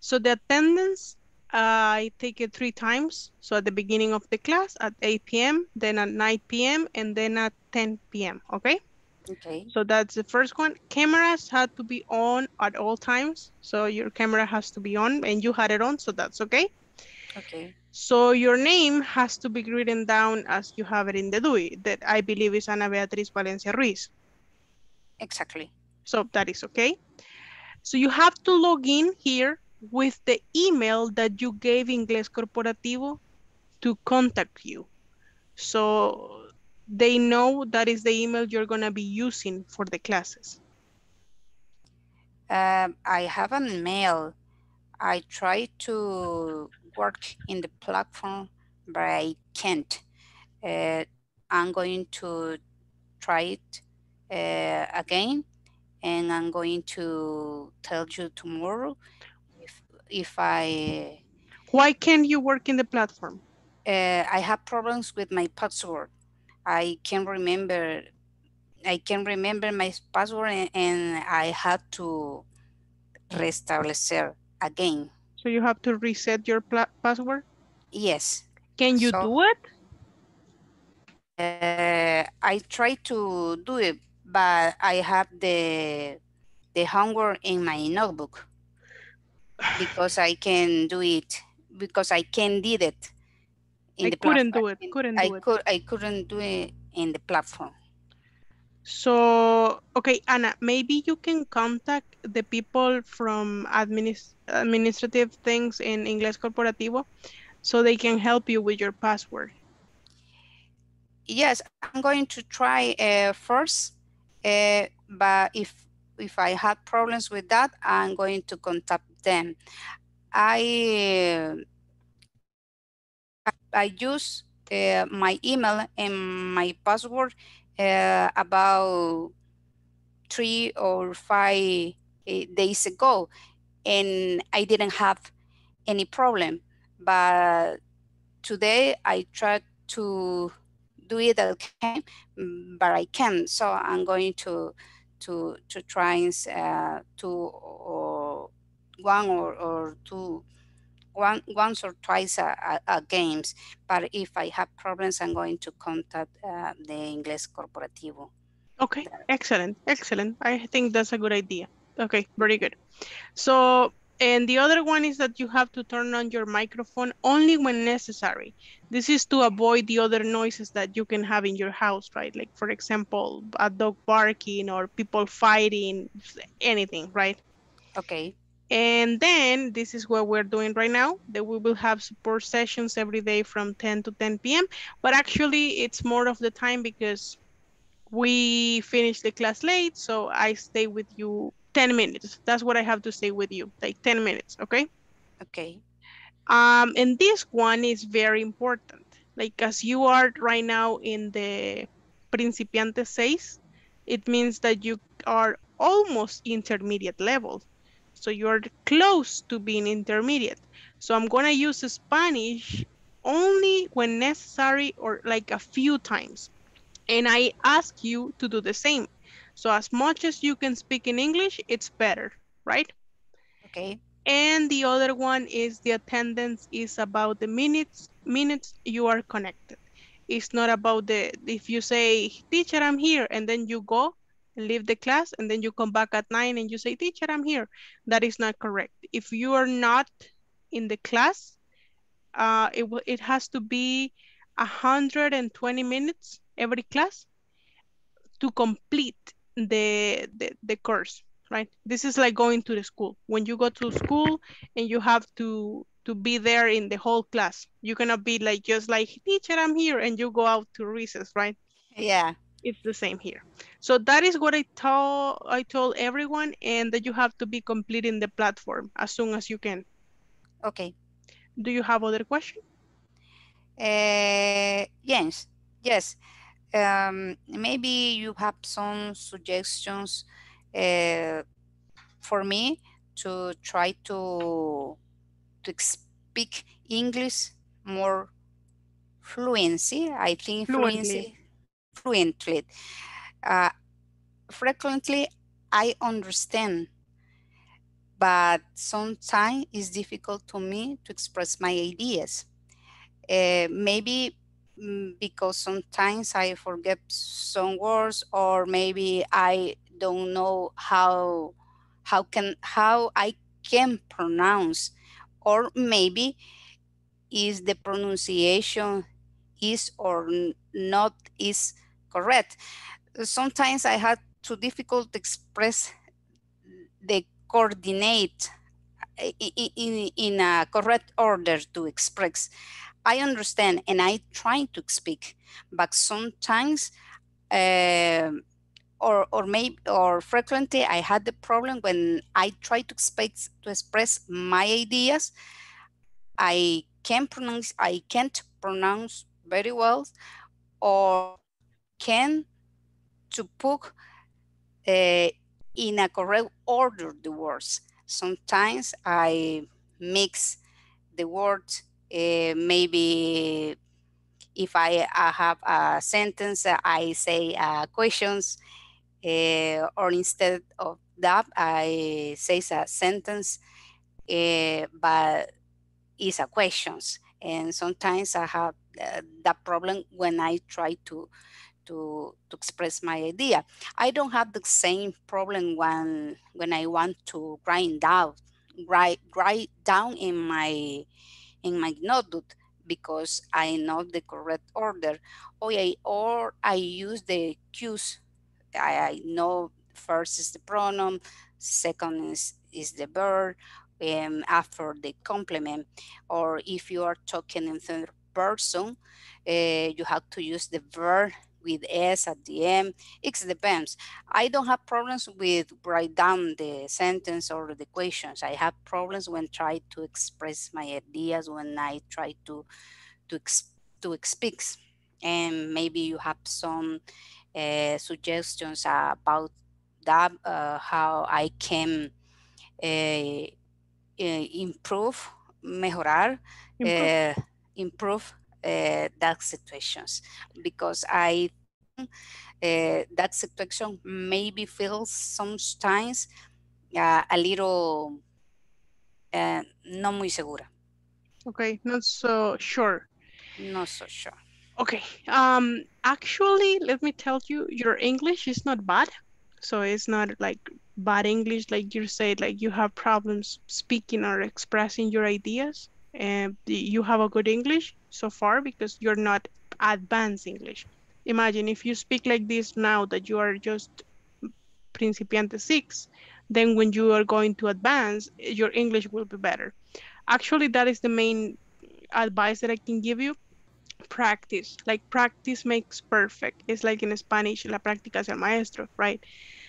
So the attendance, I take it three times. So at the beginning of the class at 8 p.m., then at 9 p.m., and then at 10 p.m. Okay? Okay. So that's the first one. Cameras had to be on at all times. So your camera has to be on and you had it on, so that's okay. Okay. So your name has to be written down as you have it in the DUI, that I believe is Ana Beatriz Valencia Ruiz. Exactly. So that is okay. So you have to log in here with the email that you gave Inglés Corporativo to contact you. So they know that is the email you're gonna be using for the classes. Um, I have an mail. I try to work in the platform, but I can't. Uh, I'm going to try it uh, again, and I'm going to tell you tomorrow if I Why can't you work in the platform? uh, I have problems with my password. I can remember I can remember my password and, and I had to restablecer again. So you have to reset your password? Yes. Can you so, do it? Uh, I try to do it, but I have the the homework in my notebook because I can do it because I can did it in I the couldn't platform. do it. Couldn't I do it. could I couldn't do it in the platform. So okay, Anna, maybe you can contact the people from administ administrative things in Inglés Corporativo so they can help you with your password. Yes, I'm going to try uh, first, uh, but if if I have problems with that, I'm going to contact them. I I use uh, my email and my password uh, about three or five uh, days ago, and I didn't have any problem. But today I tried to do it again, but I can't. So I'm going to to to try uh, to or one or, or two one once or twice a, a, a, games. But if i have problems i'm going to contact uh, the inglés corporativo. Okay excellent excellent. I think that's a good idea. Okay very good. So and the other one is that you have to turn on your microphone only when necessary. This is to avoid the other noises that you can have in your house, right? Like, for example, a dog barking or people fighting, anything, right? Okay. And then this is what we're doing right now, that we will have support sessions every day from 10 to 10 p.m. But actually, it's more of the time because we finish the class late, so I stay with you 10 minutes. That's what I have to stay with you, like 10 minutes, okay? Okay. Um, and this one is very important. Like as you are right now in the Principiante 6, it means that you are almost intermediate level. So you're close to being intermediate. So I'm gonna use Spanish only when necessary or like a few times. And I ask you to do the same. So as much as you can speak in English, it's better, right? Okay. And the other one is the attendance is about the minutes minutes you are connected. It's not about the, if you say, teacher, I'm here, and then you go leave the class, and then you come back at nine and you say, teacher, I'm here. That is not correct. If you are not in the class, uh, it, it has to be 120 minutes every class to complete the, the, the course, right? This is like going to the school. When you go to school and you have to to be there in the whole class. You cannot be like just like teacher, I'm here, and you go out to recess, right? Yeah. It's the same here. So that is what I told I told everyone, and that you have to be completing the platform as soon as you can. Okay. Do you have other questions? Uh, yes. Yes um, maybe you have some suggestions uh, for me to try to to speak English more fluency. I think fluency fluently. Uh, frequently, I understand, but sometimes it's difficult to me to express my ideas. Uh, maybe Mm, because sometimes I forget some words or maybe I don't know how how can how I can pronounce or maybe is the pronunciation is or not is correct. Sometimes I had too difficult to express the coordinate in, in, a correct order to express. I understand and I try to speak, but sometimes uh, or or maybe or frequently I had the problem when I try to speak to express my ideas. I can pronounce I can't pronounce very well or can to put uh, in a correct order the words. Sometimes I mix the words uh, maybe if I, I, have a sentence, I say uh, questions, uh, or instead of that I say a sentence, uh, but it's a questions. And sometimes I have uh, that problem when I try to, to, to express my idea. I don't have the same problem when, when I want to write down, write, write down in my, in my notebook because I know the correct order. Or I, or I use the cues. I, know first is the pronoun, second is, is the verb, um, after the complement. Or if you are talking in third person, uh, you have to use the verb with S at the end. It depends. I don't have problems with write down the sentence or the questions. I have problems when try to express my ideas, when I try to to, to speak. And maybe you have some uh, suggestions about that, uh, how I can uh, improve, mejorar, improve, improve that situations. Because I uh, that situation maybe feels sometimes uh, a little uh, no muy segura. Okay, not so sure. Not so sure. Okay, um, actually, let me tell you, your English is not bad. So it's not like bad English, like you said, like you have problems speaking or expressing your ideas. And you have a good English so far because you're not advanced English. Imagine if you speak like this now that you are just principiante six, then when you are going to advance, your English will be better. Actually, that is the main advice that I can give you. Practice, like practice makes perfect. It's like in Spanish, la práctica es el maestro, right?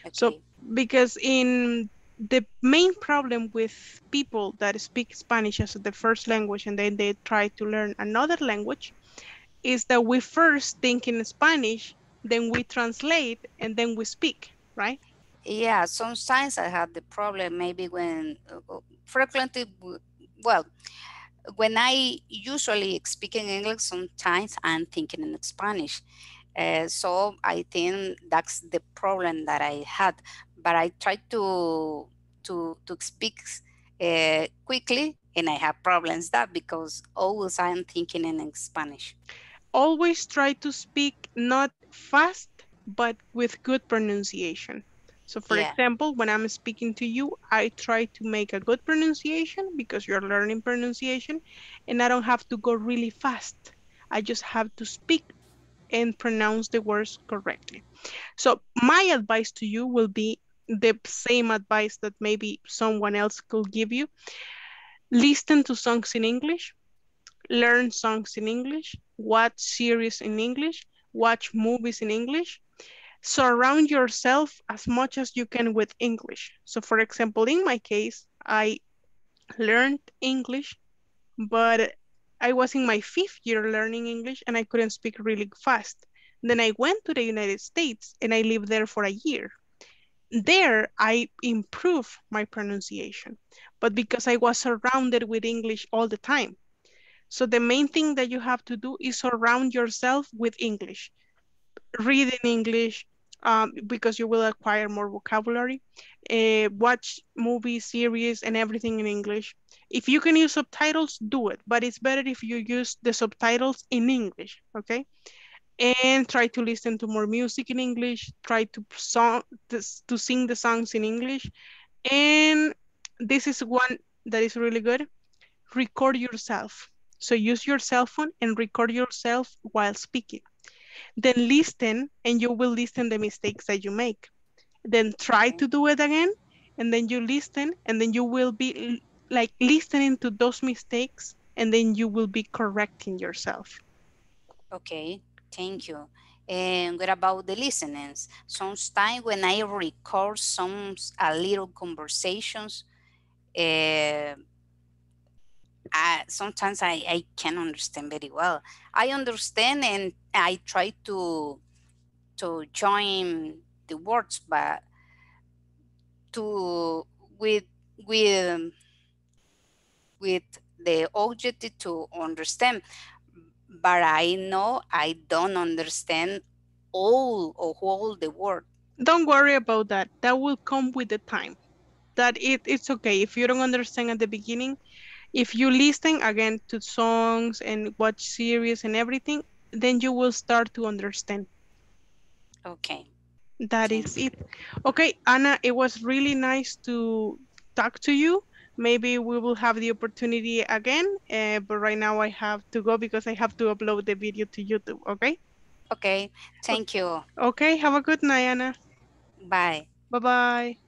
Okay. So, because in the main problem with people that speak Spanish as the first language and then they try to learn another language is that we first think in Spanish, then we translate, and then we speak, right? Yeah, sometimes I have the problem maybe when uh, frequently, well, when I usually speak in English, sometimes I'm thinking in Spanish. Uh, so I think that's the problem that I had. But I try to to to speak uh, quickly, and I have problems that because always I'm thinking in Spanish. Always try to speak not fast, but with good pronunciation. So for yeah. example, when I'm speaking to you, I try to make a good pronunciation because you're learning pronunciation and I don't have to go really fast. I just have to speak and pronounce the words correctly. So my advice to you will be the same advice that maybe someone else could give you. Listen to songs in English, learn songs in English, watch series in English, watch movies in English, surround yourself as much as you can with English. So for example, in my case, I learned English, but I was in my fifth year learning English and I couldn't speak really fast. Then I went to the United States and I lived there for a year. There, I improved my pronunciation, but because I was surrounded with English all the time. So the main thing that you have to do is surround yourself with English. Read in English, um, because you will acquire more vocabulary. Uh, watch movies, series, and everything in English. If you can use subtitles, do it, but it's better if you use the subtitles in English, okay? And try to listen to more music in English, try to song to sing the songs in English. And this is one that is really good. Record yourself. So use your cell phone and record yourself while speaking then listen and you will listen the mistakes that you make. Then try to do it again and then you listen and then you will be like listening to those mistakes and then you will be correcting yourself. Okay, thank you. And what about the listenings? Sometimes when I record some a little conversations, uh, Sometimes I, I can understand very well. I understand and I try to to join the words, but to with with with the objective to understand. But I know I don't understand all of all the word. don't worry about that. That will come with the time. That it, it's okay. If you don't understand at the beginning, if you listen again to songs and watch series and everything, then you will start to understand. Okay. That is it. Okay, Anna, it was really nice to talk to you. Maybe we will have the opportunity again, uh, but right now I have to go because I have to upload the video to YouTube, okay? Okay, thank you. Okay, have a good night, Anna. Bye. Bye-bye.